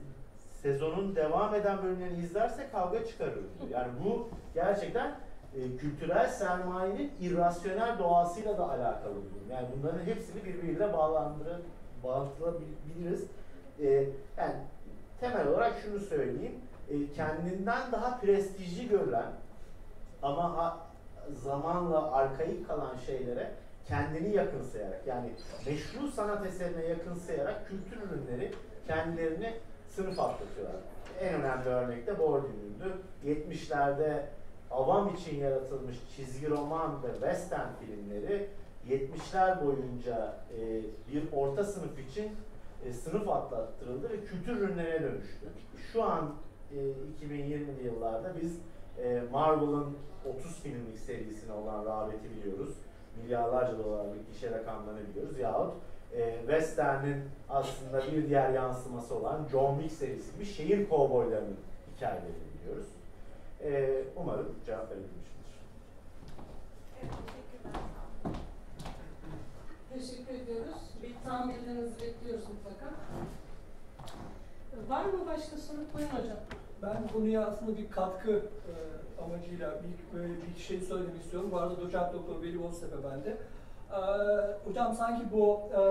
Speaker 4: sezonun devam eden bölümlerini izlerse kavga çıkarır diyor. Yani bu gerçekten e, kültürel sermayenin irrasyonel doğasıyla da alakalı bir durum. Yani bunların hepsini birbiriyle bağlandırıp bağlantılabiliriz. E, yani temel olarak şunu söyleyeyim. E, kendinden daha prestijli görülen ama ha, zamanla arkaik kalan şeylere kendini yakınsayarak yani meşru sanat eserine yakınsayarak kültür ürünleri kendilerini sınıf atlatıyorlar. En önemli örnek de Bourdieu'ndu. 70'lerde avam için yaratılmış çizgi roman ve western filmleri 70'ler boyunca e, bir orta sınıf için e, sınıf atlattırıldı ve kültür ürünlerine dönüştü. Şu an e, 2020'li yıllarda biz e, Marvel'ın 30 filmlik serisine olan rağbeti biliyoruz. Milyarlarca dolarlık gişe rakamlarını biliyoruz. Yahut e, Western'in aslında bir diğer yansıması olan John Wick serisi gibi şehir kovboylarının hikayelerini biliyoruz. E, umarım cevap verebilmişimdir.
Speaker 10: Evet, teşekkürler.
Speaker 2: Teşekkür ediyoruz. Bir tahminlerinizi bekliyoruz mutlaka. Var mı başka soru? Buyurun hocam.
Speaker 11: Ben konuya aslında bir katkı e, amacıyla bir, bir şey söylemek istiyorum. Bu arada doçent doktor Veli Boztepe bende. E, hocam sanki bu e,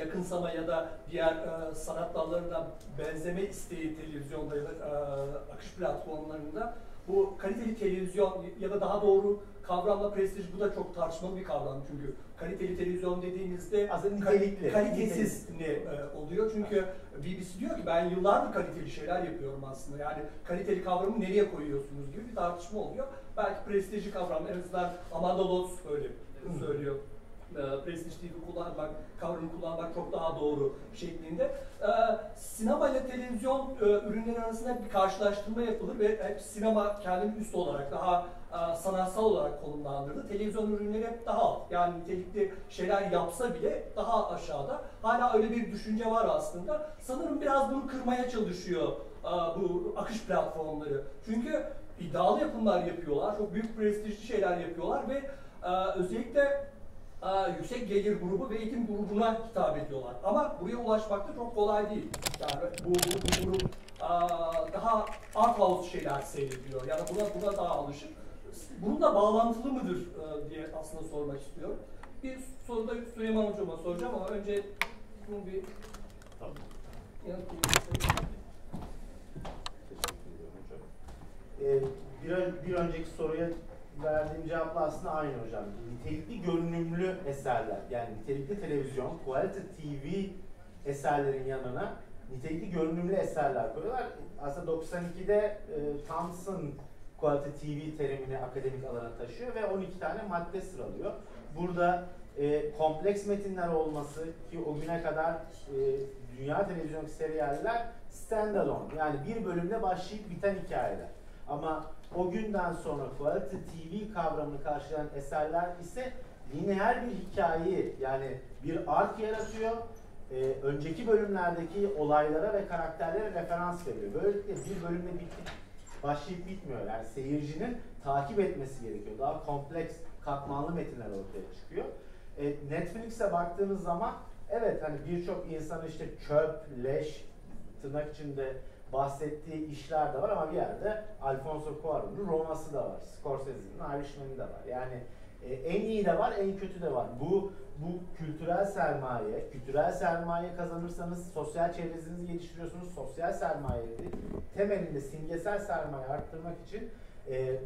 Speaker 11: yakınsama ya da diğer e, sanat dallarına benzeme isteği televizyonda ya da e, akış platformlarında bu kaliteli televizyon ya da daha doğru kavramla prestij bu da çok tartışmalı bir kavram çünkü kaliteli televizyon dediğimizde
Speaker 4: Aslında nitelikli.
Speaker 11: kalitesiz ne e, oluyor çünkü BBC diyor ki ben yıllardır kaliteli şeyler yapıyorum aslında yani kaliteli kavramı nereye koyuyorsunuz gibi bir tartışma oluyor. Belki prestijli kavram en azından Amanda Lotz öyle söylüyor. E, prestij tipi kullanmak, kavramı kullanmak çok daha doğru şeklinde. E, sinema ile televizyon e, ürünleri arasında bir karşılaştırma yapılır ve hep sinema kendini üst olarak daha e, sanatsal olarak konumlandırdı. Televizyon ürünleri hep daha alt. Yani nitelikli şeyler yapsa bile daha aşağıda. Hala öyle bir düşünce var aslında. Sanırım biraz bunu kırmaya çalışıyor e, bu akış platformları. Çünkü iddialı yapımlar yapıyorlar, çok büyük prestijli şeyler yapıyorlar ve özellikle yüksek gelir grubu ve eğitim grubuna hitap ediyorlar. Ama buraya ulaşmak da çok kolay değil. Yani bu, bu, bu grup e, daha art house şeyler seyrediyor. Yani buna, buna daha alışık. Bununla bağlantılı mıdır e, diye aslında sormak istiyorum. Bir soru da Süleyman Hocam'a soracağım ama önce bunu bir
Speaker 4: Tamam. Ee, bir, ön- bir önceki soruya verdiğim cevapla aslında aynı hocam. Nitelikli görünümlü eserler, yani nitelikli televizyon, quality TV eserlerin yanına nitelikli görünümlü eserler koyuyorlar. Aslında 92'de e, Thomson Quality TV terimini akademik alana taşıyor ve 12 tane madde sıralıyor. Burada e, kompleks metinler olması ki o güne kadar e, dünya televizyon seriyaller standalone yani bir bölümde başlayıp biten hikayeler. Ama o günden sonra quality TV kavramını karşılayan eserler ise lineer bir hikayeyi yani bir ark yaratıyor. e, önceki bölümlerdeki olaylara ve karakterlere referans veriyor. Böylelikle bir bölümde bitip başlayıp bitmiyor. Yani seyircinin takip etmesi gerekiyor. Daha kompleks, katmanlı metinler ortaya çıkıyor. E, Netflix'e baktığınız zaman evet hani birçok insan işte çöp, leş, tırnak içinde bahsettiği işler de var ama bir yerde Alfonso Cuarón'un Roma'sı da var. Scorsese'nin Irishman'ı da var. Yani e, en iyi de var, en kötü de var. Bu bu kültürel sermaye, kültürel sermaye kazanırsanız sosyal çevrenizi geliştiriyorsunuz. Sosyal sermayeyi temelinde simgesel sermaye arttırmak için e,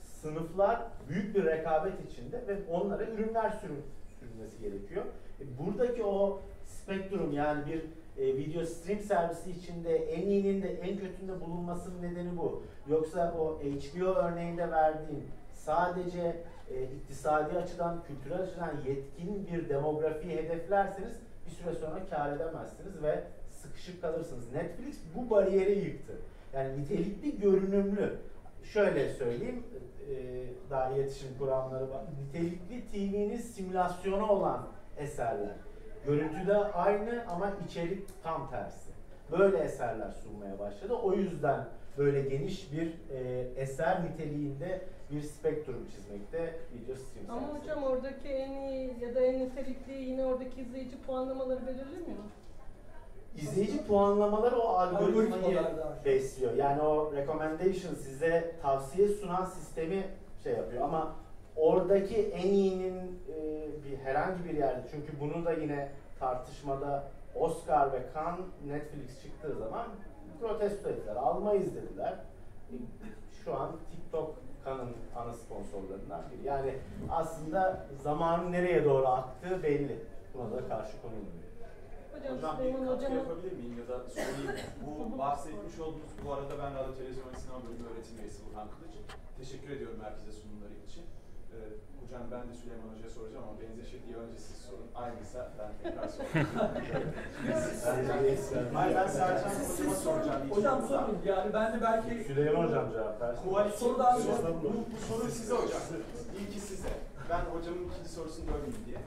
Speaker 4: sınıflar büyük bir rekabet içinde ve onlara ürünler sürün, sürülmesi gerekiyor. E, buradaki o spektrum yani bir e, video stream servisi içinde en iyinin de en kötünün de bulunmasının nedeni bu. Yoksa o HBO örneğinde verdiğim sadece e, iktisadi açıdan, kültürel açıdan yetkin bir demografiyi hedeflerseniz bir süre sonra kar edemezsiniz ve sıkışıp kalırsınız. Netflix bu bariyeri yıktı. Yani nitelikli görünümlü, şöyle söyleyeyim, e, daha iletişim kuramları var. Nitelikli TV'nin simülasyonu olan eserler. Görüntüde aynı ama içerik tam tersi. Böyle eserler sunmaya başladı. O yüzden böyle geniş bir e, eser niteliğinde bir spektrum çizmekte video stream
Speaker 2: Ama
Speaker 4: servisi.
Speaker 2: hocam oradaki en iyi ya da en nitelikli yine oradaki izleyici puanlamaları belirlemiyor.
Speaker 4: İzleyici puanlamaları o algoritmayı
Speaker 11: Algoritmalar da.
Speaker 4: besliyor. Yani o recommendation size tavsiye sunan sistemi şey yapıyor ama oradaki en iyinin e, bir herhangi bir yerde çünkü bunu da yine tartışmada Oscar ve Cannes Netflix çıktığı zaman protesto ettiler. Almayız dediler. Şu an TikTok Cannes'ın ana sponsorlarından biri. Yani aslında zamanın nereye doğru aktığı belli. Buna da karşı konulmuyor.
Speaker 2: Hocam,
Speaker 12: bir katkı yapabilir miyim ya da sorayım. Bu bahsetmiş olduğunuz, bu arada ben Radyo Televizyon ve Sinema Bölümü öğretim üyesi Burhan Kılıç. Teşekkür ediyorum herkese sunumları için. Ee, hocam ben de Süleyman Hoca'ya soracağım ama benzeşir diye önce siz sorun. Aynıysa ben tekrar sorayım. Hayır ben Sercan
Speaker 11: Siz,
Speaker 12: Hocam'a soracağım.
Speaker 11: Hocam sorun. Yani ben de belki
Speaker 4: Süleyman Hocam cevap versin.
Speaker 12: Kualite
Speaker 11: Sorudan
Speaker 12: bu, bu soru size hocam. İlki size. Ben hocamın ikinci sorusunu bölmeyeyim diye.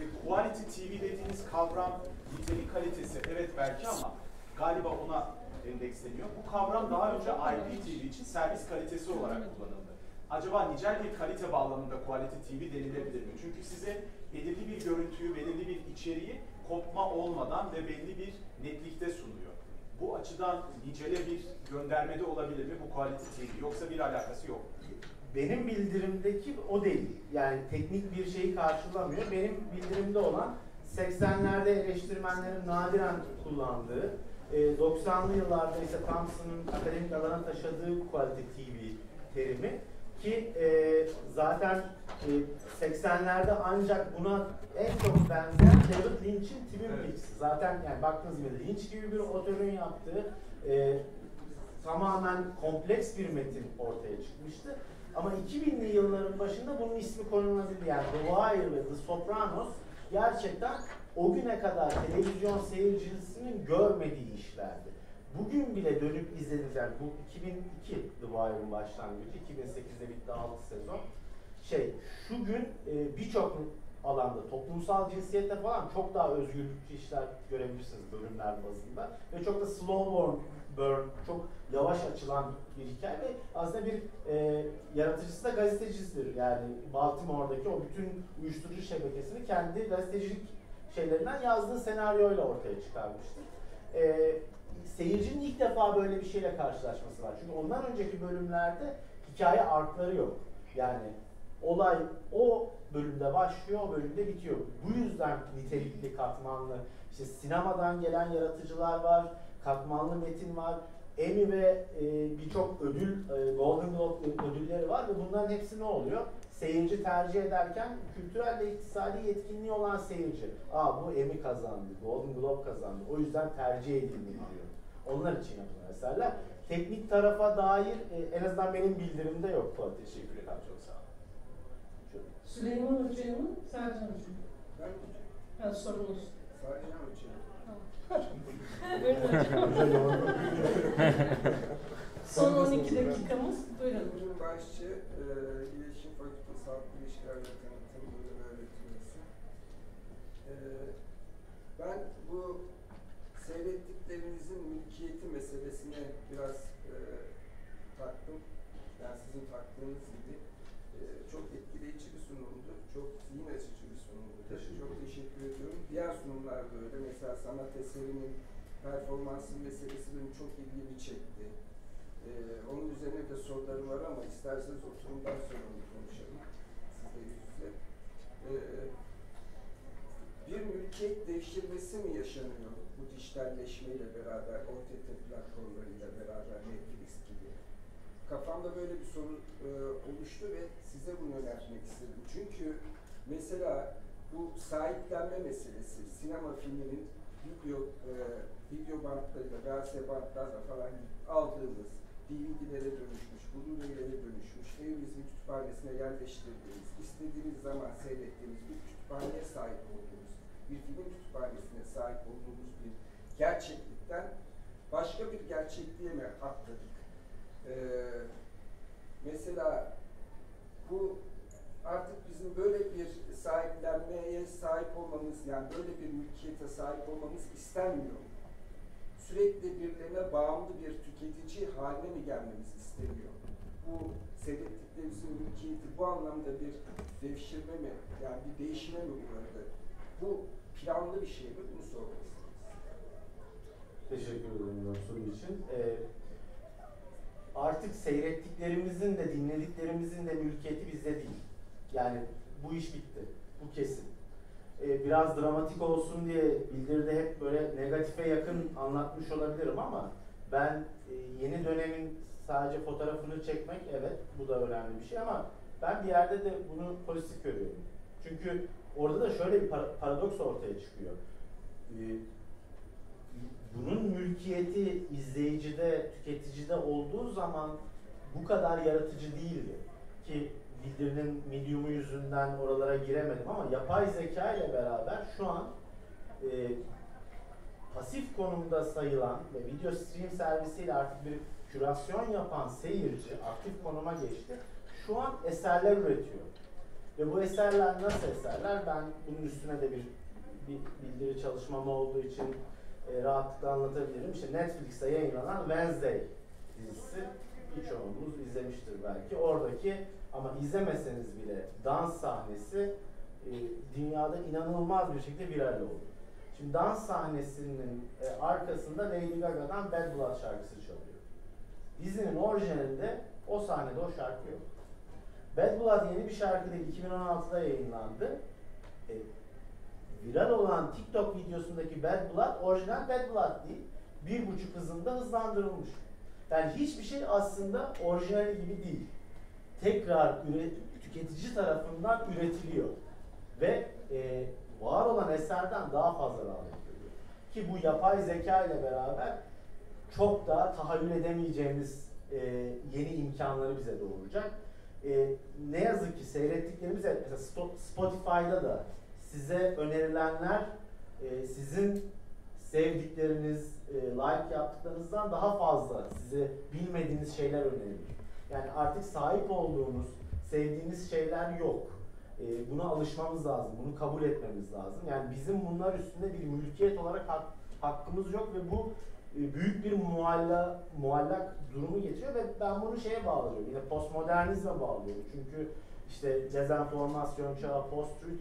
Speaker 12: E, quality TV dediğiniz kavram nitelik kalitesi evet belki ama galiba ona endeksleniyor. Bu kavram daha önce IPTV için servis kalitesi olarak kullanıldı. Acaba nicel bir kalite bağlamında quality TV denilebilir mi? Çünkü size belirli bir görüntüyü, belirli bir içeriği kopma olmadan ve belli bir netlikte sunuyor. Bu açıdan nicele bir göndermede olabilir mi bu quality TV? Yoksa bir alakası yok.
Speaker 4: Benim bildirimdeki o değil. Yani teknik bir şeyi karşılamıyor. Benim bildirimde olan 80'lerde eleştirmenlerin nadiren kullandığı, e, 90'lı yıllarda ise Thompson'ın akademik alana taşıdığı quality TV terimi ki e, zaten e, 80'lerde ancak buna en çok benzeyen David Lynch'in Twin
Speaker 12: Evet.
Speaker 4: Peaks. Zaten yani baktığınız gibi Lynch gibi bir otörün yaptığı e, tamamen kompleks bir metin ortaya çıkmıştı. Ama 2000'li yılların başında bunun ismi konulabildi. Yani The Wire ve The Sopranos gerçekten o güne kadar televizyon seyircisinin görmediği işlerdi. Bugün bile dönüp yani bu 2002 The Wire'ın başlangıcı, 2008'de bitti 6 sezon. Şey, şu gün e, birçok alanda toplumsal cinsiyette falan çok daha özgürlükçü işler görebilirsiniz bölümler bazında. Ve çok da slow burn, burn çok yavaş açılan bir hikaye ve aslında bir e, yaratıcısı da gazetecisidir. Yani Baltimore'daki o bütün uyuşturucu şebekesini kendi gazetecilik şeylerinden yazdığı senaryoyla ortaya çıkarmıştır. E, seyircinin ilk defa böyle bir şeyle karşılaşması var. Çünkü ondan önceki bölümlerde hikaye artları yok. Yani olay o bölümde başlıyor, o bölümde bitiyor. Bu yüzden nitelikli, katmanlı, işte sinemadan gelen yaratıcılar var, katmanlı metin var. Emmy ve e, birçok ödül, e, Golden Globe ödülleri var ve bunların hepsi ne oluyor? Seyirci tercih ederken kültürel ve iktisadi yetkinliği olan seyirci. Aa bu Emmy kazandı, Golden Globe kazandı. O yüzden tercih edildi diyor. Onlar için yapılan eserler. Teknik tarafa dair e, en azından benim bildirimde yok. Fuat.
Speaker 12: Teşekkür ederim. Çok sağ olun.
Speaker 2: Süleyman Hoca'nın Sercan Hoca'nın. Ha, sorunuz. Buyurun hocam. Son 12 dakikamız. Buyurun.
Speaker 13: Bölüm başçı, e, İletişim Fakültesi Halk İlişkiler ve Tanıtım Bölümü öğretim üyesi. E, ben bu seyrettiklerinizin mülkiyeti meselesine biraz e, taktım. Yani sizin taktığınız gibi. E, çok etkileyici bir sunumdu. Çok zihin açıcı bir sunumdu. Çok teşekkür ediyorum. Diğer sunumlar da öyle. Mesela sanat eserinin performansı meselesi beni çok ilgimi çekti. Ee, onun üzerine de sorularım var ama isterseniz oturumdan sonra onu konuşalım. Sizle yüz yüze. Ee, bir mülkiyet devşirmesi mi yaşanıyor dijitalleşmeyle beraber, OTT platformlarıyla beraber Netflix gibi? Kafamda böyle bir soru e, oluştu ve size bunu yöneltmek istedim. Çünkü mesela bu sahiplenme meselesi, sinema filminin video e, video bantlarıyla, VHS bantlarla falan aldığımız, DVD'lere dönüşmüş, Blu-ray'lere dönüşmüş, evimizin kütüphanesine yerleştirdiğimiz, istediğiniz zaman seyrettiğimiz bir kütüphaneye sahip olduğumuz, bir film kütüphanesine sahip olduğumuz bir gerçeklikten başka bir gerçekliğe mi atladık? Ee, mesela bu artık bizim böyle bir sahiplenmeye sahip olmamız, yani böyle bir mülkiyete sahip olmamız istenmiyor. Sürekli birilerine bağımlı bir tüketici haline mi gelmemiz isteniyor? Bu seyrettiklerimizin mülkiyeti bu anlamda bir devşirme mi, yani bir değişime mi uğradı? Bu planlı bir şey mi? Bunu sormak.
Speaker 4: Teşekkür ederim sorun için. Ee, artık seyrettiklerimizin de dinlediklerimizin de mülkiyeti bizde değil. Yani bu iş bitti. Bu kesin. Ee, biraz dramatik olsun diye bildiride hep böyle negatife yakın anlatmış olabilirim ama ben e, yeni dönemin sadece fotoğrafını çekmek evet bu da önemli bir şey ama ben bir yerde de bunu pozitif görüyorum. Çünkü orada da şöyle bir para- paradoks ortaya çıkıyor. Ee, bunun mülkiyeti izleyicide, tüketicide olduğu zaman bu kadar yaratıcı değildi. Ki bildirinin medium'u yüzünden oralara giremedim ama yapay zeka ile beraber şu an e, pasif konumda sayılan ve video stream servisiyle artık bir kürasyon yapan seyirci aktif konuma geçti. Şu an eserler üretiyor. Ve bu eserler nasıl eserler? Ben bunun üstüne de bir, bir bildiri çalışmam olduğu için e, rahatlıkla anlatabilirim. İşte Netflix'te yayınlanan Wednesday dizisi birçoğumuz izlemiştir belki. Oradaki ama izlemeseniz bile dans sahnesi e, dünyada inanılmaz bir şekilde viral oldu. Şimdi dans sahnesinin e, arkasında Lady Gaga'dan Bad Blood şarkısı çalıyor. Dizinin orijinalinde o sahnede o şarkı yok. Bad Blood yeni bir şarkı değil, 2016'da yayınlandı. E, viral olan TikTok videosundaki Bad Blood orijinal Bad Blood değil. Bir buçuk hızında hızlandırılmış. Yani hiçbir şey aslında orijinali gibi değil. Tekrar üret, tüketici tarafından üretiliyor. Ve e, var olan eserden daha fazla rağbet görüyor. Ki bu yapay zeka ile beraber çok daha tahayyül edemeyeceğimiz e, yeni imkanları bize doğuracak. E, ne yazık ki seyrettiklerimiz mesela Spotify'da da size önerilenler e, sizin sevdikleriniz, e, like yaptıklarınızdan daha fazla size bilmediğiniz şeyler önerilir. Yani artık sahip olduğunuz, sevdiğiniz şeyler yok. E, buna alışmamız lazım, bunu kabul etmemiz lazım. Yani bizim bunlar üstünde bir mülkiyet olarak hak, hakkımız yok ve bu büyük bir mualla, muallak durumu getiriyor ve ben bunu şeye bağlıyorum, yine postmodernizme bağlıyorum. Çünkü işte dezenformasyon çağı, post-truth,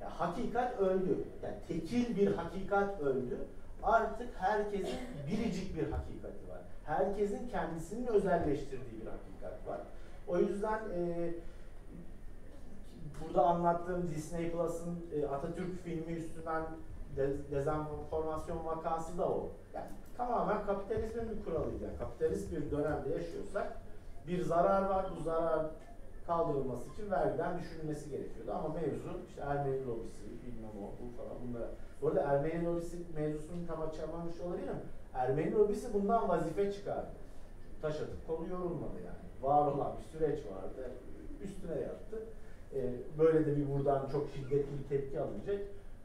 Speaker 4: yani hakikat öldü. Yani tekil bir hakikat öldü. Artık herkesin biricik bir hakikati var. Herkesin kendisinin özelleştirdiği bir hakikat var. O yüzden e, burada anlattığım Disney Plus'ın e, Atatürk filmi üstünden de, dezenformasyon vakası da o. Yani tamamen kapitalizmin bir kuralıydı. Yani kapitalist bir dönemde yaşıyorsak bir zarar var. Bu zarar kaldırılması için vergiden düşürülmesi gerekiyordu. Ama mevzu işte Ermeni lobisi, bilmem o, bu falan bunlara. Bu arada Ermeni lobisi mevzusunu tam açamamış olabilirim. Ermeni lobisi bundan vazife çıkardı. Taş atıp kolu yorulmadı yani. Var olan bir süreç vardı. Üstüne yattı. Ee, böyle de bir buradan çok şiddetli bir tepki alınacak.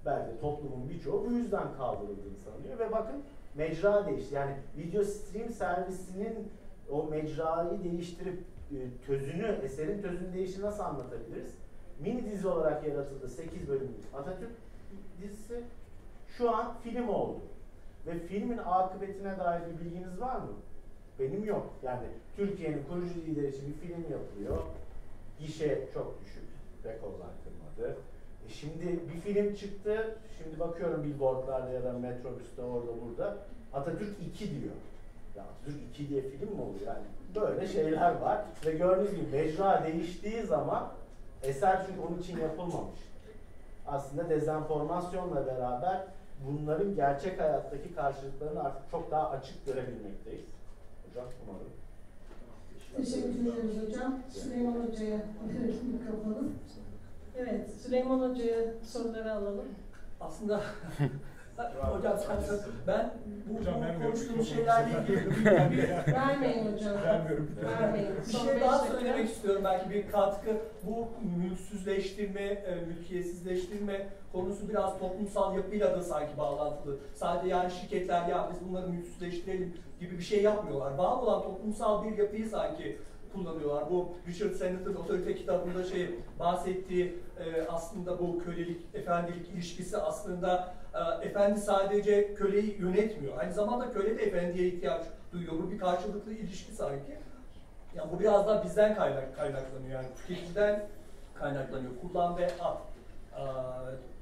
Speaker 4: Belki toplumun birçoğu bu yüzden kaldırıldığını sanıyor. Ve bakın mecra değişti. Yani video stream servisinin o mecrayı değiştirip e, tözünü, eserin tözünü değişi nasıl anlatabiliriz? Mini dizi olarak yaratıldı 8 bölümlük Atatürk dizisi şu an film oldu. Ve filmin akıbetine dair bir bilginiz var mı? Benim yok. Yani Türkiye'nin kurucu lideri için bir film yapılıyor. Gişe çok düşük. Rekorlar kırmadı. E şimdi bir film çıktı. Şimdi bakıyorum billboardlarda ya da metrobüste orada burada. Atatürk 2 diyor. Ya Atatürk 2 diye film mi olur yani? Böyle şeyler var. Ve gördüğünüz gibi mecra değiştiği zaman eser çünkü onun için yapılmamış. Aslında dezenformasyonla beraber bunların gerçek hayattaki karşılıklarını artık çok daha açık görebilmekteyiz. Hocam umarım.
Speaker 1: Teşekkür ederiz hocam. Süleyman Hoca'ya mikrofonu. Evet, Süleyman Hoca'ya soruları alalım.
Speaker 11: Aslında Hocam sen, ben bu,
Speaker 6: Hocam
Speaker 11: bu konuştuğumuz şeylerle ilgili bir, bir,
Speaker 2: Vermeyin hocam.
Speaker 6: Vermiyorum.
Speaker 2: Vermeyin.
Speaker 11: bir şey daha
Speaker 2: dakika.
Speaker 11: söylemek istiyorum belki bir katkı. Bu mülksüzleştirme, e, mülkiyetsizleştirme konusu biraz toplumsal yapıyla da sanki bağlantılı. Sadece yani şirketler ya biz bunları mülksüzleştirelim gibi bir şey yapmıyorlar. Var olan toplumsal bir yapıyı sanki kullanıyorlar. Bu Richard Sennet'in otorite kitabında şey bahsettiği e, aslında bu kölelik, efendilik ilişkisi aslında e, efendi sadece köleyi yönetmiyor. Aynı zamanda köle de efendiye ihtiyaç duyuyor. Bu bir karşılıklı ilişki sanki. Yani bu biraz daha bizden kaynak, kaynaklanıyor yani tüketiciden kaynaklanıyor. Kullan ve at, e,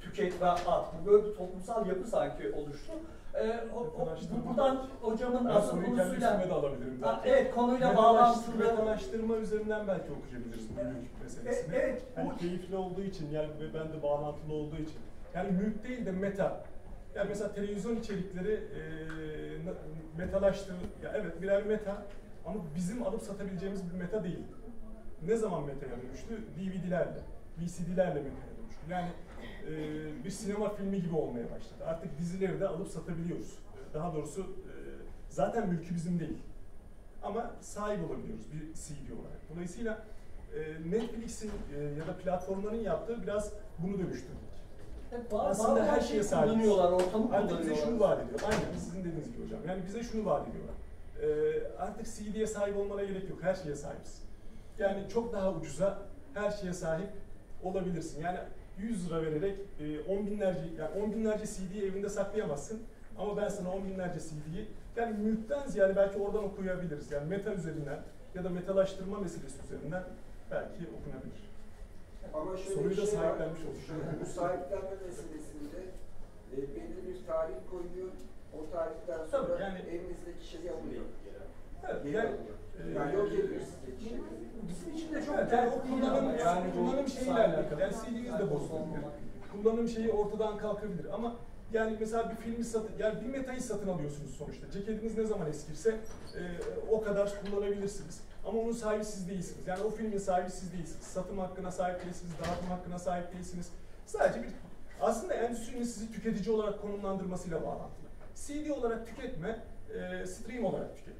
Speaker 11: tüket ve at. Bu böyle bir toplumsal yapı sanki oluştu. E, o, o, bu- buradan hocamın
Speaker 6: Ben
Speaker 11: asıl konusuyla...
Speaker 6: de alabilirim.
Speaker 11: Ha, evet konuyla bağlantılı.
Speaker 6: Metalaştırma üzerinden belki okuyabiliriz bu mülk meselesini.
Speaker 11: E- evet,
Speaker 6: Yani
Speaker 11: bu-
Speaker 6: keyifli olduğu için yani ve ben de bağlantılı olduğu için. Yani mülk değil de meta. Yani mesela televizyon içerikleri e, metalaştır. Ya evet birer meta ama bizim alıp satabileceğimiz bir meta değil. Ne zaman metaya dönüştü? DVD'lerle, VCD'lerle metaya dönüştü. Yani e, bir sinema filmi gibi olmaya başladı. Artık dizileri de alıp satabiliyoruz. Daha doğrusu e, zaten mülkü bizim değil. Ama sahip olabiliyoruz bir CD olarak. Dolayısıyla e, Netflix'in e, ya da platformların yaptığı biraz bunu dönüştürdük.
Speaker 11: Evet, var-
Speaker 6: Aslında her şeye sahibiz.
Speaker 11: kullanıyorlar, ortamı
Speaker 6: Artık bize
Speaker 11: kullanıyorlar.
Speaker 6: şunu vaat ediyor. Aynen sizin dediğiniz gibi hocam. Yani bize şunu vaat ediyorlar. Ee, artık CD'ye sahip olmana gerek yok. Her şeye sahipsin. Yani çok daha ucuza her şeye sahip olabilirsin. Yani 100 lira vererek e, on binlerce, yani on binlerce CD'yi evinde saklayamazsın. Ama ben sana on binlerce CD'yi, yani mülkten ziyade belki oradan okuyabiliriz. Yani meta üzerinden ya da metalaştırma meselesi üzerinden belki okunabilir.
Speaker 13: Ama şöyle
Speaker 6: Soruyu
Speaker 13: bir
Speaker 6: da
Speaker 13: şey
Speaker 6: sahiplenmiş olduk.
Speaker 13: Bu sahiplenme meselesinde e, belli bir tarih koyuyor. O tarihten sonra
Speaker 6: Tabii, yani-
Speaker 13: elinizdeki şeyi alıyor.
Speaker 6: Evet, yani,
Speaker 13: alıyor.
Speaker 6: e,
Speaker 13: yani yok ediyor sizdeki şeyi.
Speaker 11: Bizim için de çok
Speaker 6: Evet, yani o kullanım,
Speaker 11: yani
Speaker 6: kullanım şeyiyle alakalı. Yani CD'niz de bozulabilir. Kullanım şeyi ortadan kalkabilir ama yani mesela bir filmi satın, yani bir metayı satın alıyorsunuz sonuçta. Ceketiniz ne zaman eskirse e, o kadar kullanabilirsiniz. Ama onun sahibi siz değilsiniz. Yani o filmin sahibi siz değilsiniz. Satım hakkına sahip değilsiniz, dağıtım hakkına sahip değilsiniz. Sadece bir aslında endüstrinin sizi tüketici olarak konumlandırmasıyla bağlantılı. CD olarak tüketme, e, stream olarak tüket.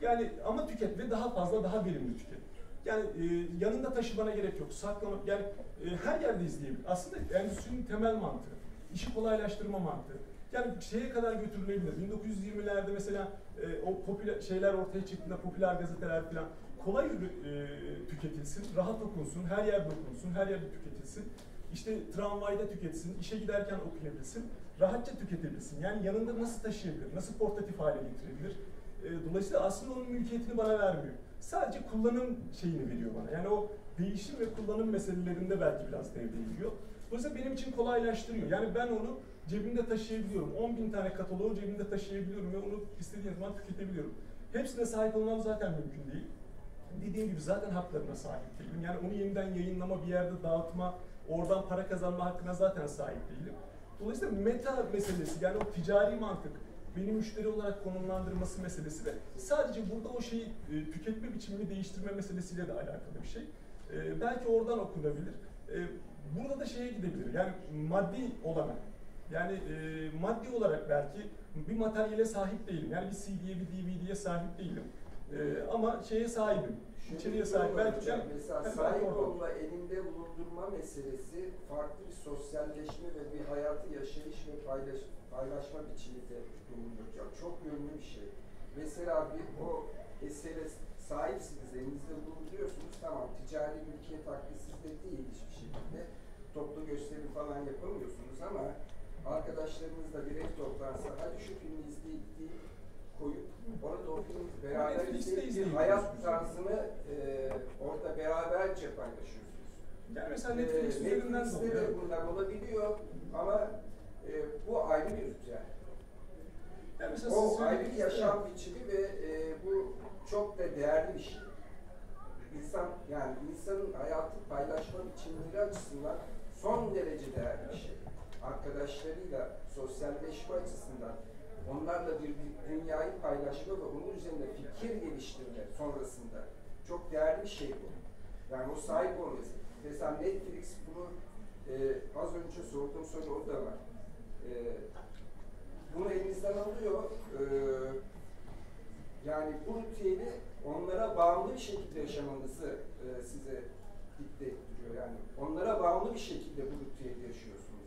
Speaker 6: Yani ama tüket ve daha fazla, daha verimli tüket. Yani e, yanında taşımana gerek yok. Saklama, yani e, her yerde izleyebilir. Aslında endüstrinin temel mantığı, işi kolaylaştırma mantığı. Yani şeye kadar götürülebilir. 1920'lerde mesela e, o popüler şeyler ortaya çıktığında popüler gazeteler falan kolay e, tüketilsin, rahat okunsun, her yerde okunsun, her yerde tüketilsin. İşte tramvayda tüketsin, işe giderken okuyabilsin, rahatça tüketebilsin. Yani yanında nasıl taşıyabilir, nasıl portatif hale getirebilir? E, dolayısıyla aslında onun mülkiyetini bana vermiyor. Sadece kullanım şeyini veriyor bana. Yani o değişim ve kullanım meselelerinde belki biraz devreye giriyor. Dolayısıyla benim için kolaylaştırıyor. Yani ben onu cebimde taşıyabiliyorum. 10 bin tane kataloğu cebimde taşıyabiliyorum ve onu istediğim zaman tüketebiliyorum. Hepsine sahip olmam zaten mümkün değil. Dediğim gibi zaten haklarına sahip değilim. Yani onu yeniden yayınlama, bir yerde dağıtma, oradan para kazanma hakkına zaten sahip değilim. Dolayısıyla meta meselesi yani o ticari mantık, beni müşteri olarak konumlandırması meselesi de sadece burada o şeyi e, tüketme biçimini değiştirme meselesiyle de alakalı bir şey. E, belki oradan okunabilir. E, burada da şeye gidebilir. Yani maddi olarak yani e, maddi olarak belki bir materyale sahip değilim. Yani bir CD'ye, bir DVD'ye sahip değilim. E, ama şeye sahibim. İçeriye sahip. Belki yani-
Speaker 13: mesela sahip olma, elinde bulundurma meselesi farklı bir sosyalleşme ve bir hayatı yaşayış ve paylaş, paylaşma biçiminde bulunuyor. Çok yönlü bir şey. Mesela bir o esere sahipsiniz, elinizde bulunduruyorsunuz. Tamam ticari mülkiyet hakkı sizde değil hiçbir şekilde. Toplu gösteri falan yapamıyorsunuz ama arkadaşlarınızla bir ev toplansa hadi şu filmi izleyip deyip koyup orada o filmi beraber bir hayat tarzını e, orada beraberce paylaşıyorsunuz.
Speaker 6: Yani mesela
Speaker 13: E,
Speaker 6: Netflix üzerinden de
Speaker 13: Netflix'te de bunlar olabiliyor ama e, bu ayrı bir ritüel.
Speaker 6: Yani mesela
Speaker 13: O ayrı bir yaşam biçimi ve e, bu çok da değerli bir şey. İnsan yani insanın hayatı paylaşma biçimleri açısından son derece değerli bir şey. Arkadaşlarıyla sosyalleşme açısından onlarla bir, dünyayı paylaşma ve onun üzerinde fikir geliştirme sonrasında çok değerli bir şey bu. Yani o sahip olması. Mesela Netflix bunu e, az önce sorduğum soru o da var. E, bunu elinizden alıyor. Ee, yani bu ritüeli onlara bağımlı bir şekilde yaşamanızı e, size dikte ettiriyor. Yani onlara bağımlı bir şekilde bu ritüeli yaşıyorsunuz.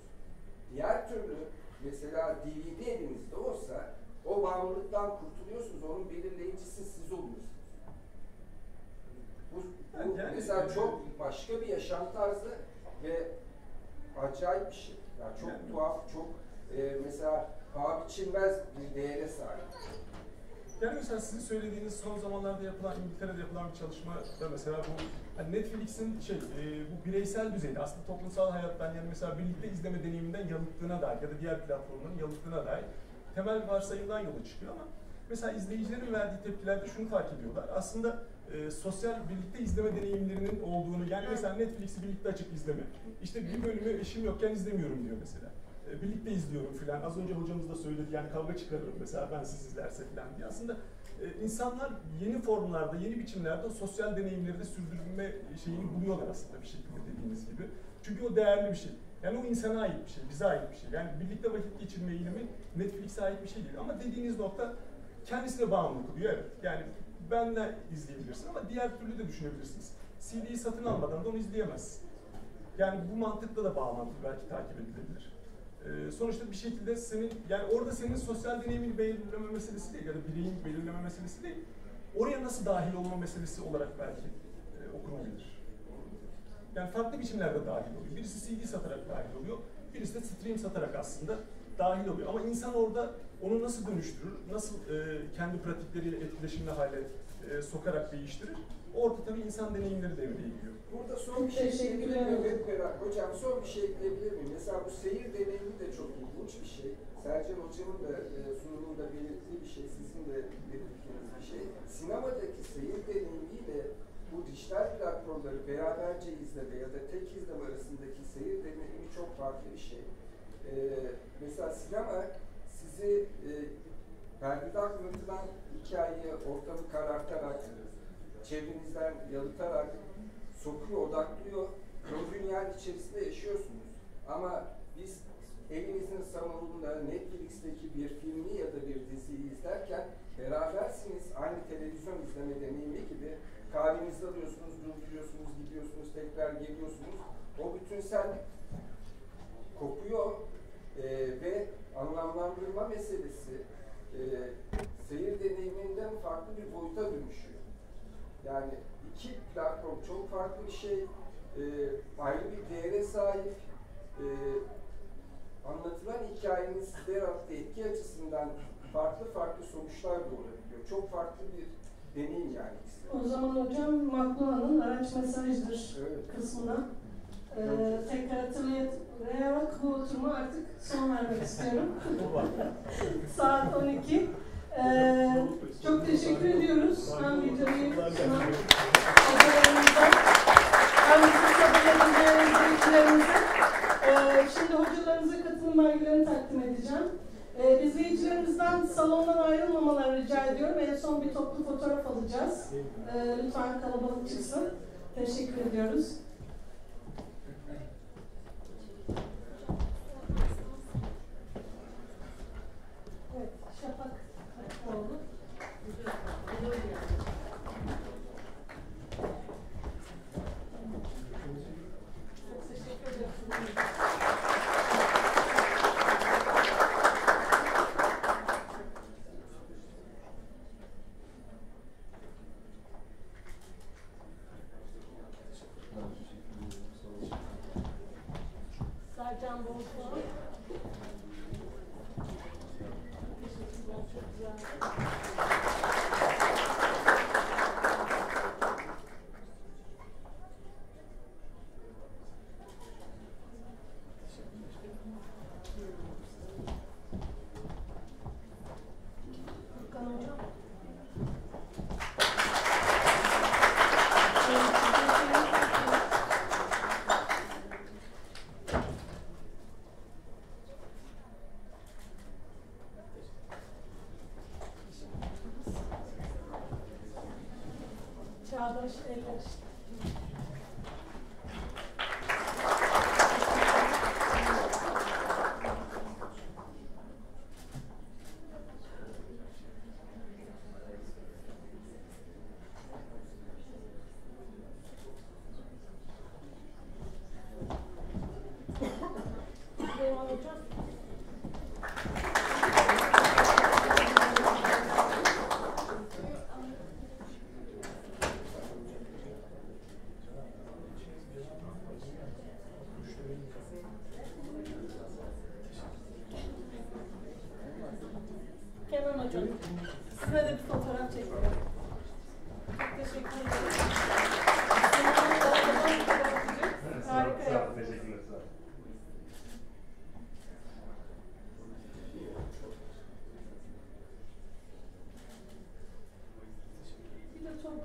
Speaker 13: Diğer türlü mesela DVD elinizde olsa o bağımlılıktan kurtuluyorsunuz. Onun belirleyicisi siz oluyorsunuz. Bu, bu
Speaker 14: Yani-
Speaker 13: mesela çok başka bir yaşam tarzı ve acayip bir şey. Yani çok
Speaker 14: Yani-
Speaker 13: tuhaf, çok e, mesela paha biçilmez bir değere sahip.
Speaker 6: Yani mesela sizin söylediğiniz son zamanlarda yapılan, İngiltere'de yapılan bir çalışma da mesela bu hani Netflix'in şey, e, bu bireysel düzeyde aslında toplumsal hayattan yani mesela birlikte izleme deneyiminden yalıttığına dair ya da diğer platformların yalıttığına dair temel varsayımdan yola çıkıyor ama mesela izleyicilerin verdiği tepkilerde şunu fark ediyorlar. Aslında e, sosyal birlikte izleme deneyimlerinin olduğunu yani mesela Netflix'i birlikte açıp izleme. İşte bir bölümü eşim yokken izlemiyorum diyor mesela. E, birlikte izliyorum filan. Az önce hocamız da söyledi yani kavga çıkarırım mesela ben siz izlerse filan diye. Aslında e, insanlar yeni formlarda, yeni biçimlerde sosyal deneyimleri de sürdürme şeyini buluyorlar aslında bir şekilde dediğiniz gibi. Çünkü o değerli bir şey. Yani o insana ait bir şey, bize ait bir şey. Yani birlikte vakit geçirme eğilimi Netflix'e ait bir şey değil. Ama dediğiniz nokta kendisine bağımlı kılıyor evet. Yani ben de izleyebilirsin ama diğer türlü de düşünebilirsiniz. CD'yi satın almadan da onu izleyemezsin. Yani bu mantıkla da bağlantı belki takip edilebilir. Ee, sonuçta bir şekilde senin, yani orada senin sosyal deneyimini belirleme meselesi değil ya da bireyin belirleme meselesi değil. Oraya nasıl dahil olma meselesi olarak belki e, okunabilir. Yani farklı biçimlerde dahil oluyor. Birisi CD satarak dahil oluyor, birisi de stream satarak aslında dahil oluyor. Ama insan orada onu nasıl dönüştürür, nasıl e, kendi pratikleriyle etkileşimli hale e, sokarak değiştirir? Orada tabii insan deneyimleri devreye giriyor.
Speaker 13: Burada son bir şey ekleyebilir miyim? Evet, Berat. Hocam son bir şey ekleyebilir miyim? Mesela bu seyir deneyimi de çok ilginç bir şey. Sercan Hocam'ın da e, sunumunda belirttiği bir şey, sizin de belirttiğiniz bir şey. Sinemadaki seyir deneyimiyle bu dijital platformları beraberce izleme ya da tek izleme arasındaki seyir deneyimi çok farklı bir şey. E, mesela sinema sizi e, perdede anlatılan hikayeyi ortamı karartarak, çevrenizden yalıtarak sokuyor, odaklıyor. O dünyanın içerisinde yaşıyorsunuz. Ama biz evinizin salonunda Netflix'teki bir filmi ya da bir diziyi izlerken berabersiniz. Aynı televizyon izleme deneyimi gibi kahvenizi alıyorsunuz, durduruyorsunuz, gidiyorsunuz, tekrar geliyorsunuz. O bütünsellik kopuyor Ee, ve anlamlandırma meselesi e, seyir deneyiminden farklı bir boyuta dönüşüyor. Yani iki platform çok farklı bir şey, e, ayrı bir değere sahip. E, anlatılan hikayenin size yarattığı etki açısından farklı farklı sonuçlar doğurabiliyor. Çok farklı bir deneyim yani.
Speaker 2: O zaman hocam Makluhan'ın araç mesajdır
Speaker 13: Evet.
Speaker 2: kısmına e, tekrar hatırlayarak bu oturuma artık son vermek istiyorum. Saat 12. E, çok teşekkür ediyoruz. Hem hem hocalarımıza hem bizi sabırla dinleyen izleyicilerimize. E, şimdi hocalarımıza katılım belgelerini takdim edeceğim. E, izleyicilerimizden salondan ayrılmamalarını rica ediyorum. En son bir toplu fotoğraf alacağız. E, lütfen kalabalık çıksın. Teşekkür ediyoruz. Evet, Şafak 어.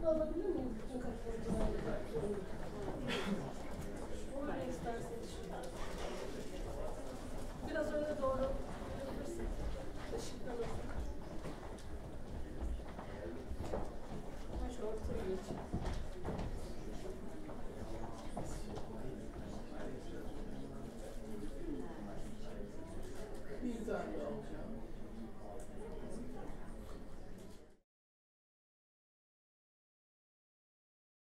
Speaker 2: Bir de